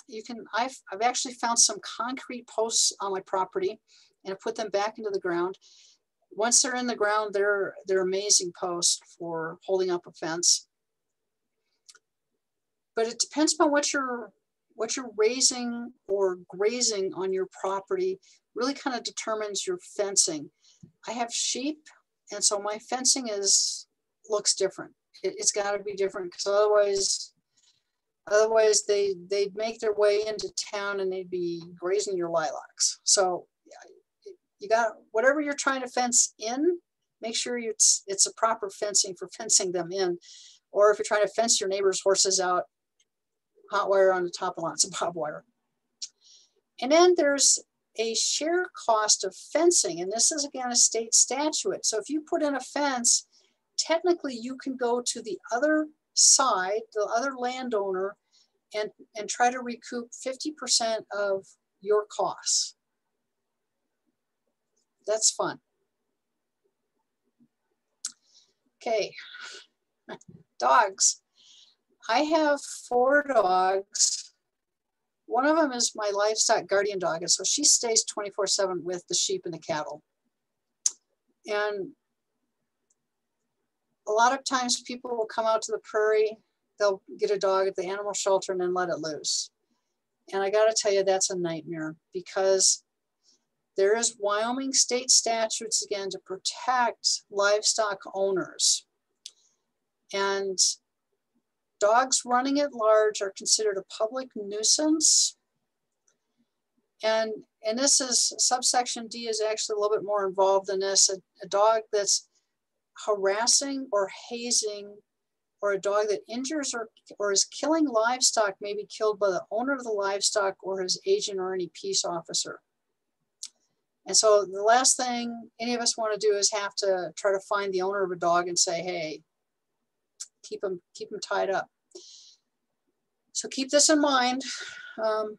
you can I've I've actually found some concrete posts on my property and I put them back into the ground. Once they're in the ground, they're they're amazing posts for holding up a fence. But it depends on what you're what you're raising or grazing on your property really kind of determines your fencing. I have sheep, and so my fencing is looks different it, has got to be different because otherwise otherwise they they'd make their way into town and they'd be grazing your lilacs. So you got whatever you're trying to fence in make sure it's it's a proper fencing for fencing them in. Or if you're trying to fence your neighbor's horses out hot wire on the top of lots of barbed wire. And then there's a share cost of fencing and this is again a state statute. So if you put in a fence technically you can go to the other side, the other landowner, and, and try to recoup 50% of your costs. That's fun. Okay, dogs. I have four dogs. One of them is my livestock guardian dog, and so she stays 24 7 with the sheep and the cattle. And a lot of times people will come out to the prairie, they'll get a dog at the animal shelter and then let it loose. And I got to tell you, that's a nightmare because there is Wyoming state statutes again to protect livestock owners. And dogs running at large are considered a public nuisance. And, and this is subsection D is actually a little bit more involved than this. A, a dog that's harassing or hazing or a dog that injures or, or is killing livestock may be killed by the owner of the livestock or his agent or any peace officer. And so the last thing any of us want to do is have to try to find the owner of a dog and say, hey, keep them, keep them tied up. So keep this in mind. Um,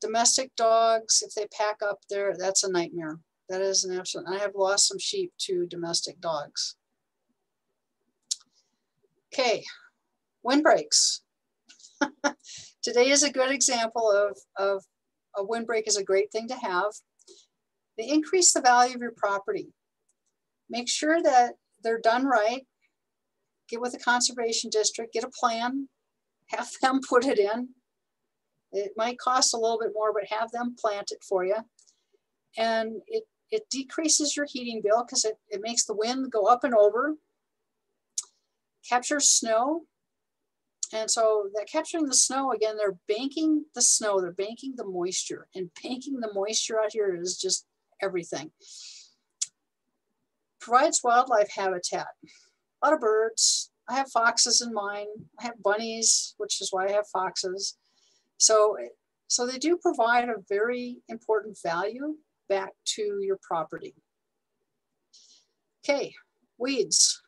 domestic dogs, if they pack up there, that's a nightmare. That is an absolute, I have lost some sheep to domestic dogs. Okay, windbreaks. Today is a good example of, of a windbreak is a great thing to have. They increase the value of your property. Make sure that they're done right. Get with the conservation district, get a plan, have them put it in. It might cost a little bit more, but have them plant it for you. And it, it decreases your heating bill because it, it makes the wind go up and over. Captures snow. And so that capturing the snow, again, they're banking the snow, they're banking the moisture. And banking the moisture out here is just everything. Provides wildlife habitat. A lot of birds. I have foxes in mine. I have bunnies, which is why I have foxes. So, so they do provide a very important value back to your property. Okay, weeds.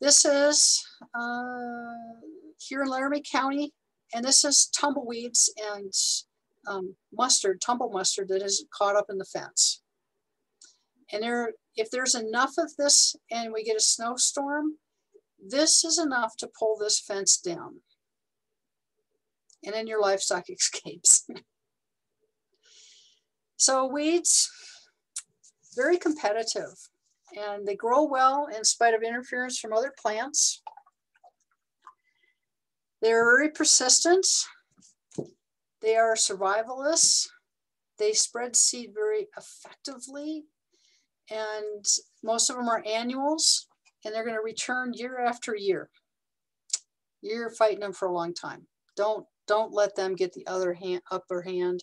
This is uh, here in Laramie County, and this is tumbleweeds and um, mustard, tumble mustard that is caught up in the fence. And there, if there's enough of this and we get a snowstorm, this is enough to pull this fence down. And then your livestock escapes. so weeds, very competitive and they grow well in spite of interference from other plants. They're very persistent they are survivalists. They spread seed very effectively. And most of them are annuals and they're going to return year after year. You're fighting them for a long time. Don't don't let them get the other hand upper hand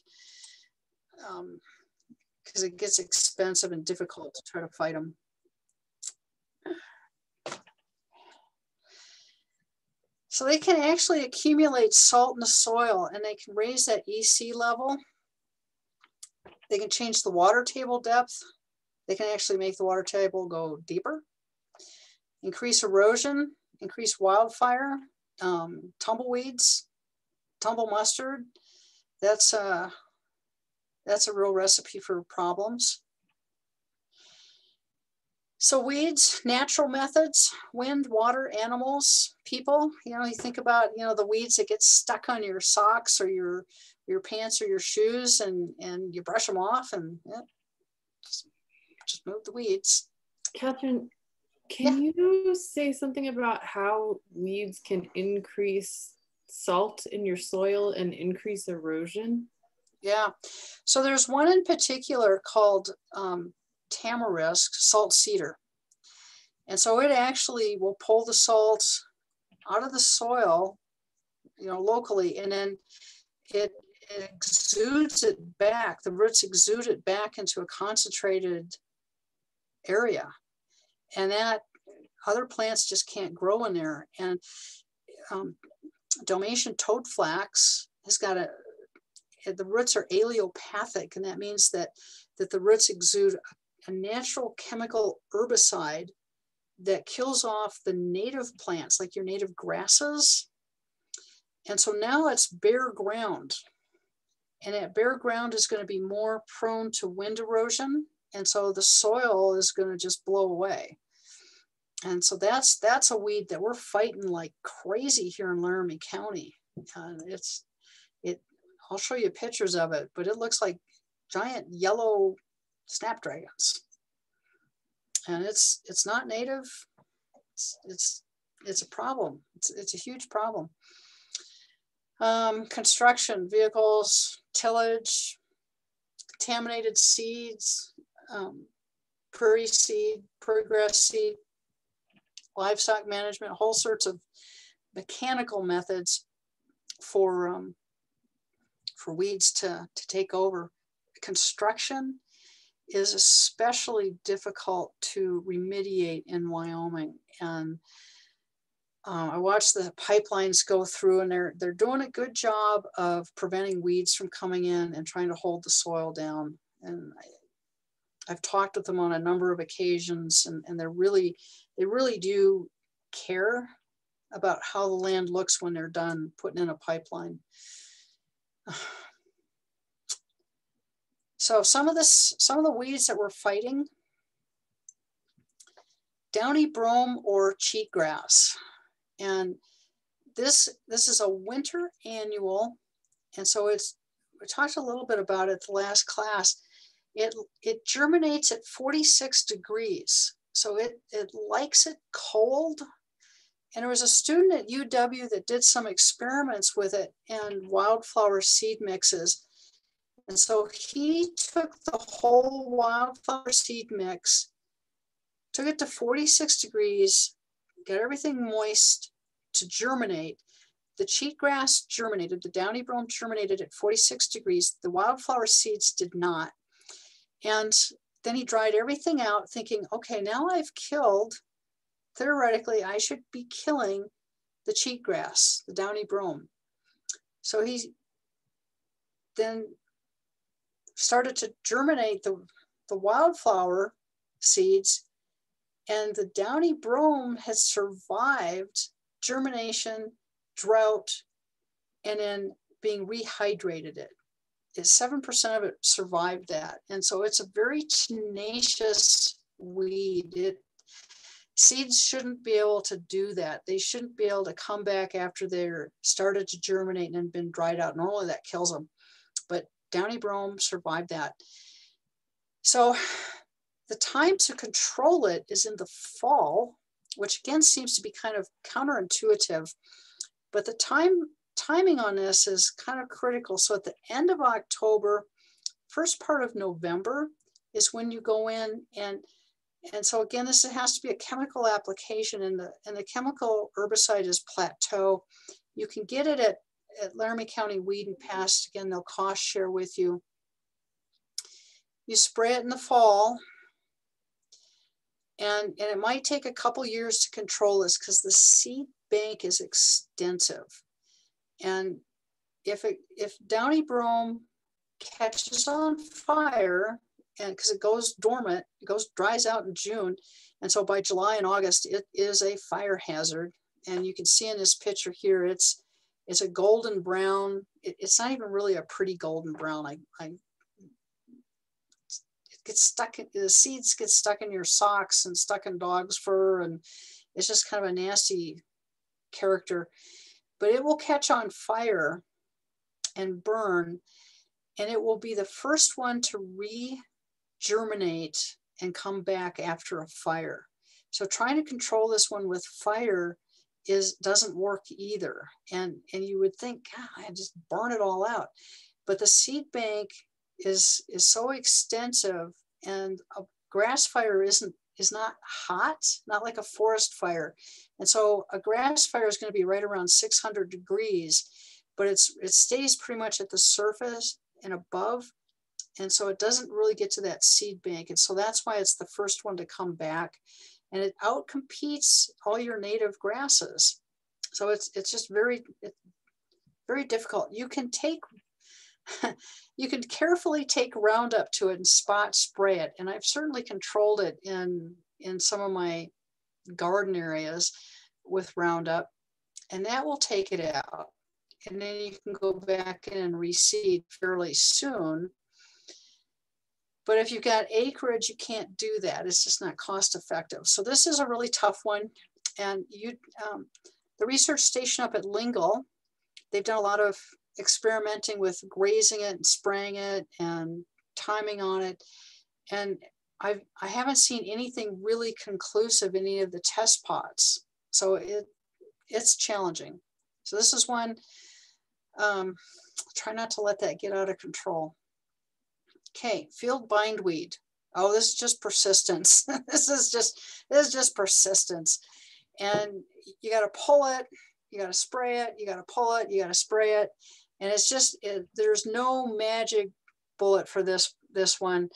because um, it gets expensive and difficult to try to fight them. So they can actually accumulate salt in the soil and they can raise that EC level. They can change the water table depth. They can actually make the water table go deeper. Increase erosion, increase wildfire, um, tumbleweeds, tumble mustard. That's a, that's a real recipe for problems. So weeds, natural methods, wind, water, animals, people, you know, you think about, you know, the weeds that get stuck on your socks or your your pants or your shoes and and you brush them off and yeah, just, just move the weeds. Catherine, can yeah. you say something about how weeds can increase salt in your soil and increase erosion? Yeah. So there's one in particular called um, tamarisk salt cedar. And so it actually will pull the salt out of the soil, you know, locally, and then it, it exudes it back. The roots exude it back into a concentrated area. And that other plants just can't grow in there. And um, Dalmatian toadflax has got a, the roots are allelopathic, and that means that, that the roots exude a natural chemical herbicide that kills off the native plants, like your native grasses. And so now it's bare ground. And that bare ground is going to be more prone to wind erosion. And so the soil is going to just blow away. And so that's that's a weed that we're fighting like crazy here in Laramie County. Uh, it's it. I'll show you pictures of it, but it looks like giant yellow snapdragons. And it's it's not native. It's it's, it's a problem. It's, it's a huge problem. Um, construction, vehicles, tillage, contaminated seeds, um, prairie seed, prairie grass seed, livestock management, whole sorts of mechanical methods for um, for weeds to, to take over. Construction is especially difficult to remediate in Wyoming. And uh, I watched the pipelines go through and they're, they're doing a good job of preventing weeds from coming in and trying to hold the soil down. And I, I've talked with them on a number of occasions and, and they're really, they really do care about how the land looks when they're done putting in a pipeline. So some of this, some of the weeds that we're fighting, downy brome or cheatgrass. And this, this is a winter annual. And so it's, we talked a little bit about it the last class. It, it germinates at 46 degrees. So it, it likes it cold. And there was a student at UW that did some experiments with it and wildflower seed mixes. And so he took the whole wildflower seed mix, took it to 46 degrees, got everything moist to germinate. The cheatgrass germinated, the downy brome germinated at 46 degrees. The wildflower seeds did not. And then he dried everything out, thinking, okay, now I've killed, theoretically, I should be killing the cheatgrass, the downy brome. So he then started to germinate the, the wildflower seeds and the downy brome has survived germination, drought, and then being rehydrated it. Is 7% of it survived that. And so it's a very tenacious weed. It, seeds shouldn't be able to do that. They shouldn't be able to come back after they're started to germinate and been dried out. Normally that kills them. But Downy brome survived that. So the time to control it is in the fall, which again seems to be kind of counterintuitive. But the time timing on this is kind of critical. So at the end of October, first part of November is when you go in and and so again, this has to be a chemical application and the, and the chemical herbicide is Plateau. You can get it at at Laramie County Weed and Pest, again, they'll cost share with you. You spray it in the fall, and, and it might take a couple years to control this because the seed bank is extensive. And if it if downy brome catches on fire, and because it goes dormant, it goes dries out in June, and so by July and August it is a fire hazard. And you can see in this picture here, it's it's a golden brown. It, it's not even really a pretty golden brown. I, I it gets stuck. In, the seeds get stuck in your socks and stuck in dog's fur, and it's just kind of a nasty character. But it will catch on fire and burn, and it will be the first one to re-germinate and come back after a fire. So trying to control this one with fire is doesn't work either. And and you would think, God, I just burn it all out. But the seed bank is is so extensive and a grass fire isn't is not hot, not like a forest fire. And so a grass fire is going to be right around 600 degrees, but it's it stays pretty much at the surface and above. And so it doesn't really get to that seed bank. And so that's why it's the first one to come back and it outcompetes all your native grasses. So it's it's just very very difficult. You can take you can carefully take Roundup to it and spot spray it, and I've certainly controlled it in in some of my garden areas with Roundup, and that will take it out. And then you can go back in and reseed fairly soon but if you've got acreage, you can't do that. It's just not cost effective. So this is a really tough one. And you, um, the research station up at Lingle, they've done a lot of experimenting with grazing it and spraying it and timing on it. And I've, I haven't seen anything really conclusive in any of the test pots. So it, it's challenging. So this is one Um, try not to let that get out of control. Okay, field bindweed. Oh, this is just persistence. this is just this is just persistence. And you got to pull it, you got to spray it, you got to pull it, you got to spray it. And it's just it, there's no magic bullet for this this one.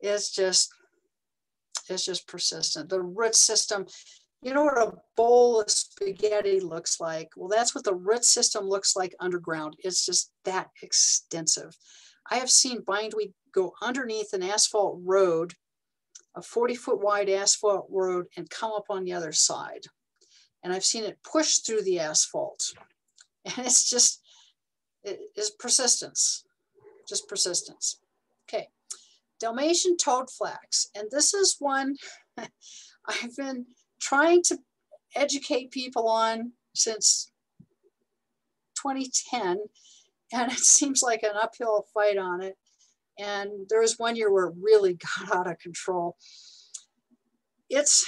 It's just it's just persistent. The root system, you know what a bowl of spaghetti looks like? Well, that's what the root system looks like underground. It's just that extensive. I have seen bindweed go underneath an asphalt road, a 40 foot wide asphalt road, and come up on the other side. And I've seen it push through the asphalt. And it's just, it is persistence, just persistence. Okay, Dalmatian toadflax. And this is one I've been trying to educate people on since 2010. And it seems like an uphill fight on it. And there was one year where it really got out of control. It's,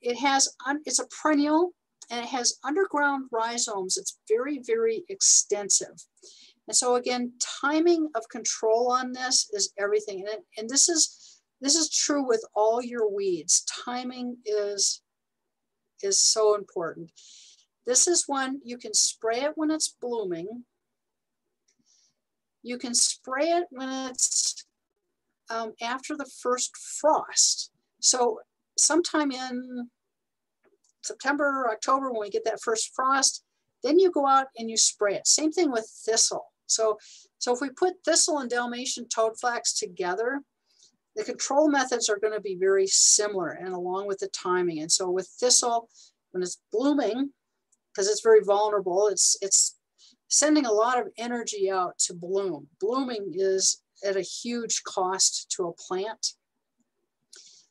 it has, it's a perennial and it has underground rhizomes. It's very, very extensive. And so again, timing of control on this is everything. And, it, and this is this is true with all your weeds. Timing is, is so important. This is one you can spray it when it's blooming. You can spray it when it's um, after the first frost. So sometime in September, October, when we get that first frost, then you go out and you spray it. Same thing with thistle. So, so if we put thistle and Dalmatian toadflax together, the control methods are going to be very similar and along with the timing. And so with thistle, when it's blooming, because it's very vulnerable, it's, it's sending a lot of energy out to bloom. Blooming is at a huge cost to a plant.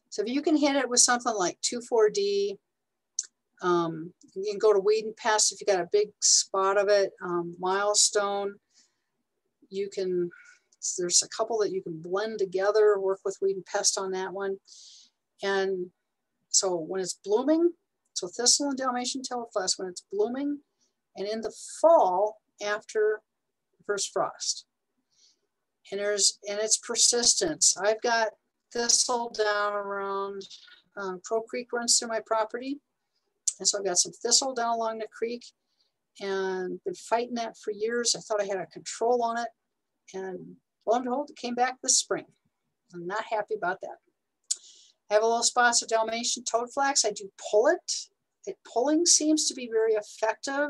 So if you can hit it with something like 2,4-D, um, you can go to Weed and Pest if you got a big spot of it, um, Milestone, you can, there's a couple that you can blend together, work with weed and pest on that one. And so when it's blooming, so thistle and Dalmatian toadflax, when it's blooming, and in the fall after first frost. And there's, and it's persistence. I've got thistle down around, um, Crow Creek runs through my property. And so I've got some thistle down along the creek and been fighting that for years. I thought I had a control on it. And lo and behold, it came back this spring. I'm not happy about that. I have a little spots of Dalmatian toadflax. I do pull it. It pulling seems to be very effective.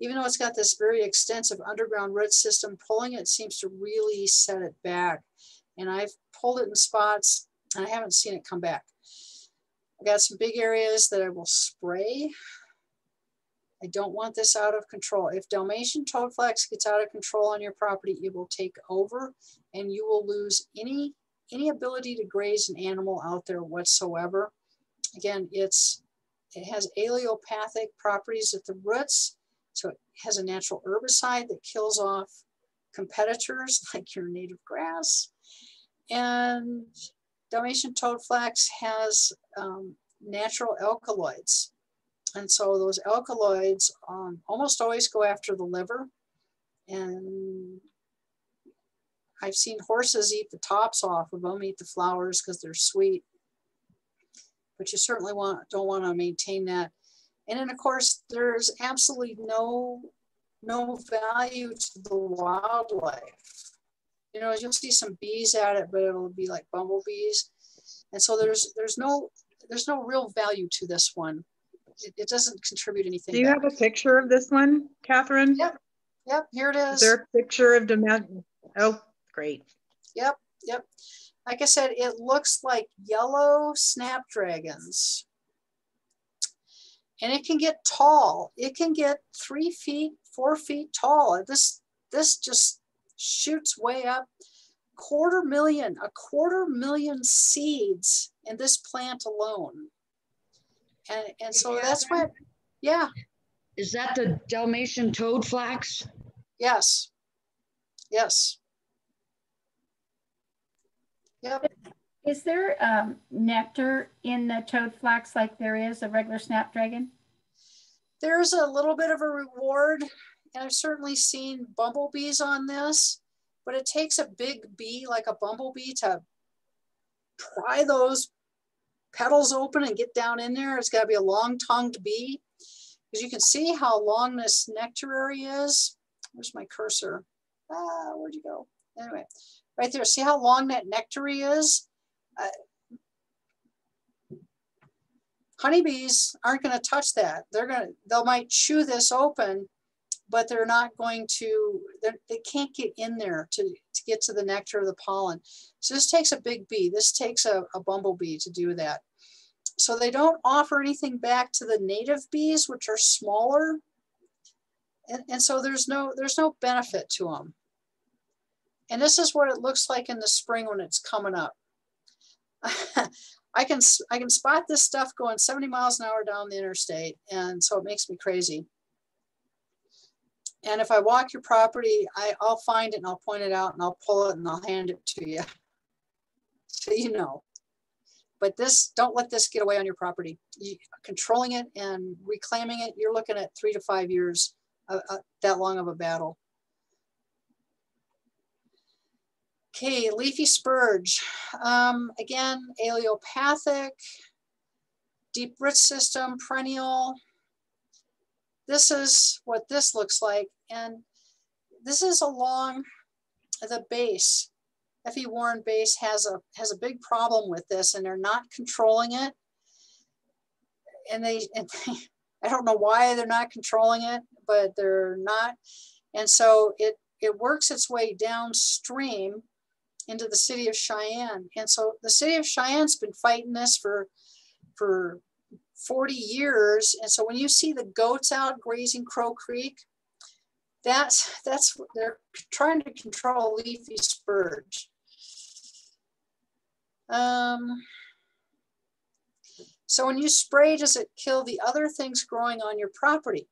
Even though it's got this very extensive underground root system, pulling it seems to really set it back. And I've pulled it in spots and I haven't seen it come back. I got some big areas that I will spray I don't want this out of control. If Dalmatian toadflax gets out of control on your property, it will take over and you will lose any, any ability to graze an animal out there whatsoever. Again, it's, it has allelopathic properties at the roots. So it has a natural herbicide that kills off competitors like your native grass. And Dalmatian toadflax has um, natural alkaloids. And so those alkaloids um, almost always go after the liver. And I've seen horses eat the tops off of them, eat the flowers because they're sweet. But you certainly want don't want to maintain that. And then of course, there's absolutely no no value to the wildlife. You know, you'll see some bees at it, but it'll be like bumblebees. And so there's there's no there's no real value to this one it, it doesn't contribute anything. Do you back. have a picture of this one, Catherine? Yep. Yep. Here it is. Is there a picture of demand? Oh, great. Yep. Yep. Like I said, it looks like yellow snapdragons. And it can get tall. It can get three feet, four feet tall. This, this just shoots way up. Quarter million, a quarter million seeds in this plant alone. And, and so that's what, yeah. Is that the Dalmatian toadflax? Yes. Yes. Yep. Is there um, nectar in the toadflax like there is a regular snapdragon? There's a little bit of a reward and I've certainly seen bumblebees on this, but it takes a big bee like a bumblebee to pry those petals open and get down in there. It's got to be a long-tongued bee because you can see how long this nectary is. Where's my cursor? Ah, where'd you go? Anyway, right there. See how long that nectary is? Uh, honeybees aren't going to touch that. They're going to, they might chew this open, but they're not going to, they can't get in there to, to get to the nectar of the pollen. So this takes a big bee. This takes a, a bumblebee to do that. So they don't offer anything back to the native bees, which are smaller. And, and so there's no, there's no benefit to them. And this is what it looks like in the spring when it's coming up. I can I can spot this stuff going 70 miles an hour down the interstate, and so it makes me crazy. And if I walk your property, I, I'll find it and I'll point it out and I'll pull it and I'll hand it to you, so you know. But this, don't let this get away on your property. You, controlling it and reclaiming it, you're looking at three to five years, uh, uh, that long of a battle. Okay, leafy spurge. Um, again, allelopathic, deep root system, perennial. This is what this looks like. And this is along the base. F.E. Warren base has a, has a big problem with this and they're not controlling it. And they, and they, I don't know why they're not controlling it, but they're not. And so it, it works its way downstream into the city of Cheyenne. And so the city of Cheyenne's been fighting this for, for 40 years. And so when you see the goats out grazing Crow Creek, that's, that's, they're trying to control leafy spurge. Um, so when you spray, does it kill the other things growing on your property?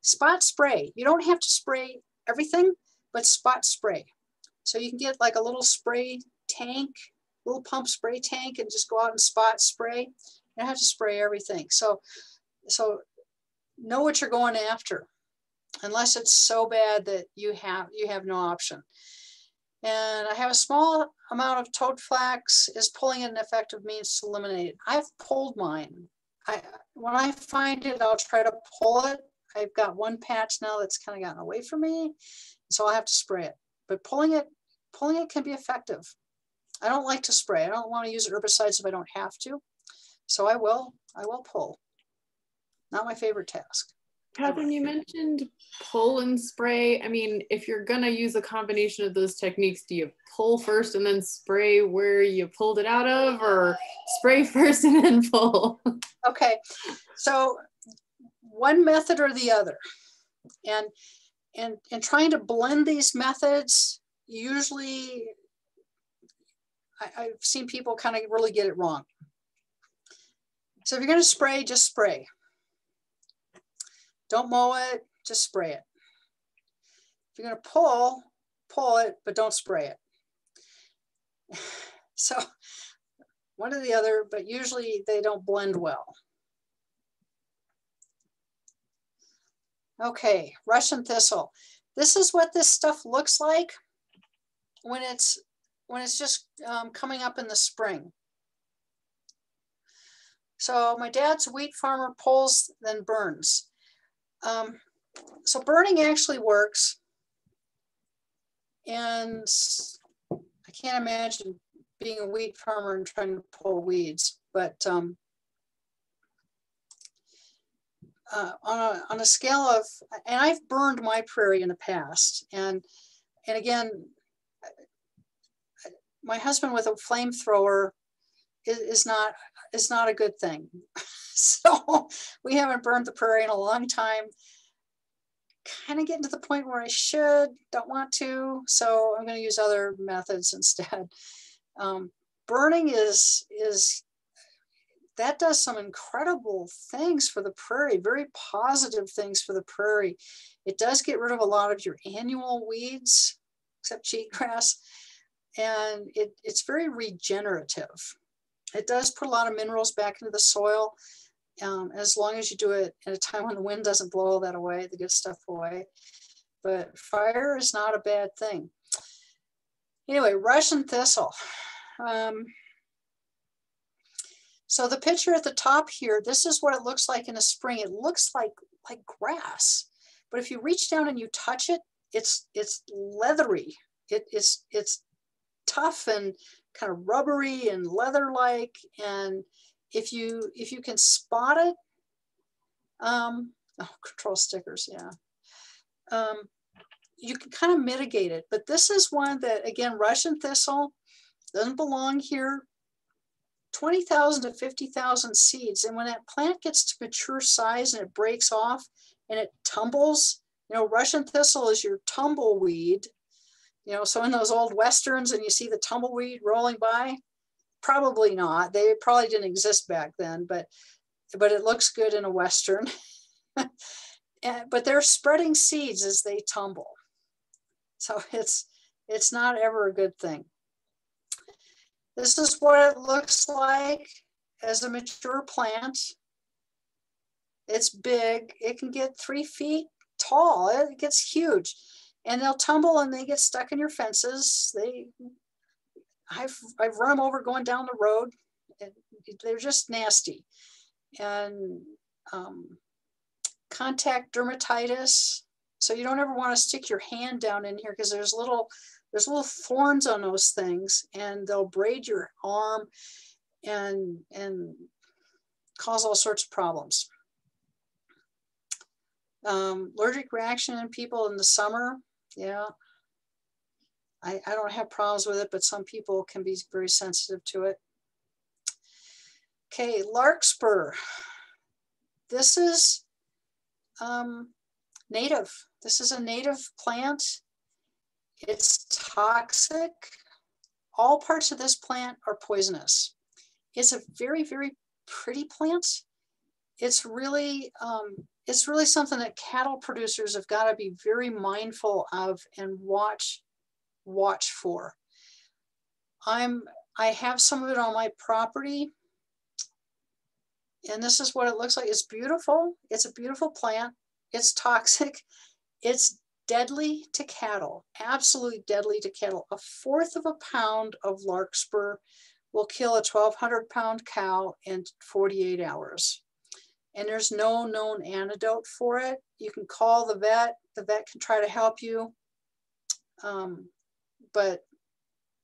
Spot spray. You don't have to spray everything, but spot spray. So you can get like a little spray tank, little pump spray tank and just go out and spot spray. You don't have to spray everything. So, so know what you're going after unless it's so bad that you have you have no option. And I have a small amount of toad flax. Is pulling an effective means to eliminate it? I've pulled mine. I, when I find it, I'll try to pull it. I've got one patch now that's kind of gotten away from me. So I'll have to spray it. But pulling it, pulling it can be effective. I don't like to spray. I don't want to use herbicides if I don't have to. So I will, I will pull. Not my favorite task. Catherine, you mentioned pull and spray. I mean, if you're gonna use a combination of those techniques, do you pull first and then spray where you pulled it out of, or spray first and then pull? Okay, so one method or the other. And and, and trying to blend these methods, usually I, have seen people kind of really get it wrong. So if you're going to spray, just spray. Don't mow it, just spray it. If you're going to pull, pull it, but don't spray it. So one or the other, but usually they don't blend well. Okay, Russian thistle. This is what this stuff looks like when it's when it's just um, coming up in the spring. So my dad's wheat farmer pulls, then burns. Um, so burning actually works. And I can't imagine being a wheat farmer and trying to pull weeds, but um, uh, on, a, on a scale of, and I've burned my prairie in the past. And, and again, my husband with a flamethrower is, is not, is not a good thing. so we haven't burned the prairie in a long time. Kind of getting to the point where I should, don't want to. So I'm going to use other methods instead. Um, burning is, is that does some incredible things for the prairie, very positive things for the prairie. It does get rid of a lot of your annual weeds, except cheatgrass, and it, it's very regenerative. It does put a lot of minerals back into the soil. um, as long as you do it at a time when the wind doesn't blow all that away, the good stuff away. But fire is not a bad thing. Anyway, Russian thistle. Um, so the picture at the top here, this is what it looks like in a spring. It looks like, like grass, but if you reach down and you touch it, it's, it's leathery. It, it's, it's tough and kind of rubbery and leather-like. And if you, if you can spot it, um, oh, control stickers, yeah. Um, you can kind of mitigate it, but this is one that, again, Russian thistle doesn't belong here 20,000 to 50,000 seeds. And when that plant gets to mature size and it breaks off and it tumbles, you know, Russian thistle is your tumbleweed. You know, so in those old Westerns and you see the tumbleweed rolling by, probably not. They probably didn't exist back then, but but it looks good in a Western. but they're spreading seeds as they tumble. So it's it's not ever a good thing. This is what it looks like as a mature plant. It's big. It can get three feet tall. It gets huge. And they'll tumble and they get stuck in your fences. They, I've, I've run them over going down the road. They're just nasty. And um, contact dermatitis. So you don't ever want to stick your hand down in here because there's little there's little thorns on those things and they'll braid your arm and and cause all sorts of problems. Um, allergic reaction in people in the summer, yeah. I, I don't have problems with it, but some people can be very sensitive to it. Okay, larkspur. This is um, native. This is a native plant it's toxic. All parts of this plant are poisonous. It's a very, very pretty plant. It's really, um, it's really something that cattle producers have got to be very mindful of and watch, watch for. I'm, I have some of it on my property. And this is what it looks like. It's beautiful. It's a beautiful plant. It's toxic. It's deadly to cattle, absolutely deadly to cattle. A fourth of a pound of larkspur will kill a 1,200 pound cow in 48 hours. And there's no known antidote for it. You can call the vet, the vet can try to help you. Um, but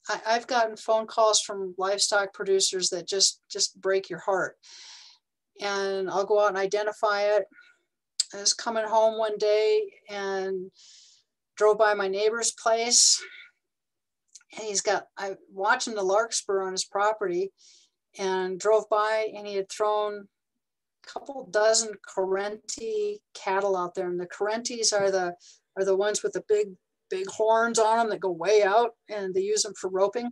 I, I've gotten phone calls from livestock producers that just, just break your heart. And I'll go out and identify it I was coming home one day and drove by my neighbor's place. And he's got, I watching the larkspur on his property and drove by and he had thrown couple dozen Corriente cattle out there. And the Corrientes are the, are the ones with the big, big horns on them that go way out and they use them for roping.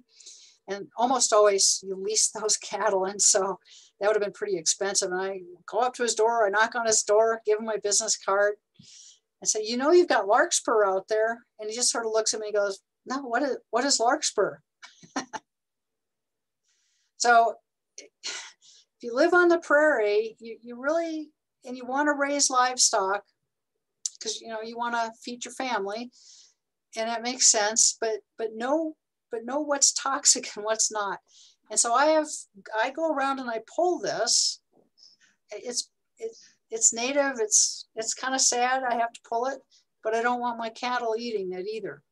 And almost always you lease those cattle. And so that would have been pretty expensive. And I go up to his door, I knock on his door, give him my business card, and say, you know, you've got larkspur out there. And he just sort of looks at me and goes, no, what is, what is larkspur? so if you live on the prairie, you, you really, and you want to raise livestock because, you know, you want to feed your family and that makes sense, but, but know, but know what's toxic and what's not. And so I have, I go around and I pull this. It's, it, it's native. It's, it's kind of sad. I have to pull it, but I don't want my cattle eating it either.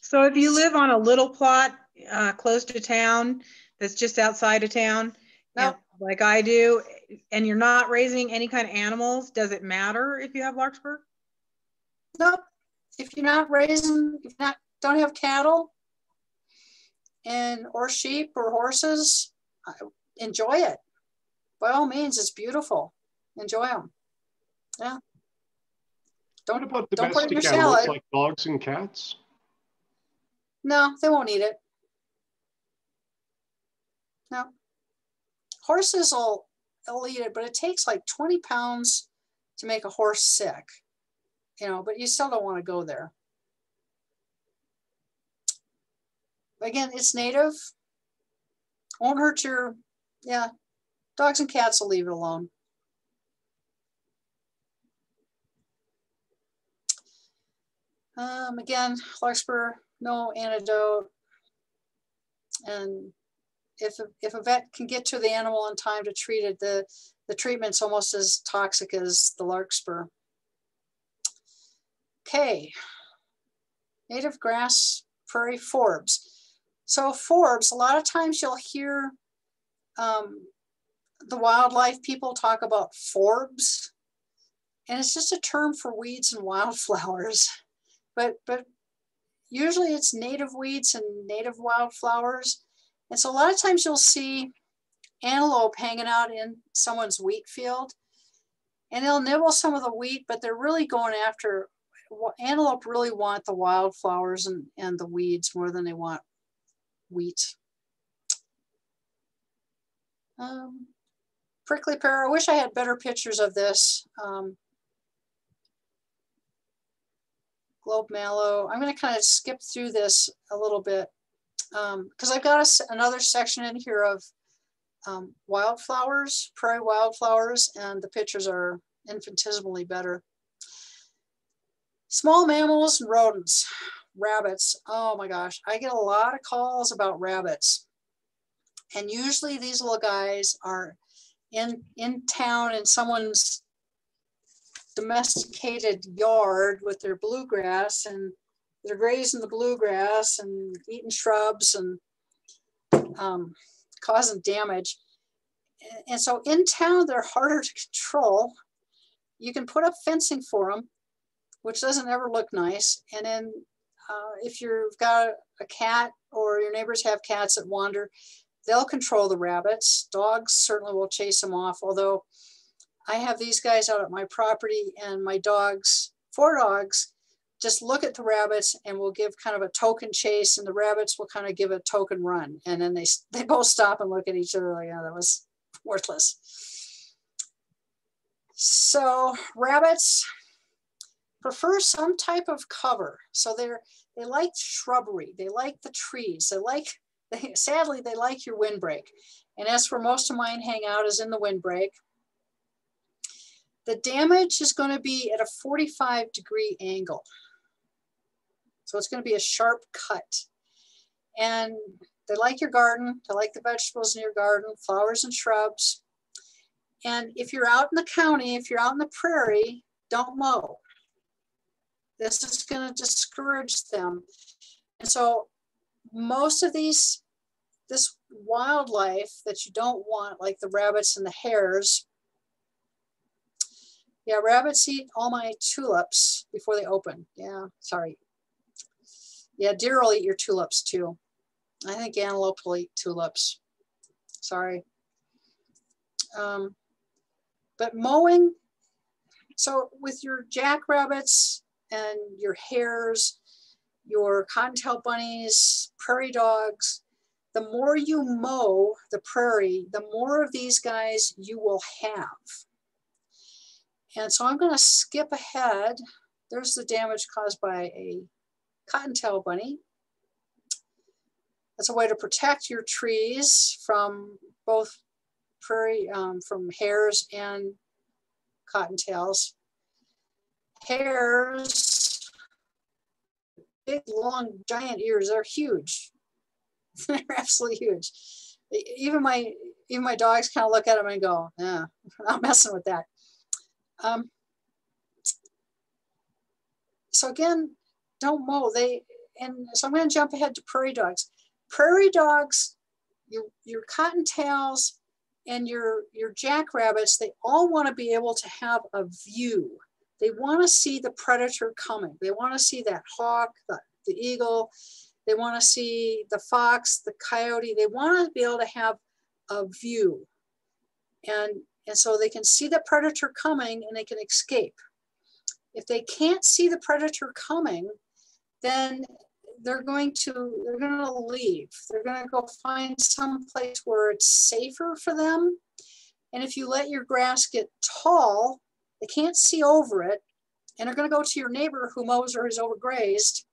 So if you live on a little plot uh, close to town, that's just outside of town, no. like I do, and you're not raising any kind of animals, does it matter if you have larkspur? Nope. If you're not raising, if you not don't have cattle, and or sheep or horses, enjoy it. By all means, it's beautiful. Enjoy them. Yeah. Don't, what about don't put it in your salad. like dogs and cats? No, they won't eat it. horses will, will eat it, but it takes like 20 pounds to make a horse sick, you know, but you still don't want to go there. Again, it's native. Won't hurt your, yeah, dogs and cats will leave it alone. Um, again, Larkspur, no antidote. And if a, if a vet can get to the animal in time to treat it, the, the treatment's almost as toxic as the larkspur. Okay, native grass prairie forbs. So forbs, a lot of times you'll hear um, the wildlife people talk about forbs, and it's just a term for weeds and wildflowers. But, but usually it's native weeds and native wildflowers. And so a lot of times you'll see antelope hanging out in someone's wheat field and they'll nibble some of the wheat, but they're really going after, antelope really want the wildflowers and, and the weeds more than they want wheat. Um, prickly pear, I wish I had better pictures of this. Um, globe mallow, I'm gonna kind of skip through this a little bit because um, I've got a, another section in here of um, wildflowers, prairie wildflowers, and the pictures are infinitesimally better. Small mammals and rodents, rabbits. Oh my gosh, I get a lot of calls about rabbits. And usually these little guys are in, in town in someone's domesticated yard with their bluegrass and they're grazing the bluegrass and eating shrubs and um, causing damage. And so in town, they're harder to control. You can put up fencing for them, which doesn't ever look nice. And then uh, if you've got a cat or your neighbors have cats that wander, they'll control the rabbits. Dogs certainly will chase them off, although I have these guys out at my property and my dogs, four dogs, just look at the rabbits and we'll give kind of a token chase and the rabbits will kind of give a token run. And then they, they both stop and look at each other like, oh, that was worthless. So rabbits prefer some type of cover. So they're, they like shrubbery. They like the trees. They like, they, sadly, they like your windbreak. And that's where most of mine hang out is in the windbreak. The damage is going to be at a 45 degree angle. So it's going to be a sharp cut. And they like your garden, they like the vegetables in your garden, flowers and shrubs. And if you're out in the county, if you're out in the prairie, don't mow. This is going to discourage them. And so most of these, this wildlife that you don't want, like the rabbits and the hares, yeah, rabbits eat all my tulips before they open. Yeah, sorry. Yeah, deer will eat your tulips too. I think antelope will eat tulips. Sorry. Um, but mowing, so with your jackrabbits and your hares, your cottontail bunnies, prairie dogs, the more you mow the prairie, the more of these guys you will have. And so I'm going to skip ahead. There's the damage caused by a cottontail bunny. That's a way to protect your trees from both prairie, um, from hares and cottontails. Hares, big, long, giant ears, they're huge. they're absolutely huge. Even my even my dogs kind of look at them and go, yeah, I'm not messing with that. Um, so again, don't mow. They and so I'm going to jump ahead to prairie dogs. Prairie dogs, your your cottontails, and your your jackrabbits, they all want to be able to have a view. They want to see the predator coming. They want to see that hawk, the, the eagle. They want to see the fox, the coyote. They want to be able to have a view. And, and so they can see the predator coming and they can escape. If they can't see the predator coming, then they're going to they're going to leave. They're going to go find some place where it's safer for them. And if you let your grass get tall they can't see over it and they're going to go to your neighbor who mows or is overgrazed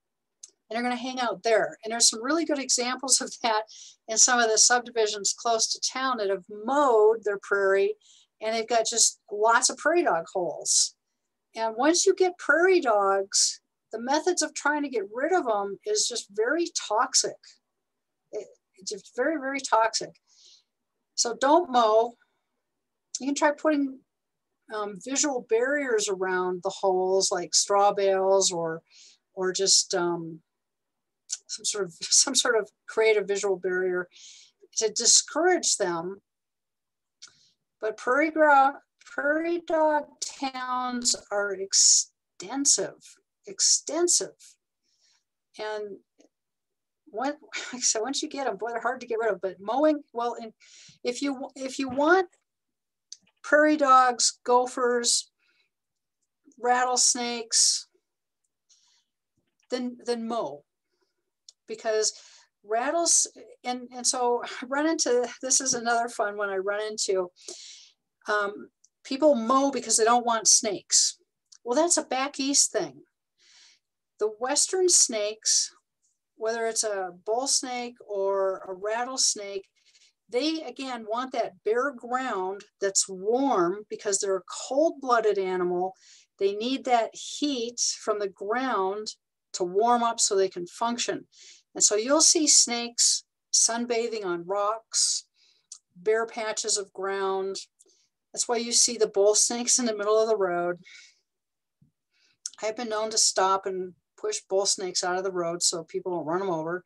and they're going to hang out there. And there's some really good examples of that in some of the subdivisions close to town that have mowed their prairie and they've got just lots of prairie dog holes. And once you get prairie dogs the methods of trying to get rid of them is just very toxic. It, it's just very, very toxic. So don't mow. You can try putting um, visual barriers around the holes like straw bales or, or just um, some sort of some sort of creative visual barrier to discourage them. But prairie, prairie dog towns are extensive, extensive. And so once you get them, boy, they're hard to get rid of. But mowing, well, and if you if you want prairie dogs, gophers, rattlesnakes, then then mow because rattles and and so I run into this is another fun one I run into. Um, people mow because they don't want snakes. Well, that's a back east thing. The western snakes, whether it's a bull snake or a rattlesnake, they again want that bare ground that's warm because they're a cold-blooded animal. They need that heat from the ground to warm up so they can function. And so you'll see snakes sunbathing on rocks, bare patches of ground. That's why you see the bull snakes in the middle of the road. I've been known to stop and push bull snakes out of the road so people don't run them over.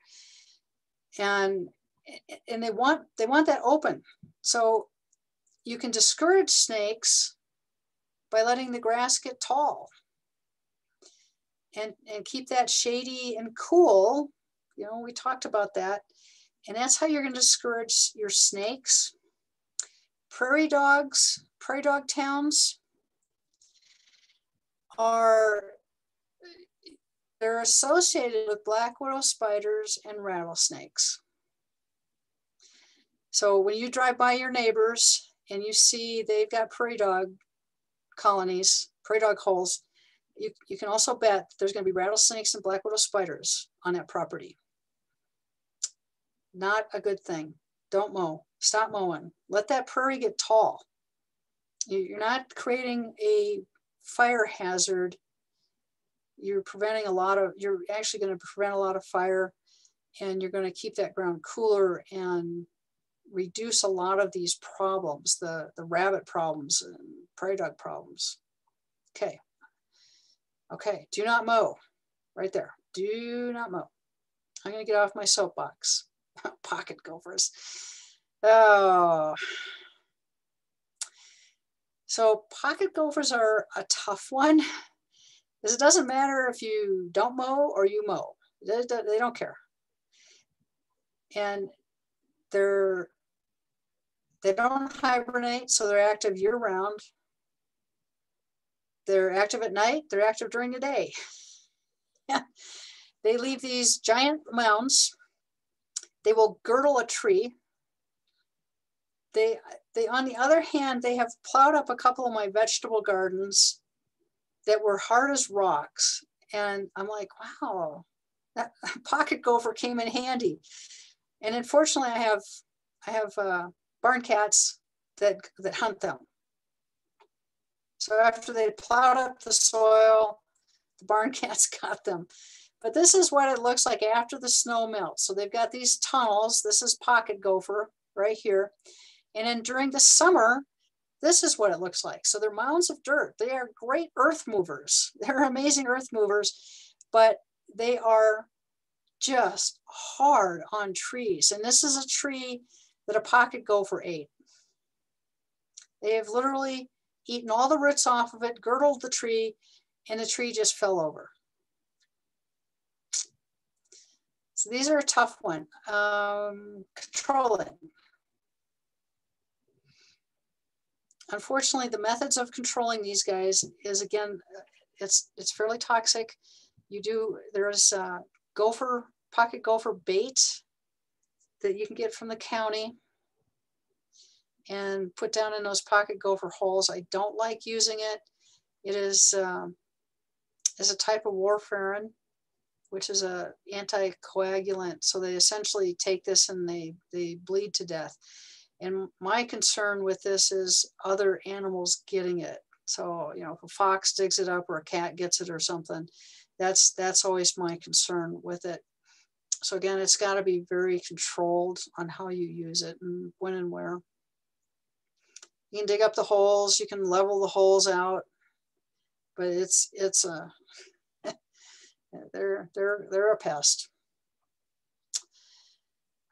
And and they want they want that open. So you can discourage snakes by letting the grass get tall and, and keep that shady and cool you know, we talked about that. And that's how you're going to discourage your snakes. Prairie dogs, prairie dog towns are they're associated with black widow spiders and rattlesnakes. So when you drive by your neighbors and you see they've got prairie dog colonies, prairie dog holes, you, you can also bet there's going to be rattlesnakes and black widow spiders on that property. Not a good thing. Don't mow. Stop mowing. Let that prairie get tall. You're not creating a fire hazard. You're preventing a lot of, you're actually going to prevent a lot of fire and you're going to keep that ground cooler and reduce a lot of these problems, the, the rabbit problems and prairie dog problems. Okay. Okay, do not mow. Right there. Do not mow. I'm going to get off my soapbox. pocket gophers. Oh. So pocket gophers are a tough one because it doesn't matter if you don't mow or you mow. They, they don't care. And they're they don't hibernate, so they're active year round. They're active at night, they're active during the day. they leave these giant mounds they will girdle a tree. They, they, on the other hand, they have plowed up a couple of my vegetable gardens that were hard as rocks. And I'm like, wow, that pocket gopher came in handy. And unfortunately, I have, I have uh, barn cats that, that hunt them. So after they plowed up the soil, the barn cats got them. But this is what it looks like after the snow melts. So they've got these tunnels. This is pocket gopher right here. And then during the summer, this is what it looks like. So they're mounds of dirt. They are great earth movers. They're amazing earth movers, but they are just hard on trees. And this is a tree that a pocket gopher ate. They have literally eaten all the roots off of it, girdled the tree, and the tree just fell over. So these are a tough one. Um, controlling. Unfortunately, the methods of controlling these guys is again, it's it's fairly toxic. You do, there's uh, gopher, pocket gopher bait that you can get from the county and put down in those pocket gopher holes. I don't like using it. It is, uh, is a type of warfarin which is a anticoagulant. So they essentially take this and they, they bleed to death. And my concern with this is other animals getting it. So, you know, if a fox digs it up or a cat gets it or something, that's that's always my concern with it. So again, it's got to be very controlled on how you use it and when and where. You can dig up the holes, you can level the holes out, but it's it's a they're they're they're a pest.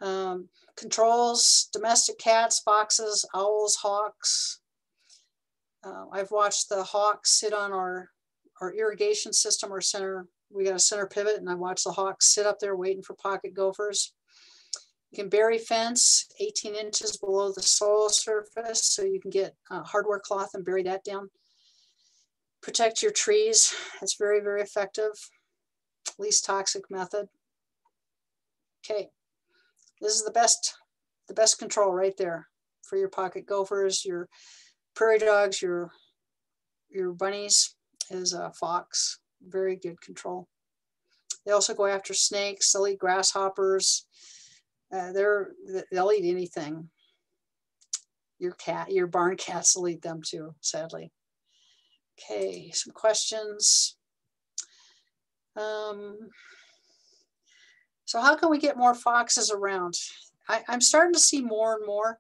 Um, controls domestic cats, foxes, owls, hawks. Uh, I've watched the hawks sit on our our irrigation system, our center. We got a center pivot, and I watch the hawks sit up there waiting for pocket gophers. You can bury fence 18 inches below the soil surface, so you can get uh, hardware cloth and bury that down. Protect your trees. It's very, very effective. Least toxic method. Okay, this is the best, the best control right there for your pocket gophers, your prairie dogs, your your bunnies is a fox. Very good control. They also go after snakes. They'll eat grasshoppers. Uh, they're they'll eat anything. Your cat, your barn cats will eat them too. Sadly. Okay, some questions. Um, so how can we get more foxes around? I, am starting to see more and more.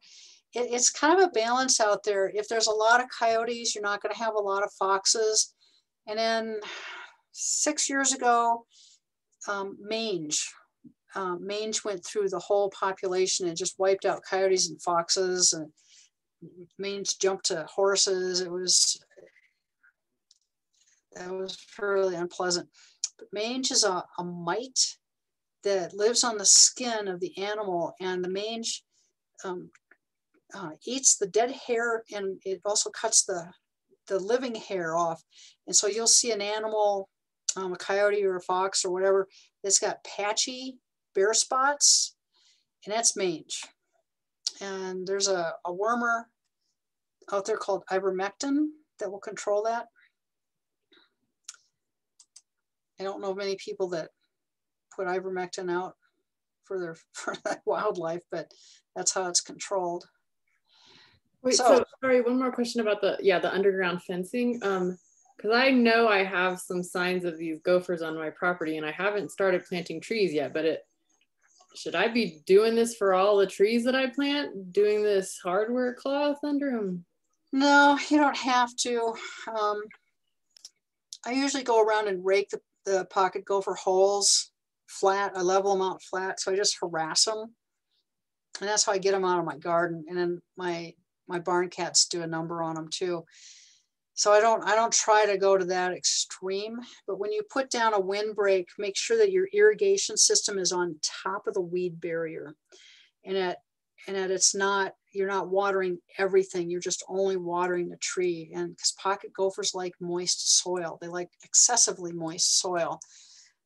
It, it's kind of a balance out there. If there's a lot of coyotes, you're not going to have a lot of foxes. And then six years ago, um, mange. Um, mange went through the whole population and just wiped out coyotes and foxes. And mange jumped to horses. It was that was fairly unpleasant. But mange is a, a mite that lives on the skin of the animal, and the mange um, uh, eats the dead hair and it also cuts the, the living hair off. And so you'll see an animal, um, a coyote or a fox or whatever, that's got patchy bare spots, and that's mange. And there's a, a wormer out there called ivermectin that will control that. I don't know many people that put ivermectin out for their for that wildlife, but that's how it's controlled. Wait, so, so sorry, one more question about the yeah the underground fencing. Um, because I know I have some signs of these gophers on my property, and I haven't started planting trees yet. But it should I be doing this for all the trees that I plant? Doing this hardware cloth under them? No, you don't have to. Um, I usually go around and rake the, the pocket gopher holes flat. I level them out flat. So I just harass them. And that's how I get them out of my garden. And then my my barn cats do a number on them too. So I don't I don't try to go to that extreme, but when you put down a windbreak, make sure that your irrigation system is on top of the weed barrier. And that and that it's not you're not watering everything, you're just only watering the tree. And because pocket gophers like moist soil, they like excessively moist soil.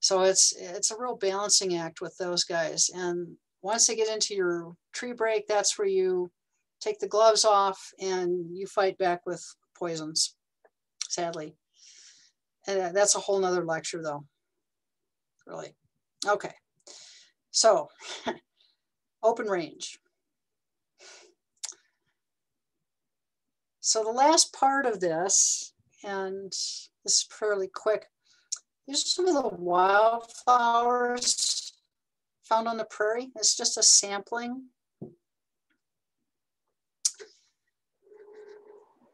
So it's it's a real balancing act with those guys. And once they get into your tree break, that's where you take the gloves off and you fight back with poisons, sadly. And that's a whole nother lecture though, really. Okay, so open range. So the last part of this, and this is fairly quick, these are some of the wildflowers found on the prairie. It's just a sampling.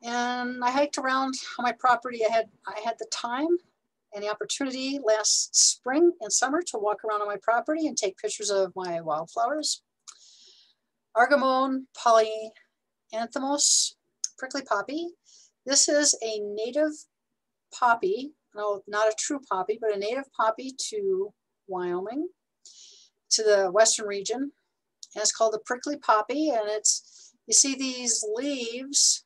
And I hiked around on my property. I had, I had the time and the opportunity last spring and summer to walk around on my property and take pictures of my wildflowers. Argemone polyanthemos, prickly poppy. This is a native poppy no, not a true poppy, but a native poppy to Wyoming, to the western region. And it's called the prickly poppy. And it's, you see these leaves,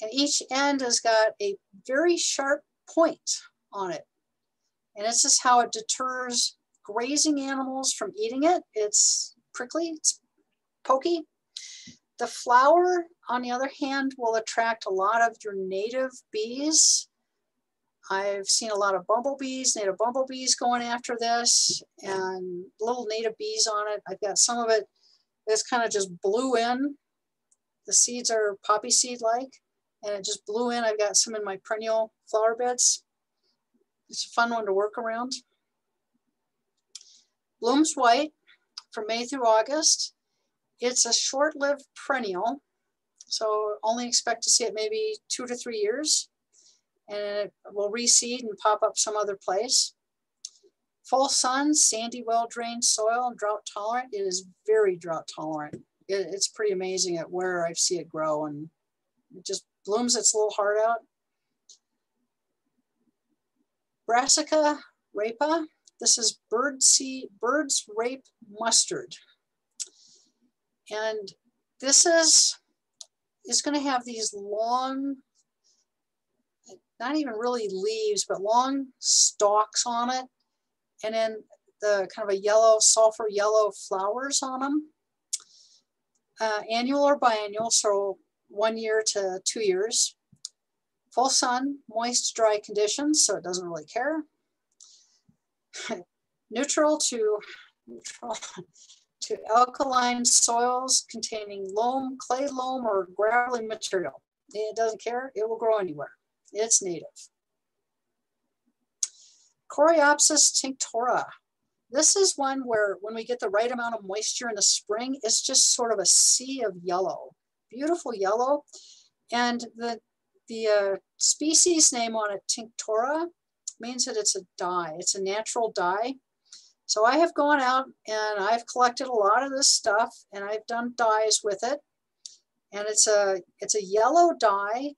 and each end has got a very sharp point on it. And this is how it deters grazing animals from eating it. It's prickly, it's pokey. The flower, on the other hand, will attract a lot of your native bees. I've seen a lot of bumblebees, native bumblebees going after this and little native bees on it. I've got some of it that's kind of just blew in. The seeds are poppy seed like. and it just blew in. I've got some in my perennial flower beds. It's a fun one to work around. Blooms white from May through August. It's a short-lived perennial, so only expect to see it maybe two to three years, and it will reseed and pop up some other place. Full sun, sandy, well-drained soil, and drought tolerant. It is very drought tolerant. It, it's pretty amazing at where I see it grow, and it just blooms its little heart out. Brassica rapa. This is bird seed, bird's rape mustard. And this is, is gonna have these long, not even really leaves, but long stalks on it. And then the kind of a yellow, sulfur yellow flowers on them. Uh, annual or biannual, so one year to two years. Full sun, moist, dry conditions, so it doesn't really care. neutral to neutral to alkaline soils containing loam, clay loam, or gravelly material. It doesn't care, it will grow anywhere. It's native. Coreopsis tinctoria. This is one where when we get the right amount of moisture in the spring, it's just sort of a sea of yellow, beautiful yellow. And the, the uh, species name on it, tinctoria, means that it's a dye. It's a natural dye. So I have gone out and I've collected a lot of this stuff and I've done dyes with it. And it's a it's a yellow dye.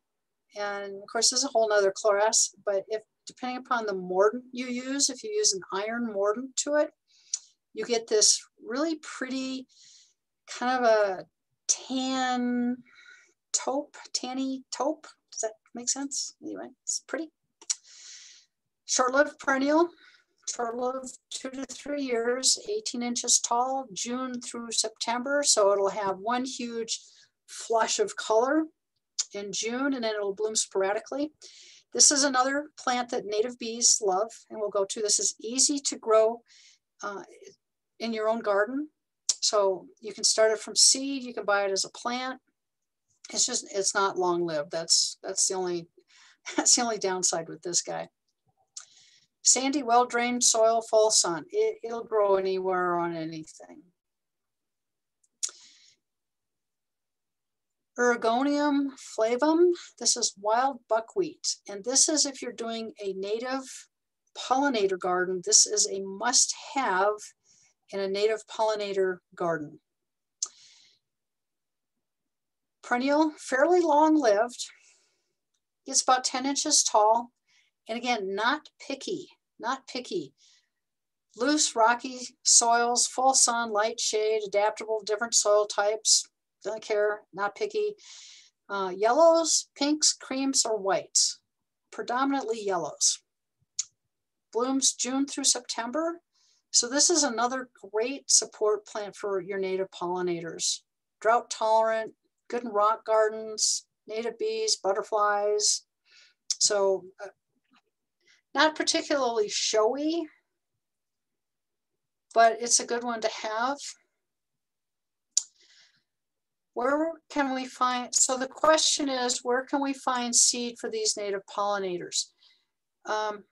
And of course, there's a whole nother class, but if depending upon the mordant you use, if you use an iron mordant to it, you get this really pretty kind of a tan taupe, tanny taupe. Does that make sense? Anyway, it's pretty. Short-lived perennial, total of two to three years, 18 inches tall, June through September. So it'll have one huge flush of color in June and then it'll bloom sporadically. This is another plant that native bees love and we'll go to. This is easy to grow uh, in your own garden. So you can start it from seed, you can buy it as a plant. It's just, it's not long lived. That's, that's the only, that's the only downside with this guy. Sandy, well-drained soil, full sun. It, it'll grow anywhere on anything. Eriogonum flavum, this is wild buckwheat. And this is if you're doing a native pollinator garden, this is a must have in a native pollinator garden. Perennial, fairly long lived, gets about 10 inches tall, and again, not picky not picky. Loose, rocky soils, full sun, light shade, adaptable, different soil types. Don't care, not picky. Uh, yellows, pinks, creams, or whites. Predominantly yellows. Blooms June through September. So this is another great support plant for your native pollinators. Drought tolerant, good in rock gardens, native bees, butterflies. So uh, not particularly showy, but it's a good one to have. Where can we find, so the question is, where can we find seed for these native pollinators? Um,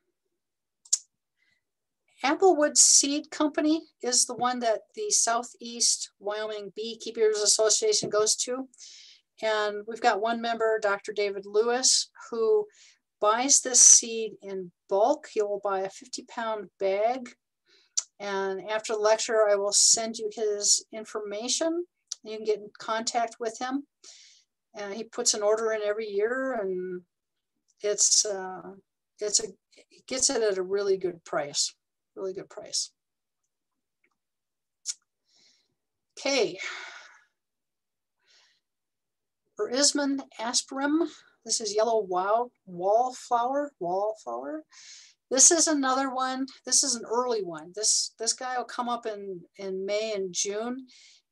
Applewood Seed Company is the one that the Southeast Wyoming Beekeepers Association goes to. And we've got one member, Dr. David Lewis, who buys this seed in bulk. Will buy a 50 pound bag. And after the lecture, I will send you his information. You can get in contact with him. And he puts an order in every year and it's, uh, it's a, he gets it at a really good price, really good price. Okay. Erysimum asperum this is yellow wild wallflower, wallflower. This is another one. This is an early one. This this guy will come up in, in May and June.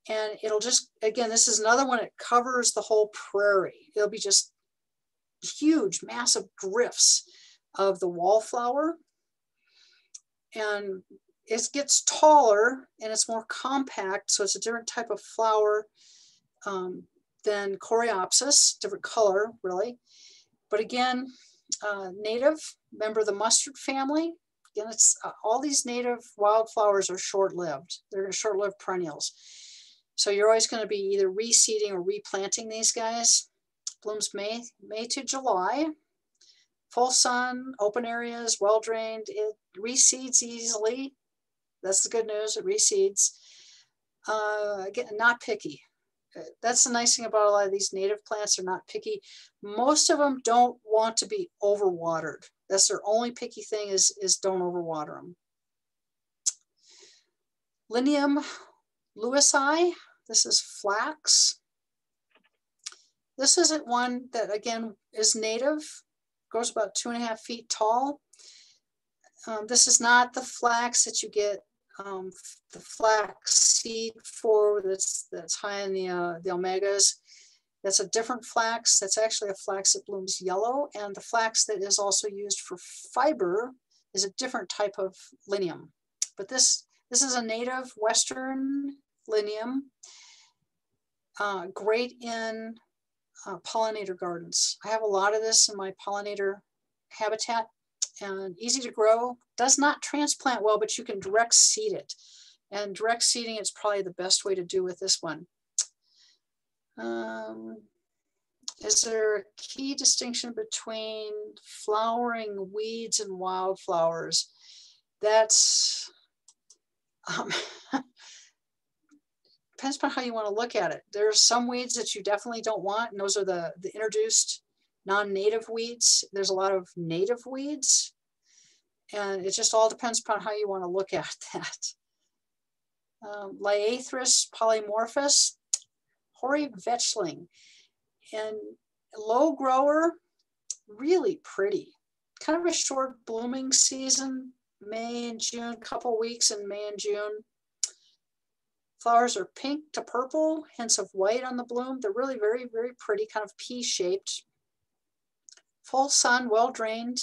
And it'll just, again, this is another one. It covers the whole prairie. It'll be just huge, massive drifts of the wallflower. And it gets taller and it's more compact. So it's a different type of flower. Um, than Coreopsis, different color really. But again, uh, native, member of the mustard family. Again, it's uh, all these native wildflowers are short-lived. They're short-lived perennials. So you're always going to be either reseeding or replanting these guys. Blooms May, May to July. Full sun, open areas, well drained. It reseeds easily. That's the good news. It reseeds. Uh, again, not picky. That's the nice thing about a lot of these native plants. They're not picky. Most of them don't want to be overwatered. That's their only picky thing is, is don't overwater them. Linium lewisii, this is flax. This isn't one that again is native, grows about two and a half feet tall. Um, this is not the flax that you get um, the flax seed for that's that's high in the uh, the omegas. That's a different flax. That's actually a flax that blooms yellow, and the flax that is also used for fiber is a different type of linium. But this this is a native Western linium, uh, great in uh, pollinator gardens. I have a lot of this in my pollinator habitat and easy to grow. Does not transplant well, but you can direct seed it. And direct seeding is probably the best way to do with this one. Um, is there a key distinction between flowering weeds and wildflowers? That's, um, depends upon how you want to look at it. There are some weeds that you definitely don't want, and those are the, the introduced non-native weeds. There's a lot of native weeds, and it just all depends upon how you want to look at that. Um, Lathyrus polymorphus, hoary vetchling, and low grower, really pretty. Kind of a short blooming season, May and June, couple weeks in May and June. Flowers are pink to purple, hints of white on the bloom. They're really very, very pretty, kind of pea-shaped. Full sun, well drained.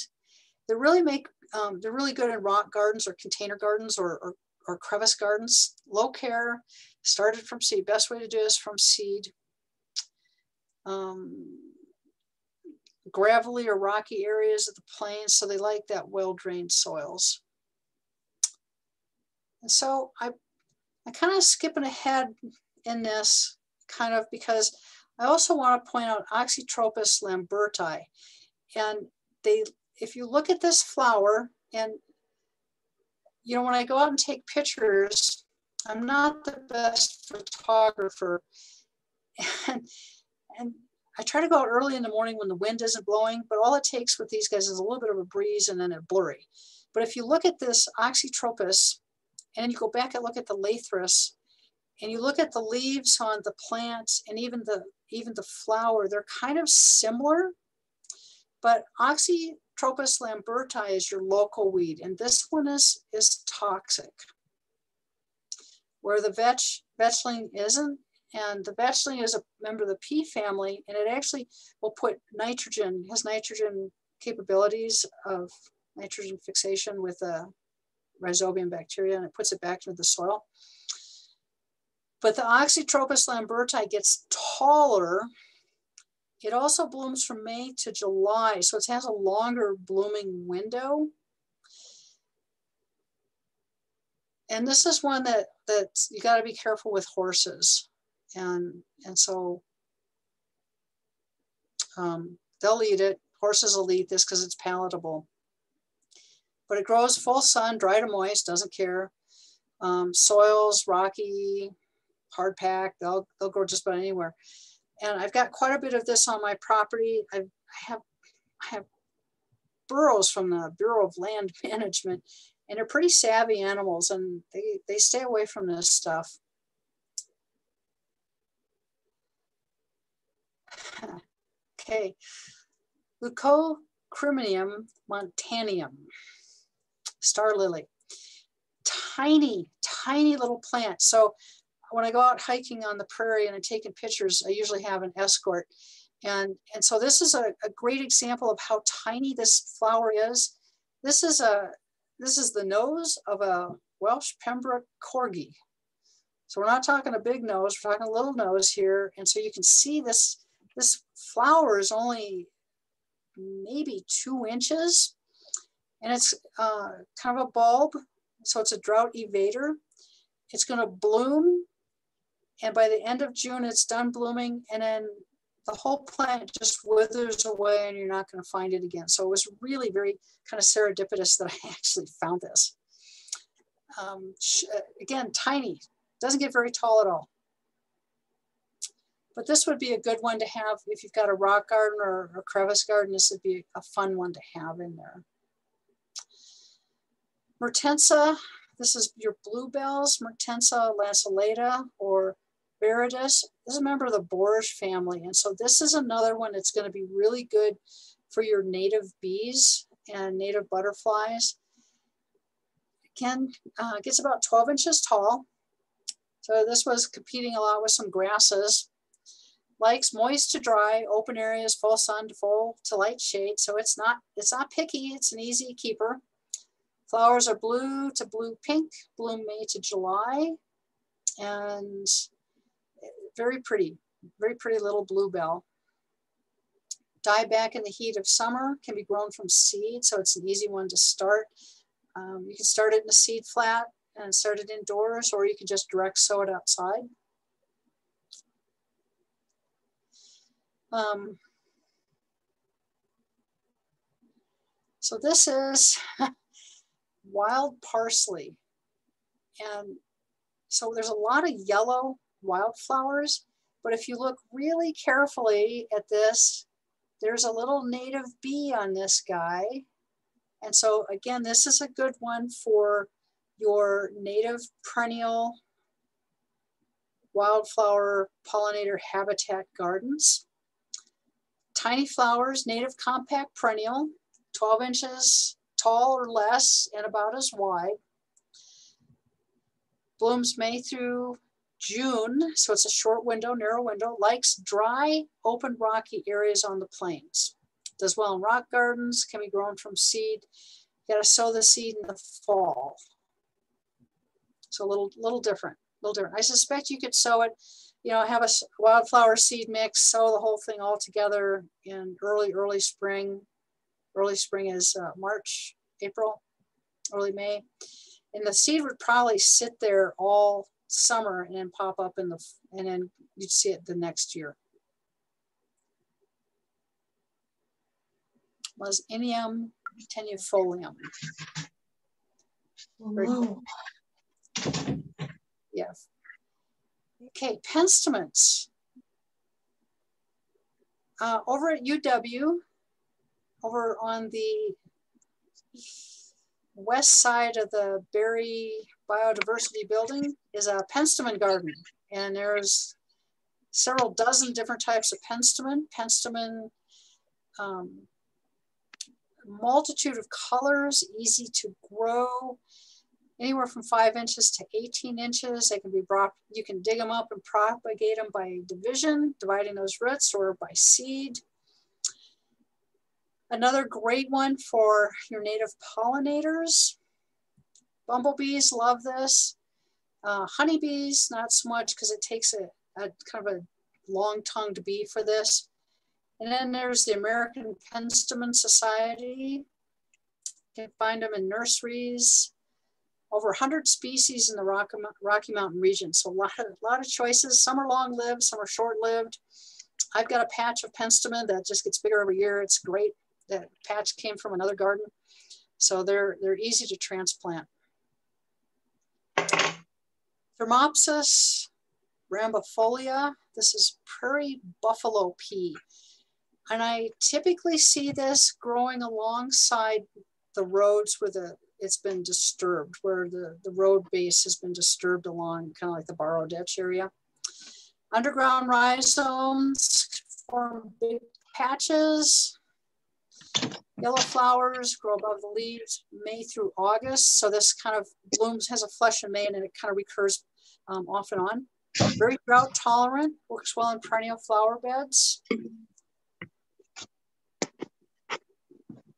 They really make, um, they're really good in rock gardens or container gardens or, or, or crevice gardens. Low care, started from seed. Best way to do this from seed. Um, gravelly or rocky areas of the plains, so they like that well-drained soils. And so I I kind of skipping ahead in this kind of because I also want to point out Oxytropis lamberti. And they, if you look at this flower and, you know, when I go out and take pictures, I'm not the best photographer. And, and I try to go out early in the morning when the wind isn't blowing, but all it takes with these guys is a little bit of a breeze and then they're blurry. But if you look at this Oxytropis and you go back and look at the Lathyrus, and you look at the leaves on the plant and even the even the flower, they're kind of similar, but Oxytropis lamberti is your local weed, and this one is, is toxic. Where the vetch, vetchling isn't, and the vetchling is a member of the pea family, and it actually will put nitrogen, has nitrogen capabilities of nitrogen fixation with a rhizobium bacteria and it puts it back into the soil. But the Oxytropis lamberti gets taller. It also blooms from May to July, so it has a longer blooming window. And this is one that, that you got to be careful with horses. And, and so um, they'll eat it. Horses will eat this because it's palatable but it grows full sun, dry to moist, doesn't care. Um, soils, rocky, hard pack, they'll, they'll grow just about anywhere. And I've got quite a bit of this on my property. I've, I have, I have from the Bureau of Land Management, and they're pretty savvy animals, and they, they stay away from this stuff. okay, Leucocrinum montanum star lily. Tiny, tiny little plant. So when I go out hiking on the prairie and I'm taking pictures, I usually have an escort. And, and so this is a, a great example of how tiny this flower is. This is a this is the nose of a Welsh Pembroke corgi. So we're not talking a big nose, we're talking a little nose here. And so you can see this, this flower is only maybe two inches and it's uh, kind of a bulb. So it's a drought evader. It's gonna bloom and by the end of June, it's done blooming and then the whole plant just withers away and you're not gonna find it again. So it was really very kind of serendipitous that I actually found this. Um, again, tiny, doesn't get very tall at all. But this would be a good one to have if you've got a rock garden or a crevice garden. This would be a fun one to have in there. Mertensia, this is your bluebells, Mertensia lanceolata or This is a member of the borage family. And so this is another one that's going to be really good for your native bees and native butterflies. Again, uh, gets about 12 inches tall. So this was competing a lot with some grasses. Likes moist to dry, open areas, full sun to full to light shade. So it's not, it's not picky, it's an easy keeper. Flowers are blue to blue pink, bloom May to July. And very pretty, very pretty little bluebell. Die back in the heat of summer, can be grown from seed, so it's an easy one to start. Um, you can start it in a seed flat and start it indoors, or you can just direct sow it outside. Um, so this is wild parsley. And so there's a lot of yellow wildflowers, but if you look really carefully at this, there's a little native bee on this guy. And so again, this is a good one for your native perennial wildflower pollinator habitat gardens. Tiny flowers, native compact perennial, 12 inches tall or less and about as wide. Blooms May through June, so it's a short window, narrow window, likes dry, open, rocky areas on the plains. Does well in rock gardens, can be grown from seed. You gotta sow the seed in the fall. So a little, little different, little different. I suspect you could sow it, you know, have a wildflower seed mix, sow the whole thing all together in early, early spring. Early spring is uh, March, April, early May. And the seed would probably sit there all summer and then pop up in the, and then you'd see it the next year. Lenzinium tenuifolium. Very cool. Yeah. Okay, penstemons. Uh, over at UW, over on the west side of the Berry Biodiversity Building is a penstemon garden. And there's several dozen different types of penstemon. Penstemon, um, multitude of colors, easy to grow, anywhere from five inches to 18 inches. They can be brought, you can dig them up and propagate them by division, dividing those roots or by seed. Another great one for your native pollinators. Bumblebees love this. Uh, honeybees, not so much because it takes a, a kind of a long-tongued bee for this. And then there's the American Penstemon Society. You can find them in nurseries. Over 100 species in the Rocky, Rocky Mountain region. So a lot of, lot of choices. Some are long-lived, some are short-lived. I've got a patch of penstemon that just gets bigger every year. It's great that patch came from another garden. So they're, they're easy to transplant. Thermopsis rhombifolia. This is prairie buffalo pea. And I typically see this growing alongside the roads where the it's been disturbed, where the, the road base has been disturbed along kind of like the borrow ditch area. Underground rhizomes form big patches. Yellow flowers grow above the leaves May through August. So this kind of blooms, has a flush in May and it kind of recurs um, off and on. Very drought tolerant, works well in perennial flower beds.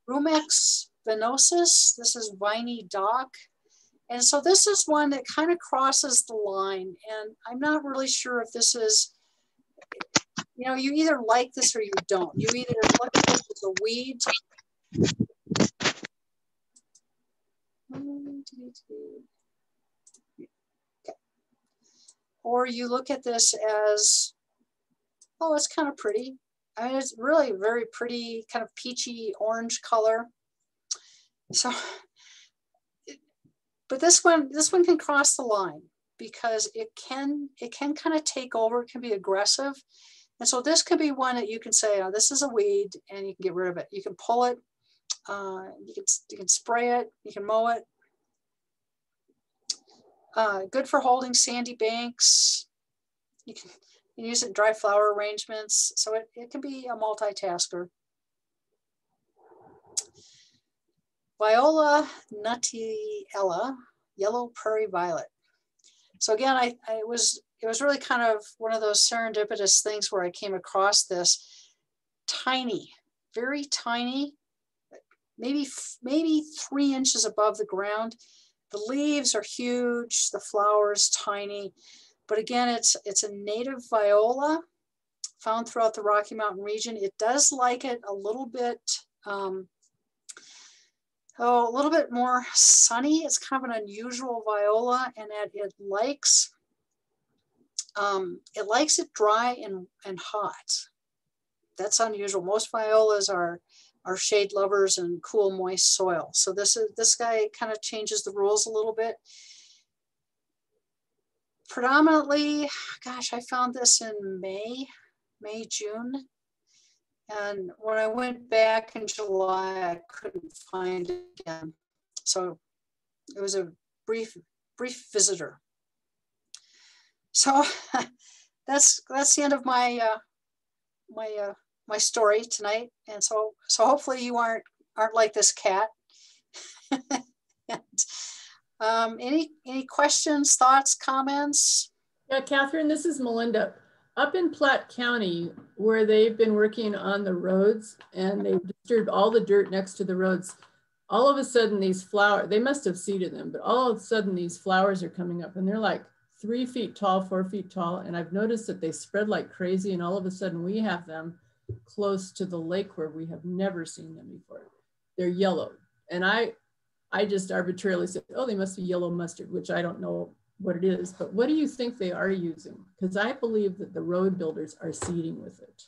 Rumex venosus, this is veiny dock. And so this is one that kind of crosses the line. And I'm not really sure if this is, you know, you either like this or you don't. You either look at as a weed. Okay. Or you look at this as, oh, it's kind of pretty. I mean, it's really very pretty, kind of peachy orange color. So, but this one, this one can cross the line because it can, it can kind of take over. It can be aggressive. And so this could be one that you can say, oh, this is a weed and you can get rid of it. You can pull it, uh, you, can, you can spray it, you can mow it. Uh, good for holding sandy banks. You can, use it in dry flower arrangements. So it, it can be a multitasker. Viola nuttallii, yellow prairie violet. So again, I, I was it was really kind of one of those serendipitous things where I came across this tiny, very tiny, maybe maybe three inches above the ground. The leaves are huge, the flowers tiny, but again, it's it's a native viola found throughout the Rocky Mountain region. It does like it a little bit um, oh, a little bit more sunny. It's kind of an unusual viola and it, it likes um, it likes it dry and, and hot. That's unusual. Most violas are are shade lovers and cool, moist soil. So this is this guy kind of changes the rules a little bit. Predominantly, gosh, I found this in May, May, June. And when I went back in July, I couldn't find it again. So it was a brief, brief visitor. So that's that's the end of my uh, my uh, my story tonight. And so so hopefully you aren't aren't like this cat. and, um, any any questions, thoughts, comments? Yeah, Catherine, this is Melinda up in Platte County, where they've been working on the roads and they've disturbed all the dirt next to the roads, all of a sudden these flowers, they must have seeded them, but all of a sudden these flowers are coming up and they're like three feet tall, four feet tall. And I've noticed that they spread like crazy. And all of a sudden we have them close to the lake where we have never seen them before. They're yellow. And I, I just arbitrarily said, oh, they must be yellow mustard, which I don't know what it is, but what do you think they are using? Because I believe that the road builders are seeding with it.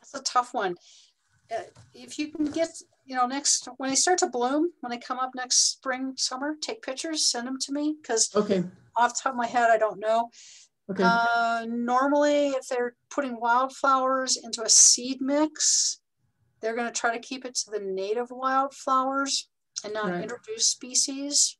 That's a tough one. Uh, if you can get, you know, next, when they start to bloom, when they come up next spring, summer, take pictures, send them to me. Because okay. off the top of my head, I don't know. Okay. Uh, normally, if they're putting wildflowers into a seed mix, they're going to try to keep it to the native wildflowers and not right. introduce species.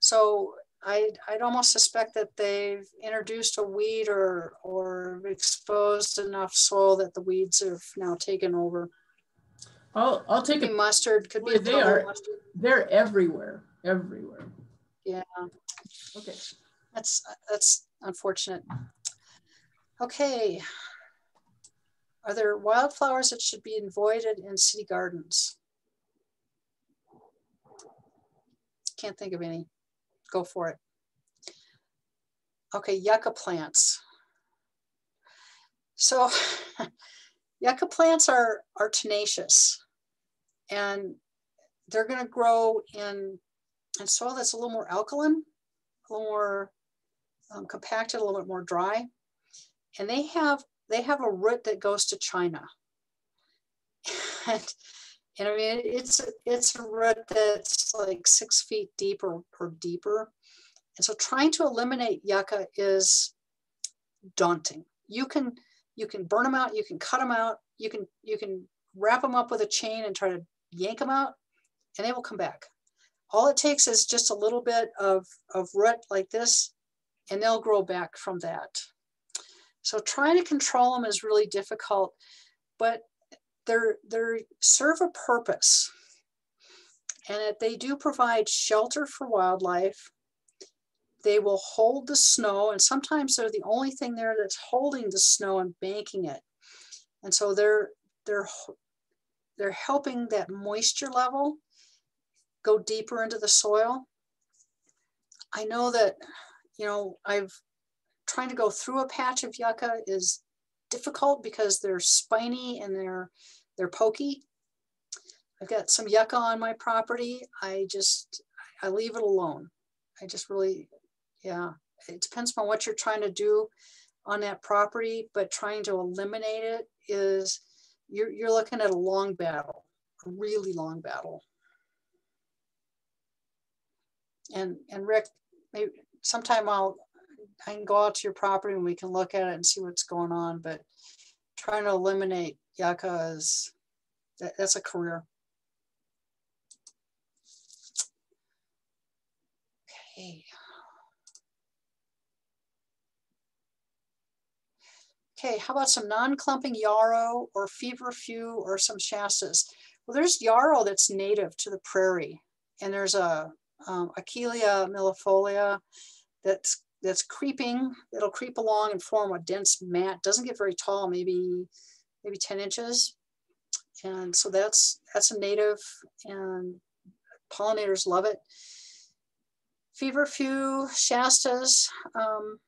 So I'd, I'd almost suspect that they've introduced a weed or, or exposed enough soil that the weeds have now taken over. I'll, I'll take could a mustard. Could be they are. Mustard. They're everywhere, everywhere. Yeah. Okay. That's that's unfortunate. Okay. Are there wildflowers that should be avoided in city gardens? Can't think of any. Go for it. Okay, yucca plants. So yucca plants are, are tenacious and they're gonna grow in, in soil that's a little more alkaline, a little more um, compacted, a little bit more dry. And they have, they have a root that goes to China. and and I mean, it's it's a root that's like six feet deep or, or deeper. And so trying to eliminate yucca is daunting. You can you can burn them out, you can cut them out, you can you can wrap them up with a chain and try to yank them out, and they will come back. All it takes is just a little bit of, of root like this, and they'll grow back from that. So trying to control them is really difficult, but they're, they're serve a purpose and that they do provide shelter for wildlife. They will hold the snow, and sometimes they're the only thing there that's holding the snow and banking it. And so they're they're they're helping that moisture level. go deeper into the soil. I know that, you know, I've trying to go through a patch of yucca is difficult because they're spiny and they're they're pokey. I've got some yucca on my property. I just I leave it alone. I just really, yeah. It depends on what you're trying to do on that property, but trying to eliminate it is you're you're looking at a long battle, a really long battle. And and Rick, maybe sometime I'll I can go out to your property and we can look at it and see what's going on. But trying to eliminate yucca is that, that's a career. Okay. Okay, how about some non-clumping yarrow or feverfew or some shastas? Well, there's yarrow that's native to the prairie, and there's a um, Achillea millifolia that's that's creeping. It'll creep along and form a dense mat. Doesn't get very tall, maybe maybe 10 inches. And so that's that's a native and pollinators love it. Feverfew, Shastas. Um,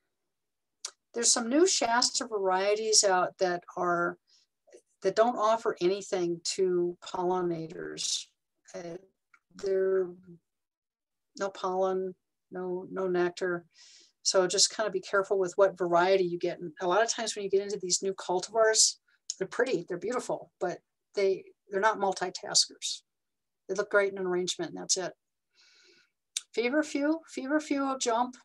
there's some new Shasta varieties out that are that don't offer anything to pollinators. Uh, they're no pollen, no no nectar. So just kind of be careful with what variety you get. And a lot of times when you get into these new cultivars, they're pretty, they're beautiful, but they, they're not multitaskers. They look great in an arrangement and that's it. fever Feverfew, feverfew will jump.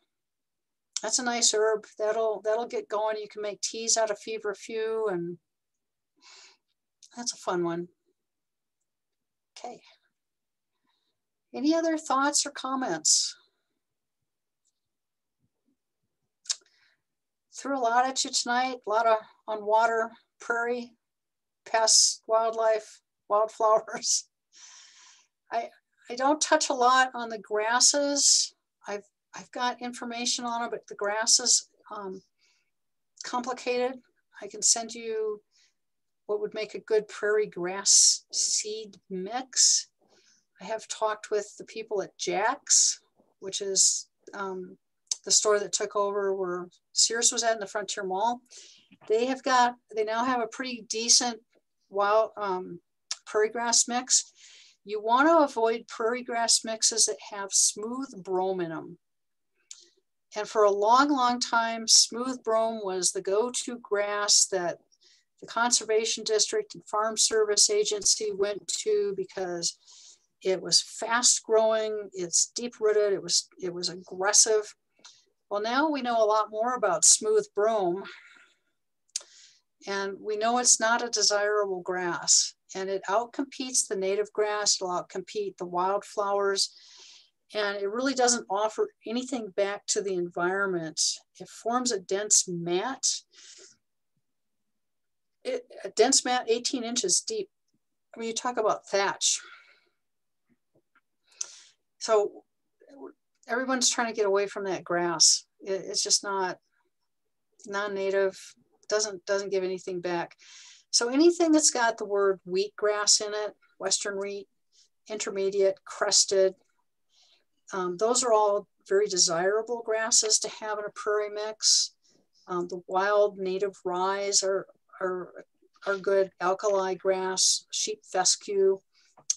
That's a nice herb. That'll that'll get going. You can make teas out of feverfew and that's a fun one. Okay. Any other thoughts or comments? Threw a lot at you tonight, a lot of on water, prairie, pests, wildlife, wildflowers. I I don't touch a lot on the grasses. I've I've got information on them, but the grasses um, complicated. I can send you what would make a good prairie grass seed mix. I have talked with the people at Jack's, which is um, the store that took over where Sears was at in the Frontier Mall. They have got, they now have a pretty decent wild um, prairie grass mix. You want to avoid prairie grass mixes that have smooth brome in them. And for a long, long time, smooth brome was the go-to grass that the Conservation District and Farm Service Agency went to because it was fast growing, it's deep rooted, it was, it was aggressive. Well, now we know a lot more about smooth brome and we know it's not a desirable grass and it outcompetes the native grass, it'll outcompete the wildflowers and it really doesn't offer anything back to the environment. It forms a dense mat, it, a dense mat 18 inches deep. I mean, you talk about thatch. So everyone's trying to get away from that grass. It, it's just not non-native, doesn't doesn't give anything back. So anything that's got the word wheatgrass in it, western wheat, intermediate, crested, um, those are all very desirable grasses to have in a prairie mix. Um, the wild native rye are, are, are good, alkali grass, sheep fescue.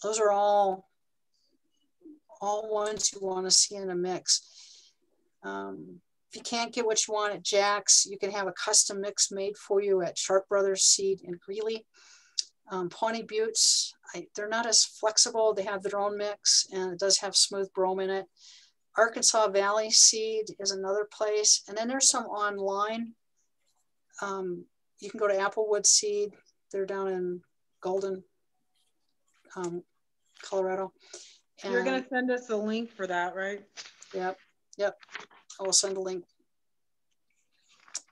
Those are all all ones you want to see in a mix. Um, if you can't get what you want at Jack's, you can have a custom mix made for you at Sharp Brothers Seed in Greeley. Um, Pawnee Buttes, I, they're not as flexible. They have their own mix and it does have smooth brome in it. Arkansas Valley Seed is another place. And then there's some online. Um, you can go to Applewood Seed. They're down in Golden, um, Colorado. And You're going to send us a link for that, right? Yep. Yep. I will send a link.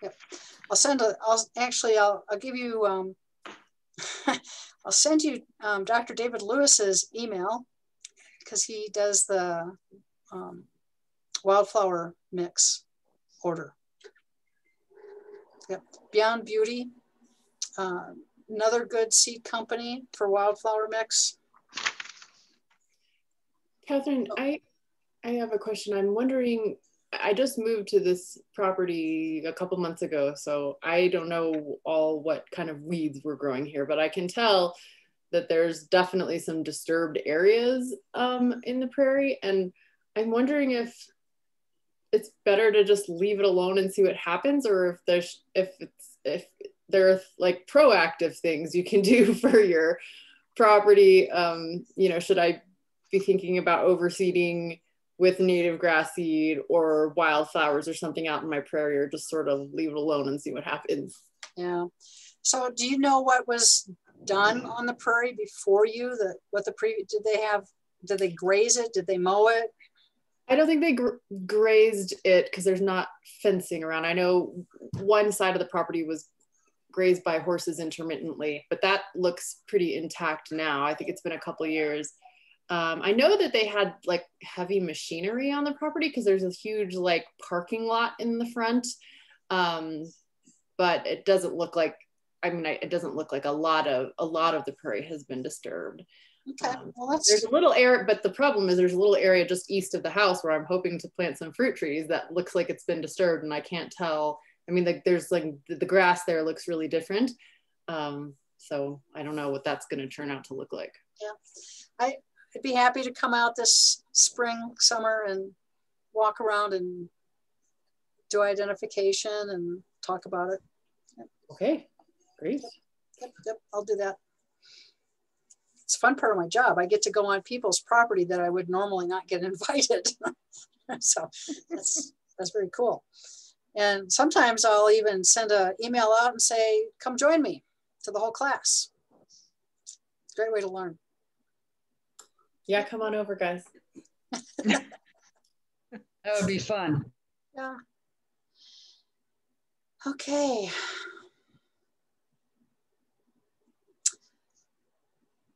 Yep. I'll send a, I'll actually, I'll, I'll give you, um, I'll send you um, Dr. David Lewis's email because he does the um, wildflower mix order. Yep. Beyond Beauty, uh, another good seed company for wildflower mix. Catherine, I I have a question. I'm wondering. I just moved to this property a couple months ago, so I don't know all what kind of weeds were growing here, but I can tell that there's definitely some disturbed areas um, in the prairie, and I'm wondering if it's better to just leave it alone and see what happens, or if there's if it's if there are like proactive things you can do for your property. Um, you know, should I be thinking about overseeding with native grass seed or wildflowers or something out in my prairie or just sort of leave it alone and see what happens. Yeah. So do you know what was done on the prairie before you? The what the pre did they have? Did they graze it? Did they mow it? I don't think they gr grazed it because there's not fencing around. I know one side of the property was grazed by horses intermittently, but that looks pretty intact now. I think it's been a couple years. Um, I know that they had like heavy machinery on the property because there's a huge like parking lot in the front. Um, but it doesn't look like, I mean, I, it doesn't look like a lot of, a lot of the prairie has been disturbed. Okay, um, well. There's a little area, but the problem is there's a little area just east of the house where I'm hoping to plant some fruit trees that looks like it's been disturbed and I can't tell. I mean, like there's like the, the grass there looks really different. Um, so I don't know what that's going to turn out to look like. Yeah, I I'd be happy to come out this spring, summer and walk around and do identification and talk about it. Yep. Okay, great. Yep, yep, I'll do that. It's a fun part of my job. I get to go on people's property that I would normally not get invited. so that's, that's very cool. And sometimes I'll even send an email out and say, come join me to the whole class. Great way to learn. Yeah, come on over, guys. that would be fun. Yeah. Okay.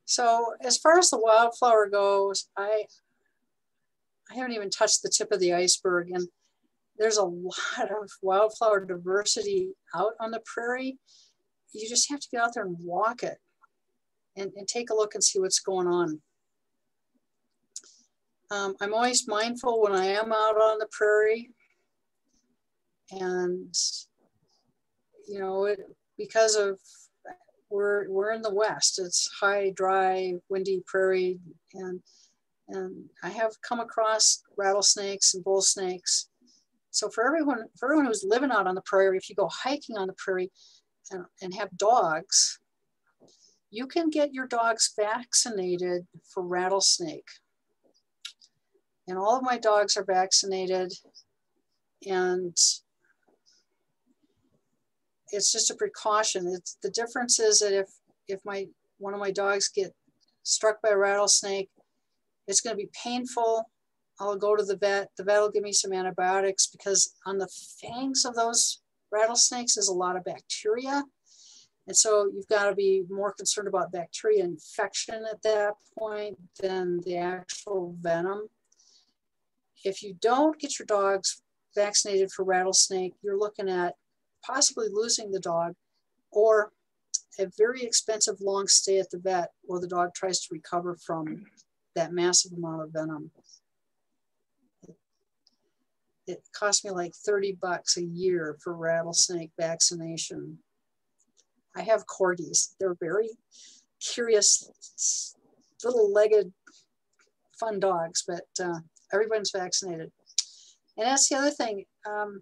So as far as the wildflower goes, I I haven't even touched the tip of the iceberg and there's a lot of wildflower diversity out on the prairie. You just have to get out there and walk it and, and take a look and see what's going on. Um, I'm always mindful when I am out on the prairie. And, you know, it, because of we're, we're in the West, it's high, dry, windy prairie. And, and I have come across rattlesnakes and bull snakes. So for everyone, for everyone who's living out on the prairie, if you go hiking on the prairie and, and have dogs, you can get your dogs vaccinated for rattlesnake and all of my dogs are vaccinated and it's just a precaution. It's the difference is that if if my one of my dogs get struck by a rattlesnake, it's going to be painful. I'll go to the vet. The vet will give me some antibiotics because on the fangs of those rattlesnakes is a lot of bacteria. And so you've got to be more concerned about bacteria infection at that point than the actual venom if you don't get your dogs vaccinated for rattlesnake, you're looking at possibly losing the dog or a very expensive long stay at the vet while the dog tries to recover from that massive amount of venom. It cost me like 30 bucks a year for rattlesnake vaccination. I have corgis. They're very curious, little legged, fun dogs, but uh, everyone's vaccinated. And that's the other thing. Um,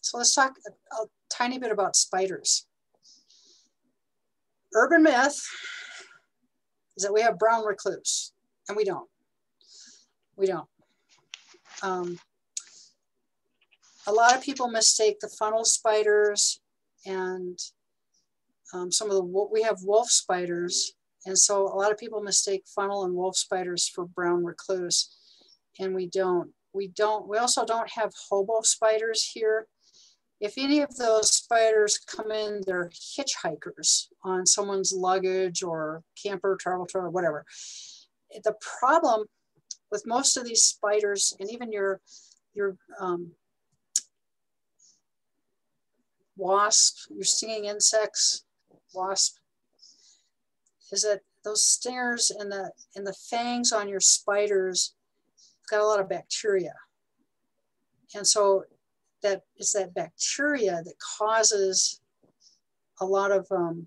so let's talk a, a tiny bit about spiders. Urban myth is that we have brown recluse, and we don't. We don't. Um, a lot of people mistake the funnel spiders and um, some of the, what we have wolf spiders. And so a lot of people mistake funnel and wolf spiders for brown recluse and we don't. We don't, we also don't have hobo spiders here. If any of those spiders come in, they're hitchhikers on someone's luggage or camper, travel trailer, whatever. The problem with most of these spiders and even your, your um, wasp, your stinging insects, wasp, is that those stingers and the and the fangs on your spiders got a lot of bacteria. And so that it's that bacteria that causes a lot of um,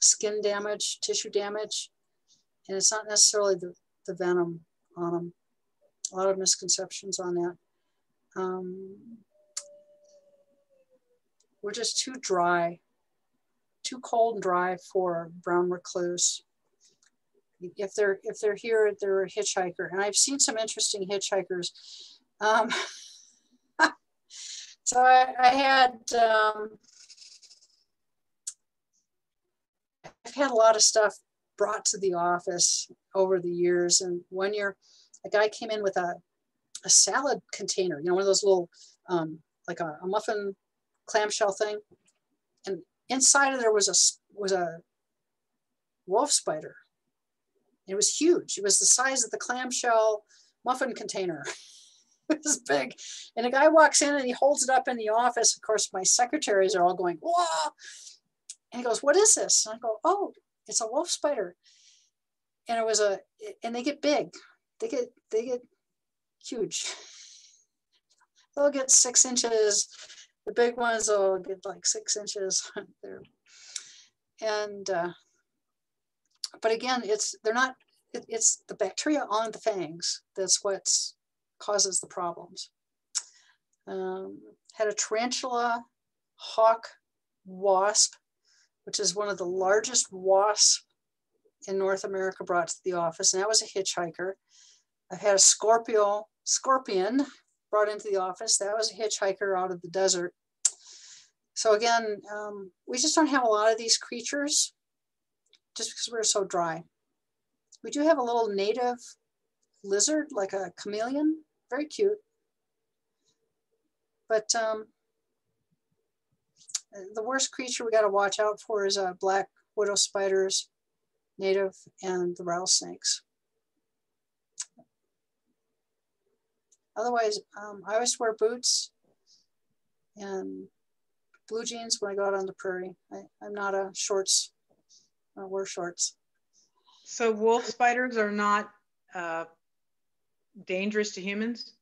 skin damage, tissue damage, and it's not necessarily the, the venom on them. A lot of misconceptions on that. Um, we're just too dry, too cold and dry for brown recluse. If they're if they're here, they're a hitchhiker, and I've seen some interesting hitchhikers. Um, so I, I had um, I've had a lot of stuff brought to the office over the years, and one year a guy came in with a a salad container, you know, one of those little um, like a, a muffin clamshell thing, and inside of there was a was a wolf spider. It was huge. It was the size of the clamshell muffin container. it was big. And a guy walks in and he holds it up in the office. Of course, my secretaries are all going, whoa. And he goes, what is this? And I go, oh, it's a wolf spider. And it was a, and they get big. They get, they get huge. They'll get six inches the big ones will get like six inches there. And, uh, but again, it's, they're not, it, it's the bacteria on the fangs. That's what causes the problems. Um, had a tarantula hawk wasp, which is one of the largest wasps in North America brought to the office. And that was a hitchhiker. I've had a scorpio, scorpion brought into the office. That was a hitchhiker out of the desert. So again, um, we just don't have a lot of these creatures just because we're so dry. We do have a little native lizard, like a chameleon, very cute. But um, the worst creature we got to watch out for is uh, black widow spiders, native, and the rattlesnakes. Otherwise, um, I always wear boots and blue jeans when I go out on the prairie. I, am not a shorts, I wear shorts. So wolf spiders are not uh, dangerous to humans?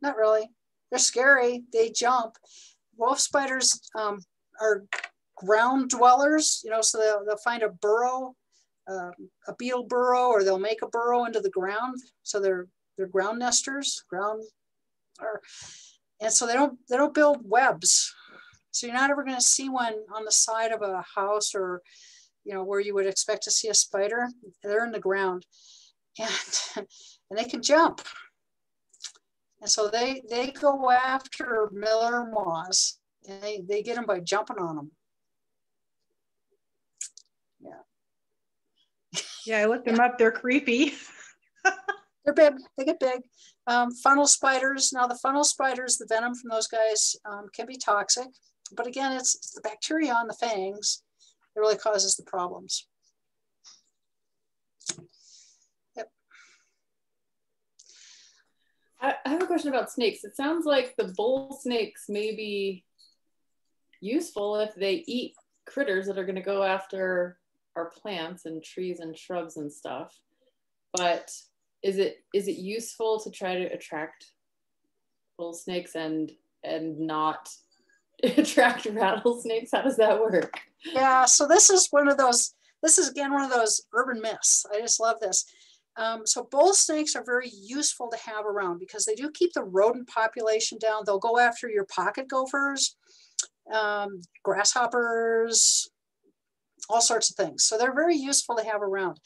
Not really. They're scary. They jump. Wolf spiders um, are ground dwellers, you know, so they'll, they'll find a burrow, uh, a beetle burrow, or they'll make a burrow into the ground. So they're they're ground nesters, ground, or, and so they don't they don't build webs so you're not ever going to see one on the side of a house or, you know, where you would expect to see a spider. They're in the ground and, and they can jump. And so they, they go after miller moths and they, they get them by jumping on them. Yeah. Yeah, I looked them up. They're creepy. They're big. They get big. Um, funnel spiders. Now the funnel spiders, the venom from those guys um, can be toxic. But again, it's, it's the bacteria on the fangs that really causes the problems. Yep. I have a question about snakes. It sounds like the bull snakes may be useful if they eat critters that are going to go after our plants and trees and shrubs and stuff. But is it is it useful to try to attract bull snakes and and not attract rattlesnakes? How does that work? Yeah, so this is one of those, this is again one of those urban myths. I just love this. Um, so bull snakes are very useful to have around because they do keep the rodent population down. They'll go after your pocket gophers, um, grasshoppers, all sorts of things. So they're very useful to have around.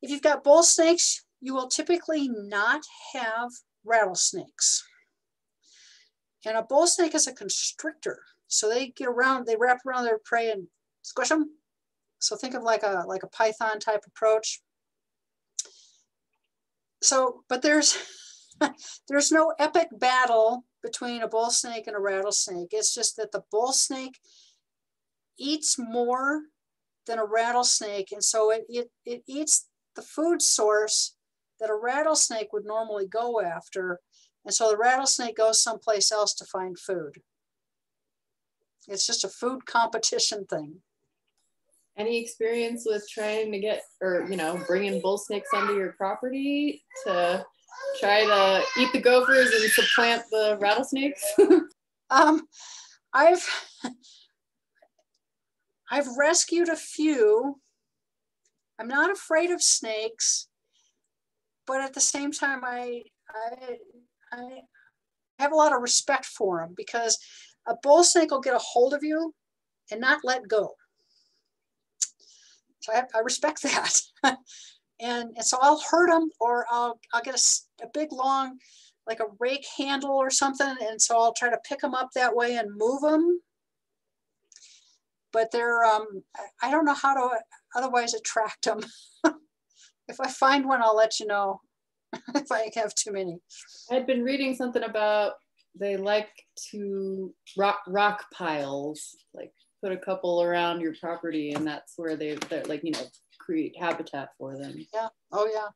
If you've got bull snakes, you will typically not have rattlesnakes. And a bull snake is a constrictor. So they get around, they wrap around their prey and squish them. So think of like a, like a python type approach. So, but there's, there's no epic battle between a bull snake and a rattlesnake. It's just that the bull snake eats more than a rattlesnake. And so it, it, it eats the food source that a rattlesnake would normally go after and so the rattlesnake goes someplace else to find food. It's just a food competition thing. any experience with trying to get or you know bringing bull snakes onto your property to try to eat the gophers and supplant the rattlesnakes? um, I've I've rescued a few. I'm not afraid of snakes, but at the same time, I I I have a lot of respect for them because a bull snake will get a hold of you and not let go. So I, I respect that. and, and so I'll hurt them or I'll, I'll get a, a big long, like a rake handle or something. And so I'll try to pick them up that way and move them. But they're, um, I don't know how to otherwise attract them. if I find one, I'll let you know if I have too many. I'd been reading something about they like to rock rock piles, like put a couple around your property, and that's where they they're like you know create habitat for them. Yeah. Oh yeah.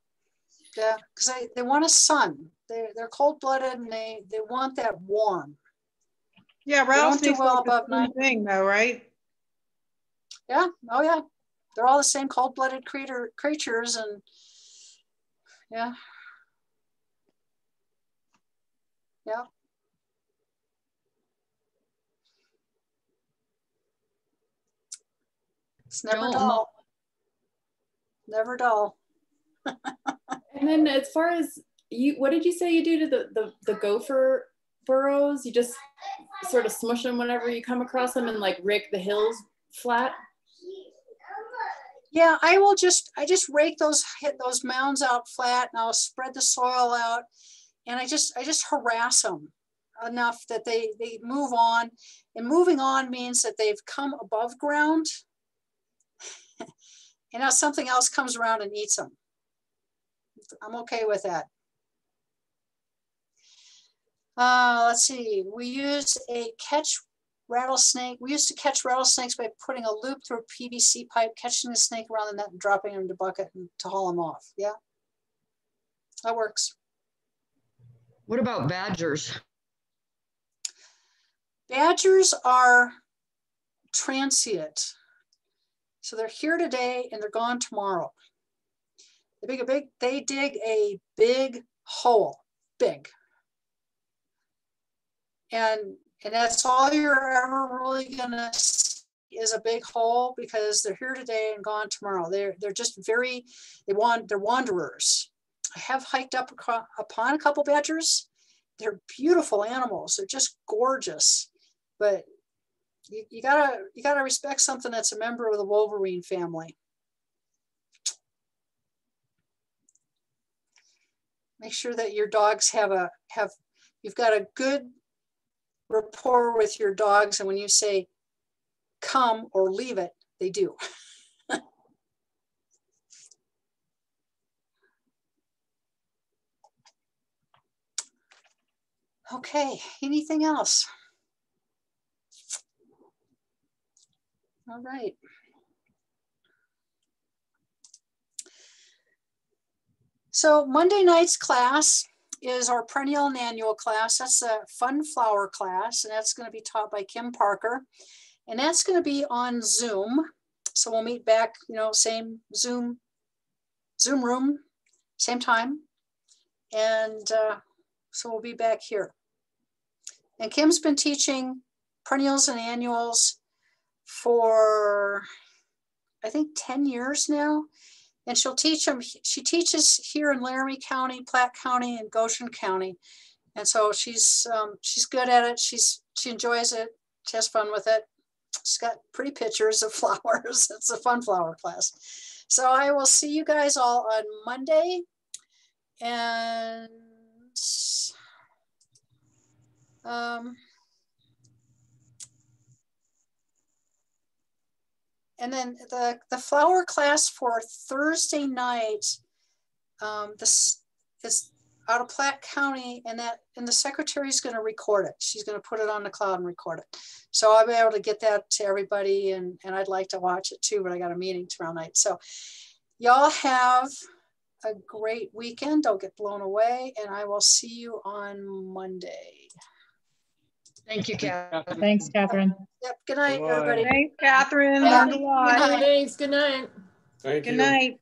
Yeah, because they, they want a sun. They they're cold blooded and they they want that warm. Yeah, rattlesnakes well above nine thing though, right? Yeah. Oh yeah. They're all the same cold blooded creature creatures and yeah. Yeah. It's never dull. Never dull. and then as far as you, what did you say you do to the, the, the gopher burrows? You just sort of smush them whenever you come across them and like rake the hills flat? Yeah, I will just, I just rake those, hit those mounds out flat and I'll spread the soil out and I just, I just harass them enough that they, they move on and moving on means that they've come above ground and now something else comes around and eats them. I'm okay with that. Uh, let's see, we use a catch rattlesnake. We used to catch rattlesnakes by putting a loop through a PVC pipe, catching the snake around the net and dropping him into bucket and to haul him off. Yeah, that works. What about badgers? Badgers are transient. So they're here today and they're gone tomorrow. They dig a big, they dig a big hole, big. And and that's all you're ever really gonna see is a big hole because they're here today and gone tomorrow. They're they're just very they want they're wanderers. Have hiked up upon a couple badgers. They're beautiful animals. They're just gorgeous, but you, you gotta you gotta respect something that's a member of the Wolverine family. Make sure that your dogs have a have you've got a good rapport with your dogs, and when you say come or leave it, they do. okay, anything else? All right. So Monday night's class is our perennial and annual class. That's a fun flower class, and that's going to be taught by Kim Parker. And that's going to be on Zoom. So we'll meet back, you know, same Zoom, Zoom room, same time. And uh, so we'll be back here. And Kim's been teaching perennials and annuals for I think 10 years now. And she'll teach them, she teaches here in Laramie County, Platte County, and Goshen County. And so she's um, she's good at it. She's she enjoys it. She has fun with it. She's got pretty pictures of flowers. it's a fun flower class. So I will see you guys all on Monday. And um, and then the, the flower class for Thursday night, um, this is out of Platte County and that and the secretary is going to record it. She's going to put it on the cloud and record it. So I'll be able to get that to everybody and, and I'd like to watch it too, but I got a meeting tomorrow night. So y'all have a great weekend. Don't get blown away and I will see you on Monday. Thank you, Catherine. Thanks, Catherine. Yep. Good night, Bye. everybody. Thanks, Catherine. Yeah. Learned a lot. Good night. Thanks. Good night. Thank Good you. night.